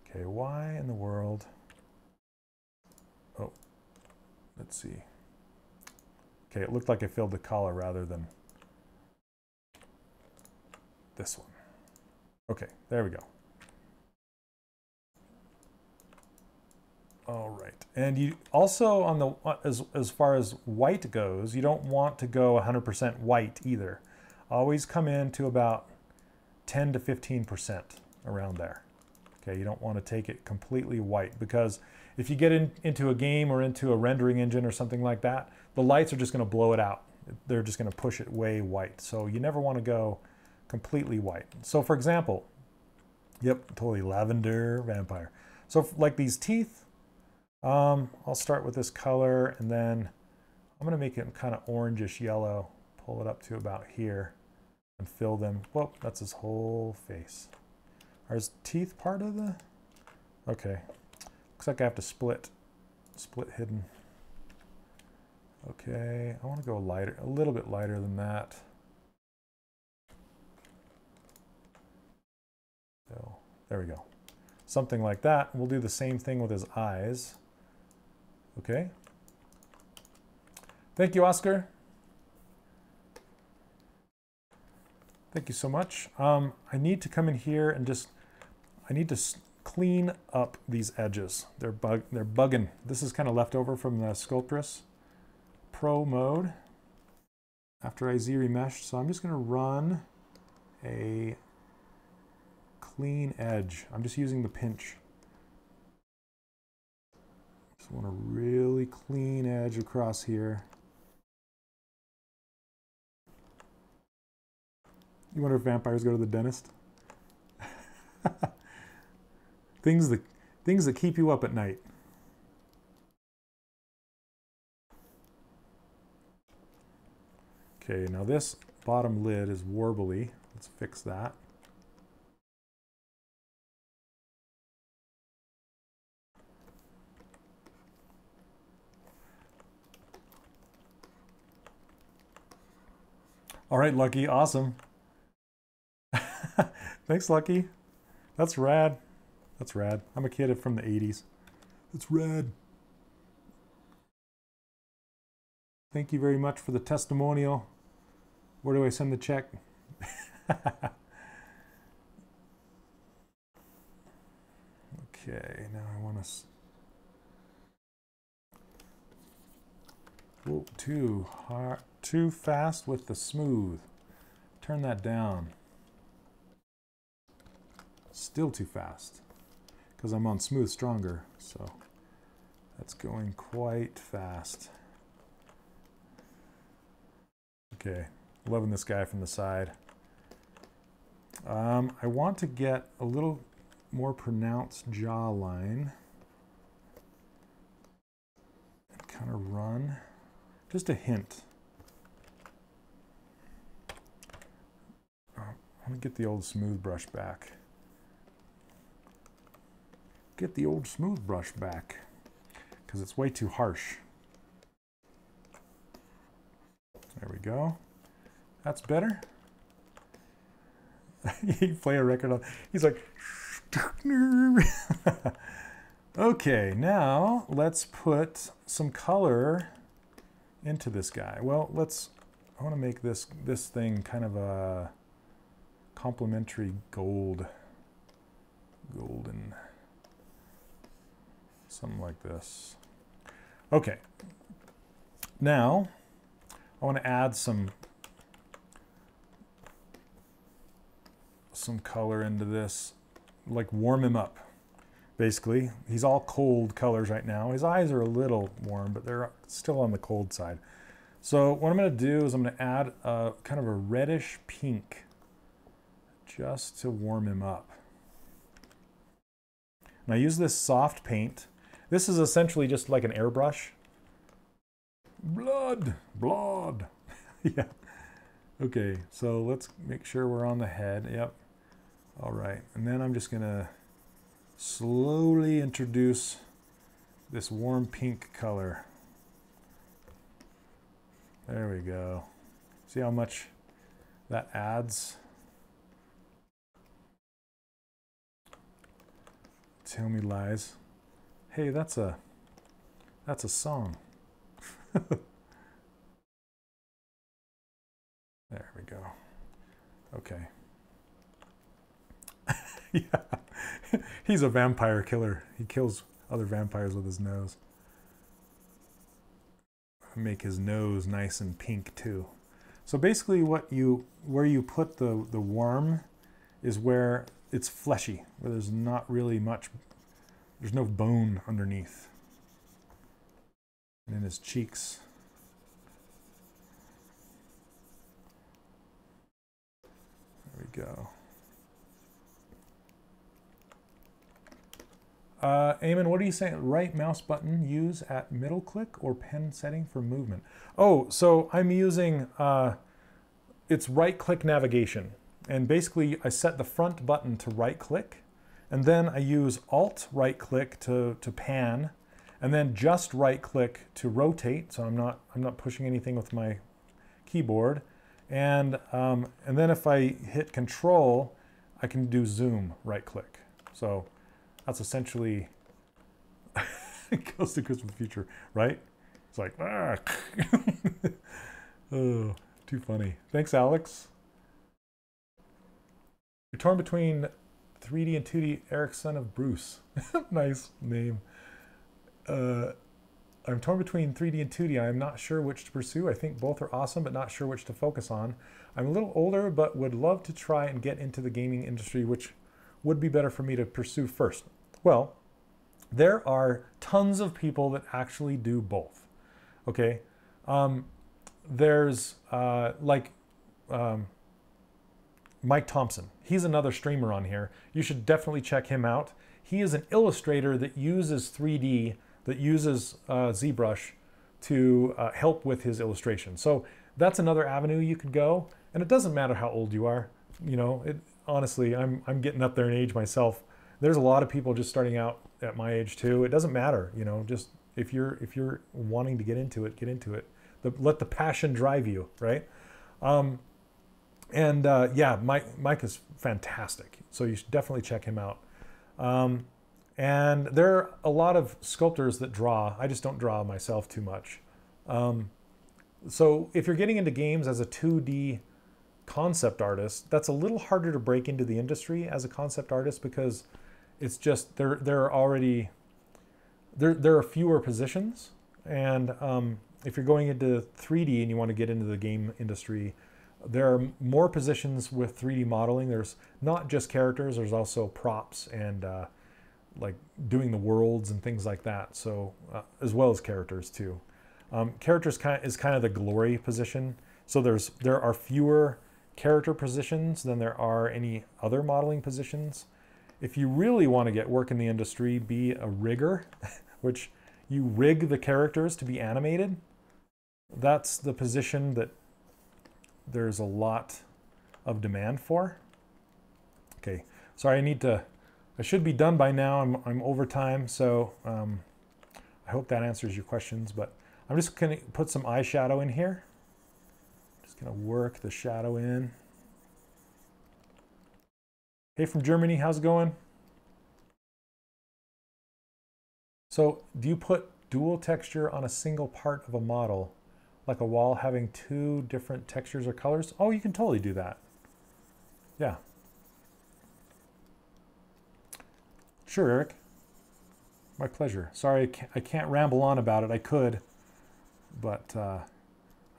Okay, why in the world? Oh, let's see. Okay, it looked like I filled the collar rather than this one. Okay, there we go. All right. And you also on the as as far as white goes, you don't want to go 100% white either. Always come in to about 10 to 15% around there. Okay, you don't want to take it completely white because if you get in, into a game or into a rendering engine or something like that, the lights are just going to blow it out. They're just going to push it way white. So you never want to go completely white. So for example, yep, totally lavender vampire. So like these teeth, um, I'll start with this color and then I'm going to make it kind of orangish yellow. Pull it up to about here and fill them. Whoa, that's his whole face. Are his teeth part of the... Okay. Looks like I have to split. Split hidden. Okay, I want to go lighter, a little bit lighter than that. So, there we go. Something like that. We'll do the same thing with his eyes. Okay. Thank you, Oscar. Thank you so much. Um, I need to come in here and just, I need to clean up these edges. They're, bug, they're bugging. This is kind of left over from the Sculptris Pro mode after I z-remeshed. So I'm just going to run a clean edge. I'm just using the pinch. Just want a really clean edge across here. You wonder if vampires go to the dentist? things that things that keep you up at night. Okay, now this bottom lid is warbly. Let's fix that. All right, Lucky. Awesome. Thanks, Lucky. That's rad. That's rad. I'm a kid from the 80s. That's rad. Thank you very much for the testimonial. Where do I send the check? okay, now I want to. Too hard, too fast with the smooth. Turn that down. Still too fast because I'm on smooth stronger. So that's going quite fast. Okay, loving this guy from the side. Um, I want to get a little more pronounced jawline. Kind of run. Just a hint. Oh, let me get the old smooth brush back. Get the old smooth brush back because it's way too harsh. There we go. That's better. he play a record on. He's like. okay, now let's put some color into this guy. Well, let's. I want to make this this thing kind of a complementary gold, golden, something like this. Okay. Now I want to add some some color into this, like warm him up. Basically, he's all cold colors right now. His eyes are a little warm, but they're still on the cold side. So what I'm going to do is I'm going to add a kind of a reddish pink just to warm him up. And I use this soft paint. This is essentially just like an airbrush. Blood, blood. yeah. Okay, so let's make sure we're on the head. Yep. All right, and then I'm just gonna slowly introduce this warm pink color. There we go. See how much that adds? Tell me lies. Hey, that's a that's a song. there we go. Okay. yeah. He's a vampire killer. He kills other vampires with his nose. Make his nose nice and pink too. So basically what you where you put the, the worm is where it's fleshy, where there's not really much there's no bone underneath. And in his cheeks. There we go. Uh, Eamon, what are you saying? Right mouse button use at middle click or pen setting for movement? Oh, so I'm using, uh, it's right click navigation. And basically I set the front button to right click and then I use alt right click to, to pan and then just right click to rotate. So I'm not, I'm not pushing anything with my keyboard. And, um, and then if I hit control, I can do zoom right click. So that's essentially Ghost of Christmas Future, right? It's like, ah. oh, too funny. Thanks, Alex. You're torn between 3D and 2D Eric, son of Bruce. nice name. Uh, I'm torn between 3D and 2D. I'm not sure which to pursue. I think both are awesome, but not sure which to focus on. I'm a little older, but would love to try and get into the gaming industry, which would be better for me to pursue first. Well, there are tons of people that actually do both. Okay, um, there's uh, like um, Mike Thompson. He's another streamer on here. You should definitely check him out. He is an illustrator that uses 3D, that uses uh, ZBrush to uh, help with his illustration. So that's another avenue you could go. And it doesn't matter how old you are. You know, it, honestly, I'm, I'm getting up there in age myself there's a lot of people just starting out at my age too. It doesn't matter, you know, just if you're if you're wanting to get into it, get into it. The, let the passion drive you, right? Um, and uh, yeah, Mike Mike is fantastic. So you should definitely check him out. Um, and there are a lot of sculptors that draw. I just don't draw myself too much. Um, so if you're getting into games as a 2D concept artist, that's a little harder to break into the industry as a concept artist because it's just there. There are already there there are fewer positions, and um, if you're going into 3D and you want to get into the game industry, there are more positions with 3D modeling. There's not just characters. There's also props and uh, like doing the worlds and things like that. So uh, as well as characters too. Um, characters kind of, is kind of the glory position. So there's there are fewer character positions than there are any other modeling positions. If you really want to get work in the industry, be a rigger, which you rig the characters to be animated. That's the position that there's a lot of demand for. Okay, sorry, I need to, I should be done by now. I'm, I'm over time, so um, I hope that answers your questions, but I'm just gonna put some eyeshadow in here. Just gonna work the shadow in. Hey from Germany, how's it going? So do you put dual texture on a single part of a model, like a wall having two different textures or colors? Oh, you can totally do that. Yeah. Sure, Eric. My pleasure. Sorry, I can't ramble on about it. I could but uh,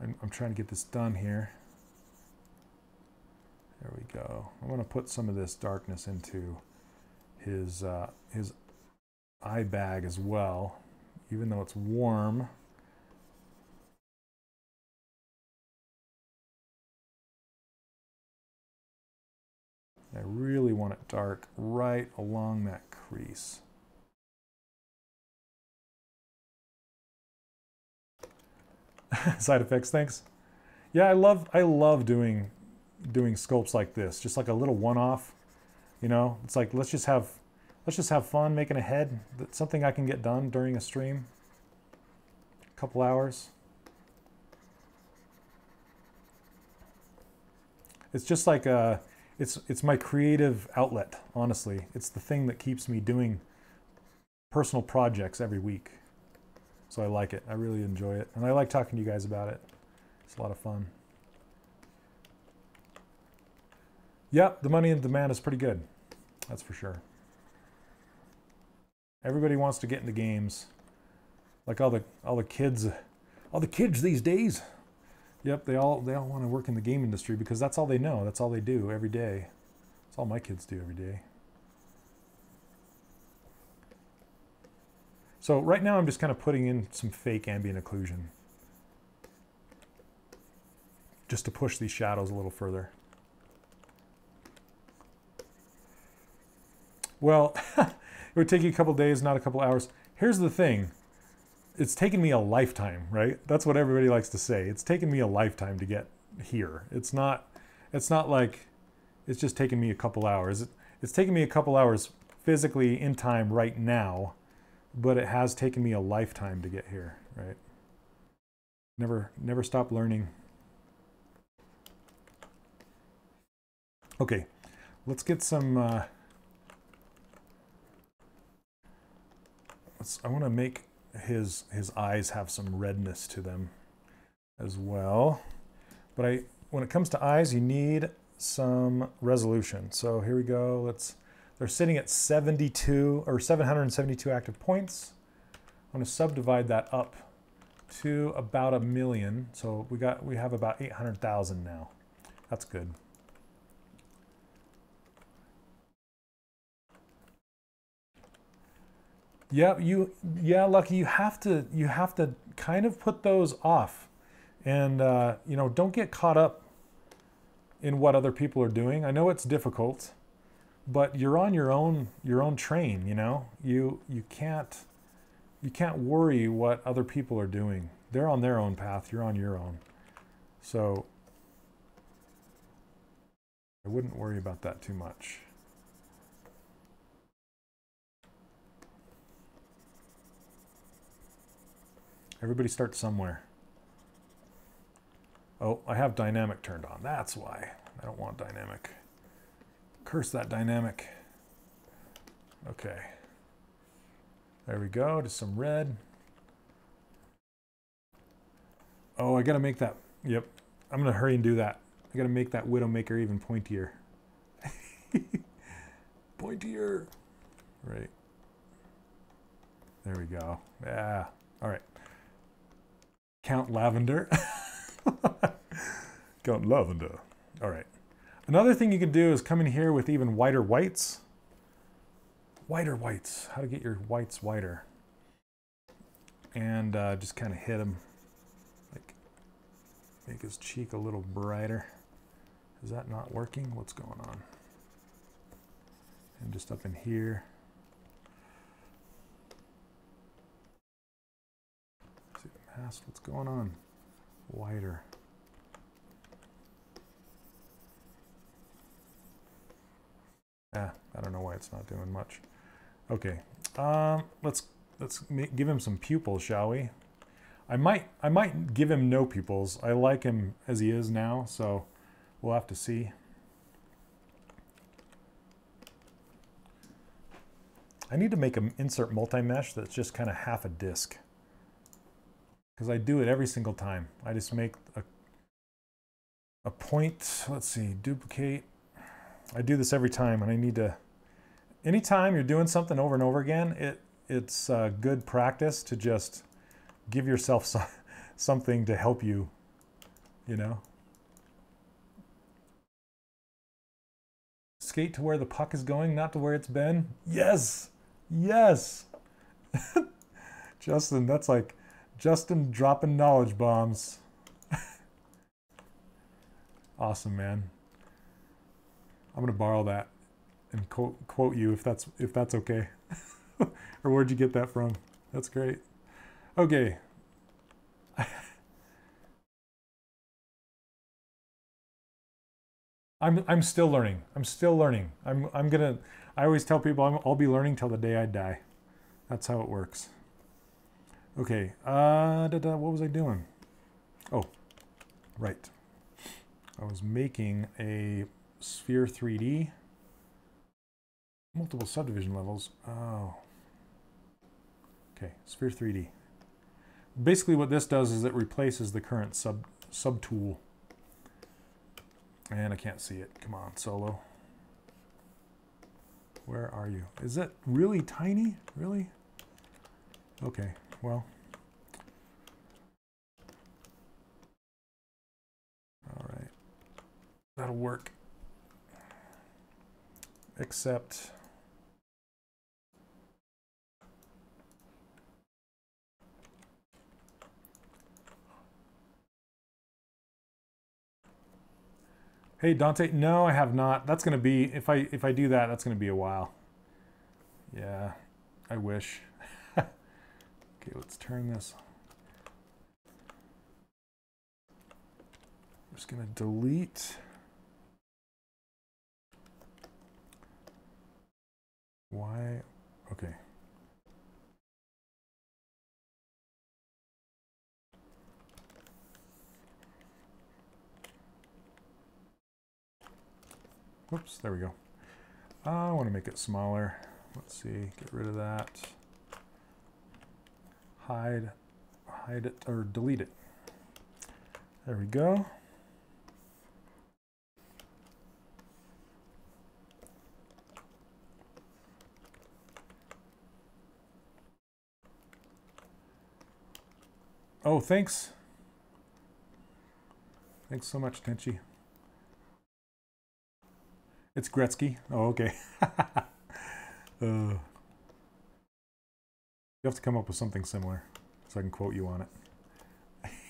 I'm, I'm trying to get this done here. There we go. I'm going to put some of this darkness into his uh, his eye bag as well, even though it's warm. I really want it dark right along that crease. side effects thanks yeah i love i love doing doing sculpts like this just like a little one-off you know it's like let's just have let's just have fun making a head that's something i can get done during a stream a couple hours it's just like a uh, it's it's my creative outlet honestly it's the thing that keeps me doing personal projects every week so I like it. I really enjoy it. And I like talking to you guys about it. It's a lot of fun. Yep, the money and demand is pretty good. That's for sure. Everybody wants to get into games. Like all the all the kids all the kids these days. Yep, they all they all want to work in the game industry because that's all they know. That's all they do every day. That's all my kids do every day. So right now I'm just kind of putting in some fake ambient occlusion just to push these shadows a little further. Well, it would take you a couple days, not a couple hours. Here's the thing. It's taken me a lifetime, right? That's what everybody likes to say. It's taken me a lifetime to get here. It's not it's not like it's just taken me a couple hours. It's taken me a couple hours physically in time right now but it has taken me a lifetime to get here, right? Never, never stop learning. Okay, let's get some, uh, let's, I want to make his, his eyes have some redness to them as well. But I, when it comes to eyes, you need some resolution. So here we go. Let's, they're sitting at 72 or 772 active points. I'm going to subdivide that up to about a million. So we got we have about 800,000 now. That's good. Yeah, you yeah, lucky you have to you have to kind of put those off. And uh, you know, don't get caught up in what other people are doing. I know it's difficult but you're on your own your own train you know you you can't you can't worry what other people are doing they're on their own path you're on your own so i wouldn't worry about that too much everybody starts somewhere Oh, I have dynamic turned on. That's why. I don't want dynamic. Curse that dynamic. Okay. There we go. Just some red. Oh, I got to make that. Yep. I'm going to hurry and do that. I got to make that Widowmaker even pointier. pointier. Right. There we go. Yeah. All right. Count Lavender. Count Lavender. All right. Another thing you can do is come in here with even whiter whites. Whiter whites. How to get your whites whiter. And uh, just kind of hit them. Like, make his cheek a little brighter. Is that not working? What's going on? And just up in here. Mask, what's going on? Wider. Yeah, I don't know why it's not doing much. Okay, um, let's let's give him some pupils, shall we? I might I might give him no pupils. I like him as he is now, so we'll have to see. I need to make an insert multi-mesh that's just kind of half a disc. Because I do it every single time. I just make a, a point, let's see, duplicate, I do this every time and I need to, anytime you're doing something over and over again, it it's uh, good practice to just give yourself so, something to help you, you know. Skate to where the puck is going, not to where it's been. Yes, yes. Justin, that's like Justin dropping knowledge bombs. awesome, man. I'm gonna borrow that and quote quote you if that's if that's okay. or where'd you get that from? That's great. Okay. I'm I'm still learning. I'm still learning. I'm I'm gonna. I always tell people I'm, I'll be learning till the day I die. That's how it works. Okay. Uh, da, da, what was I doing? Oh, right. I was making a sphere 3D. Multiple subdivision levels. Oh. Okay, sphere 3D. Basically what this does is it replaces the current sub subtool. And I can't see it. Come on, solo. Where are you? Is it really tiny? Really? Okay, well. All right. That'll work except Hey Dante, no, I have not. That's gonna be if I if I do that, that's gonna be a while. Yeah, I wish. Okay, let's turn this. I'm just gonna delete. Why? Okay. Whoops, there we go. I want to make it smaller. Let's see, get rid of that. Hide, hide it, or delete it. There we go. Oh, thanks. Thanks so much, Tenchi. It's Gretzky. Oh, okay. uh, have to come up with something similar so I can quote you on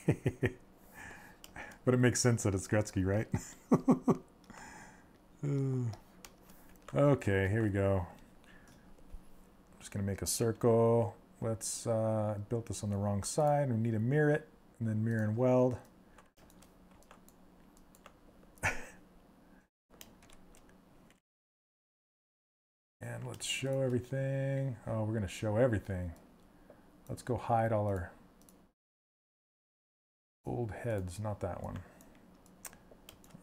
it. but it makes sense that it's Gretzky, right? okay, here we go. I'm just going to make a circle. Let's, uh, built this on the wrong side. We need to mirror it and then mirror and weld. and let's show everything. Oh, we're going to show everything. Let's go hide all our old heads, not that one.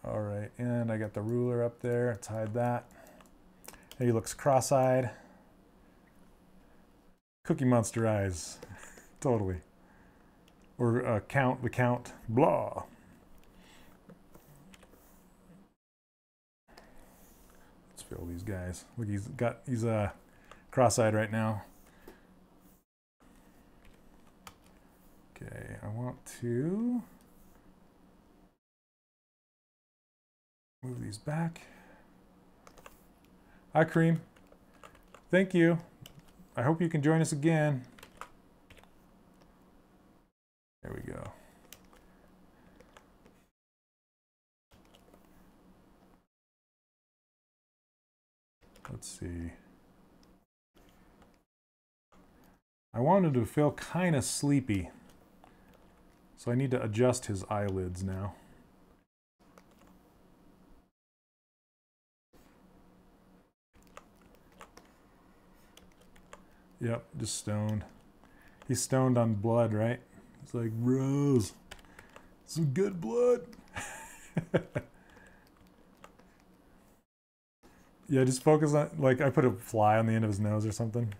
All right, and I got the ruler up there. Let's hide that. he looks cross-eyed. Cookie Monster eyes. totally. Or uh, count the count. Blah. Let's fill these guys. Look, he's got he's uh cross-eyed right now. Okay, I want to move these back. Hi, Cream. Thank you. I hope you can join us again. There we go. Let's see. I wanted to feel kind of sleepy. So I need to adjust his eyelids now. Yep, just stoned. He's stoned on blood, right? It's like, Rose, some good blood. yeah, just focus on, like, I put a fly on the end of his nose or something.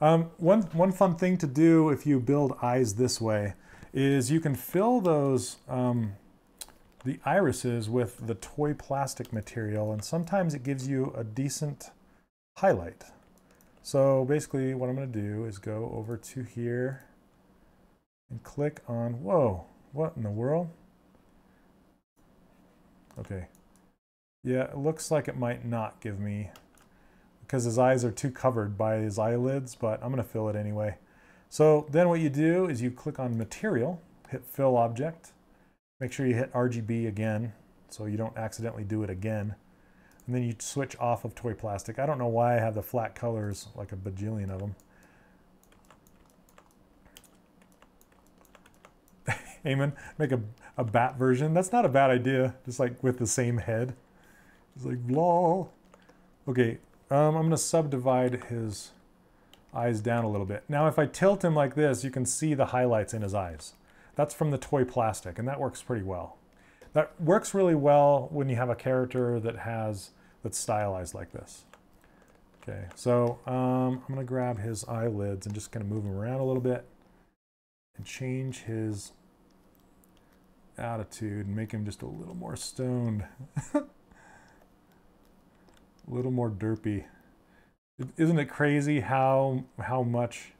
Um, one, one fun thing to do if you build eyes this way is you can fill those, um, the irises with the toy plastic material, and sometimes it gives you a decent highlight. So basically what I'm going to do is go over to here and click on, whoa, what in the world? Okay. Yeah, it looks like it might not give me, because his eyes are too covered by his eyelids, but I'm going to fill it anyway. So then what you do is you click on material, hit fill object, make sure you hit RGB again so you don't accidentally do it again and then you switch off of toy plastic. I don't know why I have the flat colors, like a bajillion of them. Amen. Make a, a bat version. That's not a bad idea. Just like with the same head. It's like, lol. Okay, um, I'm to subdivide his eyes down a little bit. Now, if I tilt him like this, you can see the highlights in his eyes. That's from the toy plastic, and that works pretty well. That works really well when you have a character that has that's stylized like this. Okay, so um, I'm gonna grab his eyelids and just kind of move him around a little bit and change his attitude and make him just a little more stoned. a little more derpy. Isn't it crazy how how much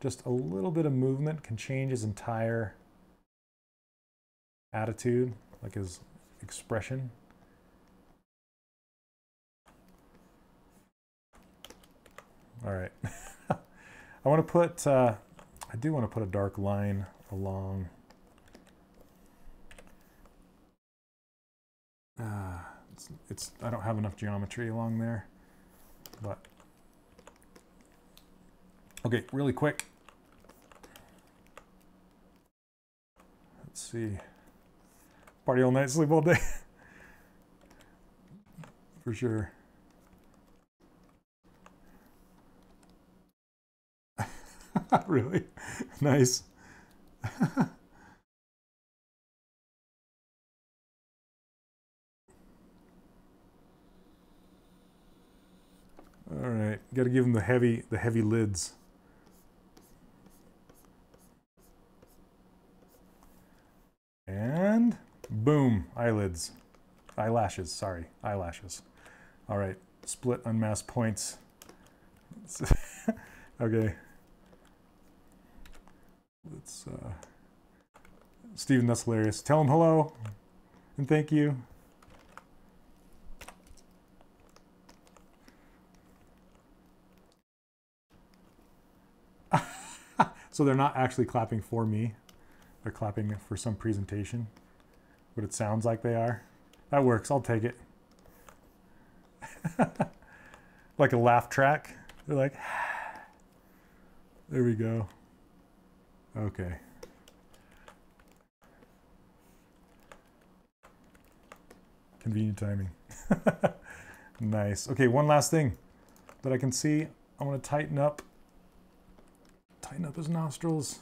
just a little bit of movement can change his entire attitude? like his expression. All right. I want to put, uh, I do want to put a dark line along. Uh, it's, it's, I don't have enough geometry along there, but, okay, really quick. Let's see. Party all night, sleep all day. For sure. really? nice. All right, got to give him the heavy, the heavy lids. And Boom, eyelids. Eyelashes, sorry, eyelashes. All right, split unmasked points. okay. Let's, uh, Steven, that's hilarious. Tell him hello and thank you. so they're not actually clapping for me. They're clapping for some presentation what it sounds like they are. That works. I'll take it. like a laugh track. They're like, there we go. Okay. Convenient timing. nice. Okay, one last thing that I can see. I want to tighten up, tighten up his nostrils.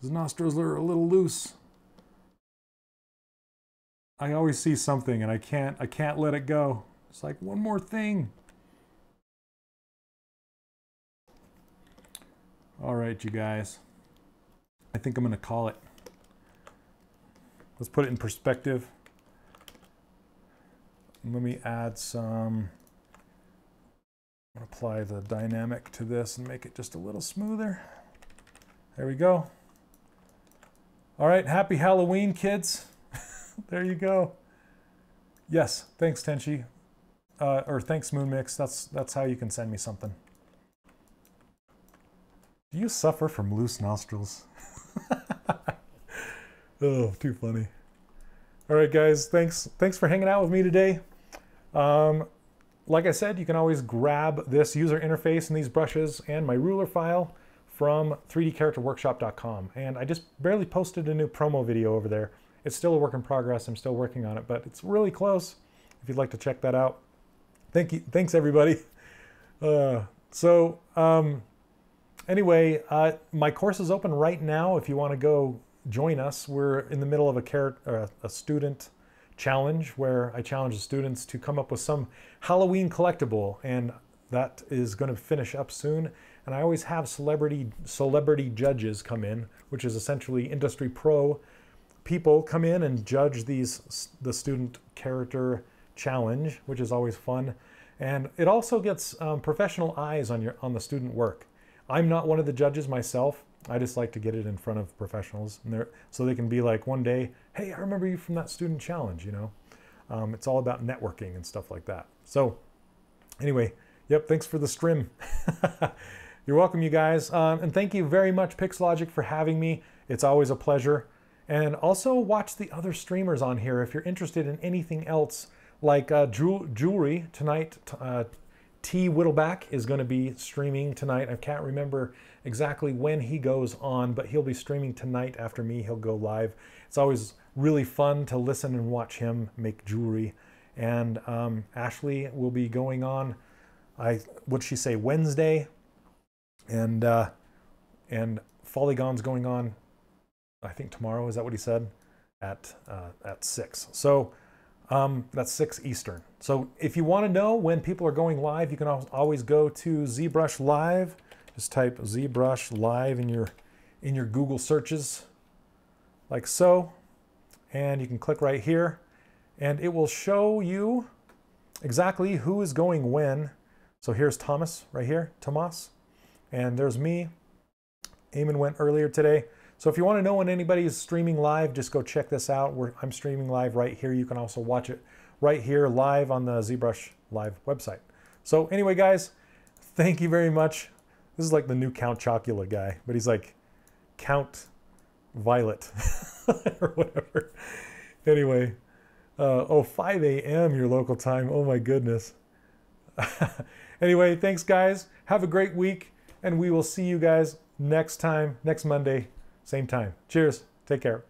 His nostrils are a little loose. I always see something and I can't I can't let it go. It's like one more thing. All right, you guys. I think I'm going to call it. Let's put it in perspective. Let me add some apply the dynamic to this and make it just a little smoother. There we go. All right, happy Halloween, kids. There you go. Yes, thanks, Tenchi. Uh, or thanks, Moonmix. That's, that's how you can send me something. Do you suffer from loose nostrils? oh, too funny. All right, guys. Thanks. Thanks for hanging out with me today. Um, like I said, you can always grab this user interface and these brushes and my ruler file from 3dcharacterworkshop.com. And I just barely posted a new promo video over there. It's still a work in progress. I'm still working on it, but it's really close if you'd like to check that out. Thank you. Thanks, everybody. Uh, so, um, anyway, uh, my course is open right now if you want to go join us. We're in the middle of a, car- uh, a student challenge where I challenge the students to come up with some Halloween collectible, and that is going to finish up soon. And I always have celebrity celebrity judges come in, which is essentially industry pro people come in and judge these the student character challenge, which is always fun. And it also gets um, professional eyes on your on the student work. I'm not one of the judges myself. I just like to get it in front of professionals, and so they can be like one day, "Hey, I remember you from that student challenge." You know, um, it's all about networking and stuff like that. So, anyway, yep. Thanks for the stream. You're welcome, you guys, um, and thank you very much, Pixologic, for having me. It's always a pleasure. And also watch the other streamers on here if you're interested in anything else, like uh, jewelry tonight. Uh, T Whittleback is going to be streaming tonight. I can't remember exactly when he goes on, but he'll be streaming tonight after me. He'll go live. It's always really fun to listen and watch him make jewelry. And um, Ashley will be going on. I would she say Wednesday, and uh, and Polygon's going on. I think tomorrow is that what he said at uh, at six. So um, that's 6 Eastern. So if you want to know when people are going live, you can always go to ZBrush Live. Just type ZBrush Live in your, in your Google searches, like so. And you can click right here, and it will show you exactly who is going when. So here's Thomas right here, Tomas. And there's me. Eamon went earlier today. So if you want to know when anybody is streaming live, just go check this out. We're, I'm streaming live right here. You can also watch it right here live on the ZBrush Live website. So anyway, guys, thank you very much. This is like the new Count Chocula guy, but he's like Count Violet or whatever. Anyway, uh, oh, 5 a.m. your local time. Oh my goodness. anyway, thanks guys. Have a great week, and we will see you guys next time, next Monday, same time. Cheers. Take care.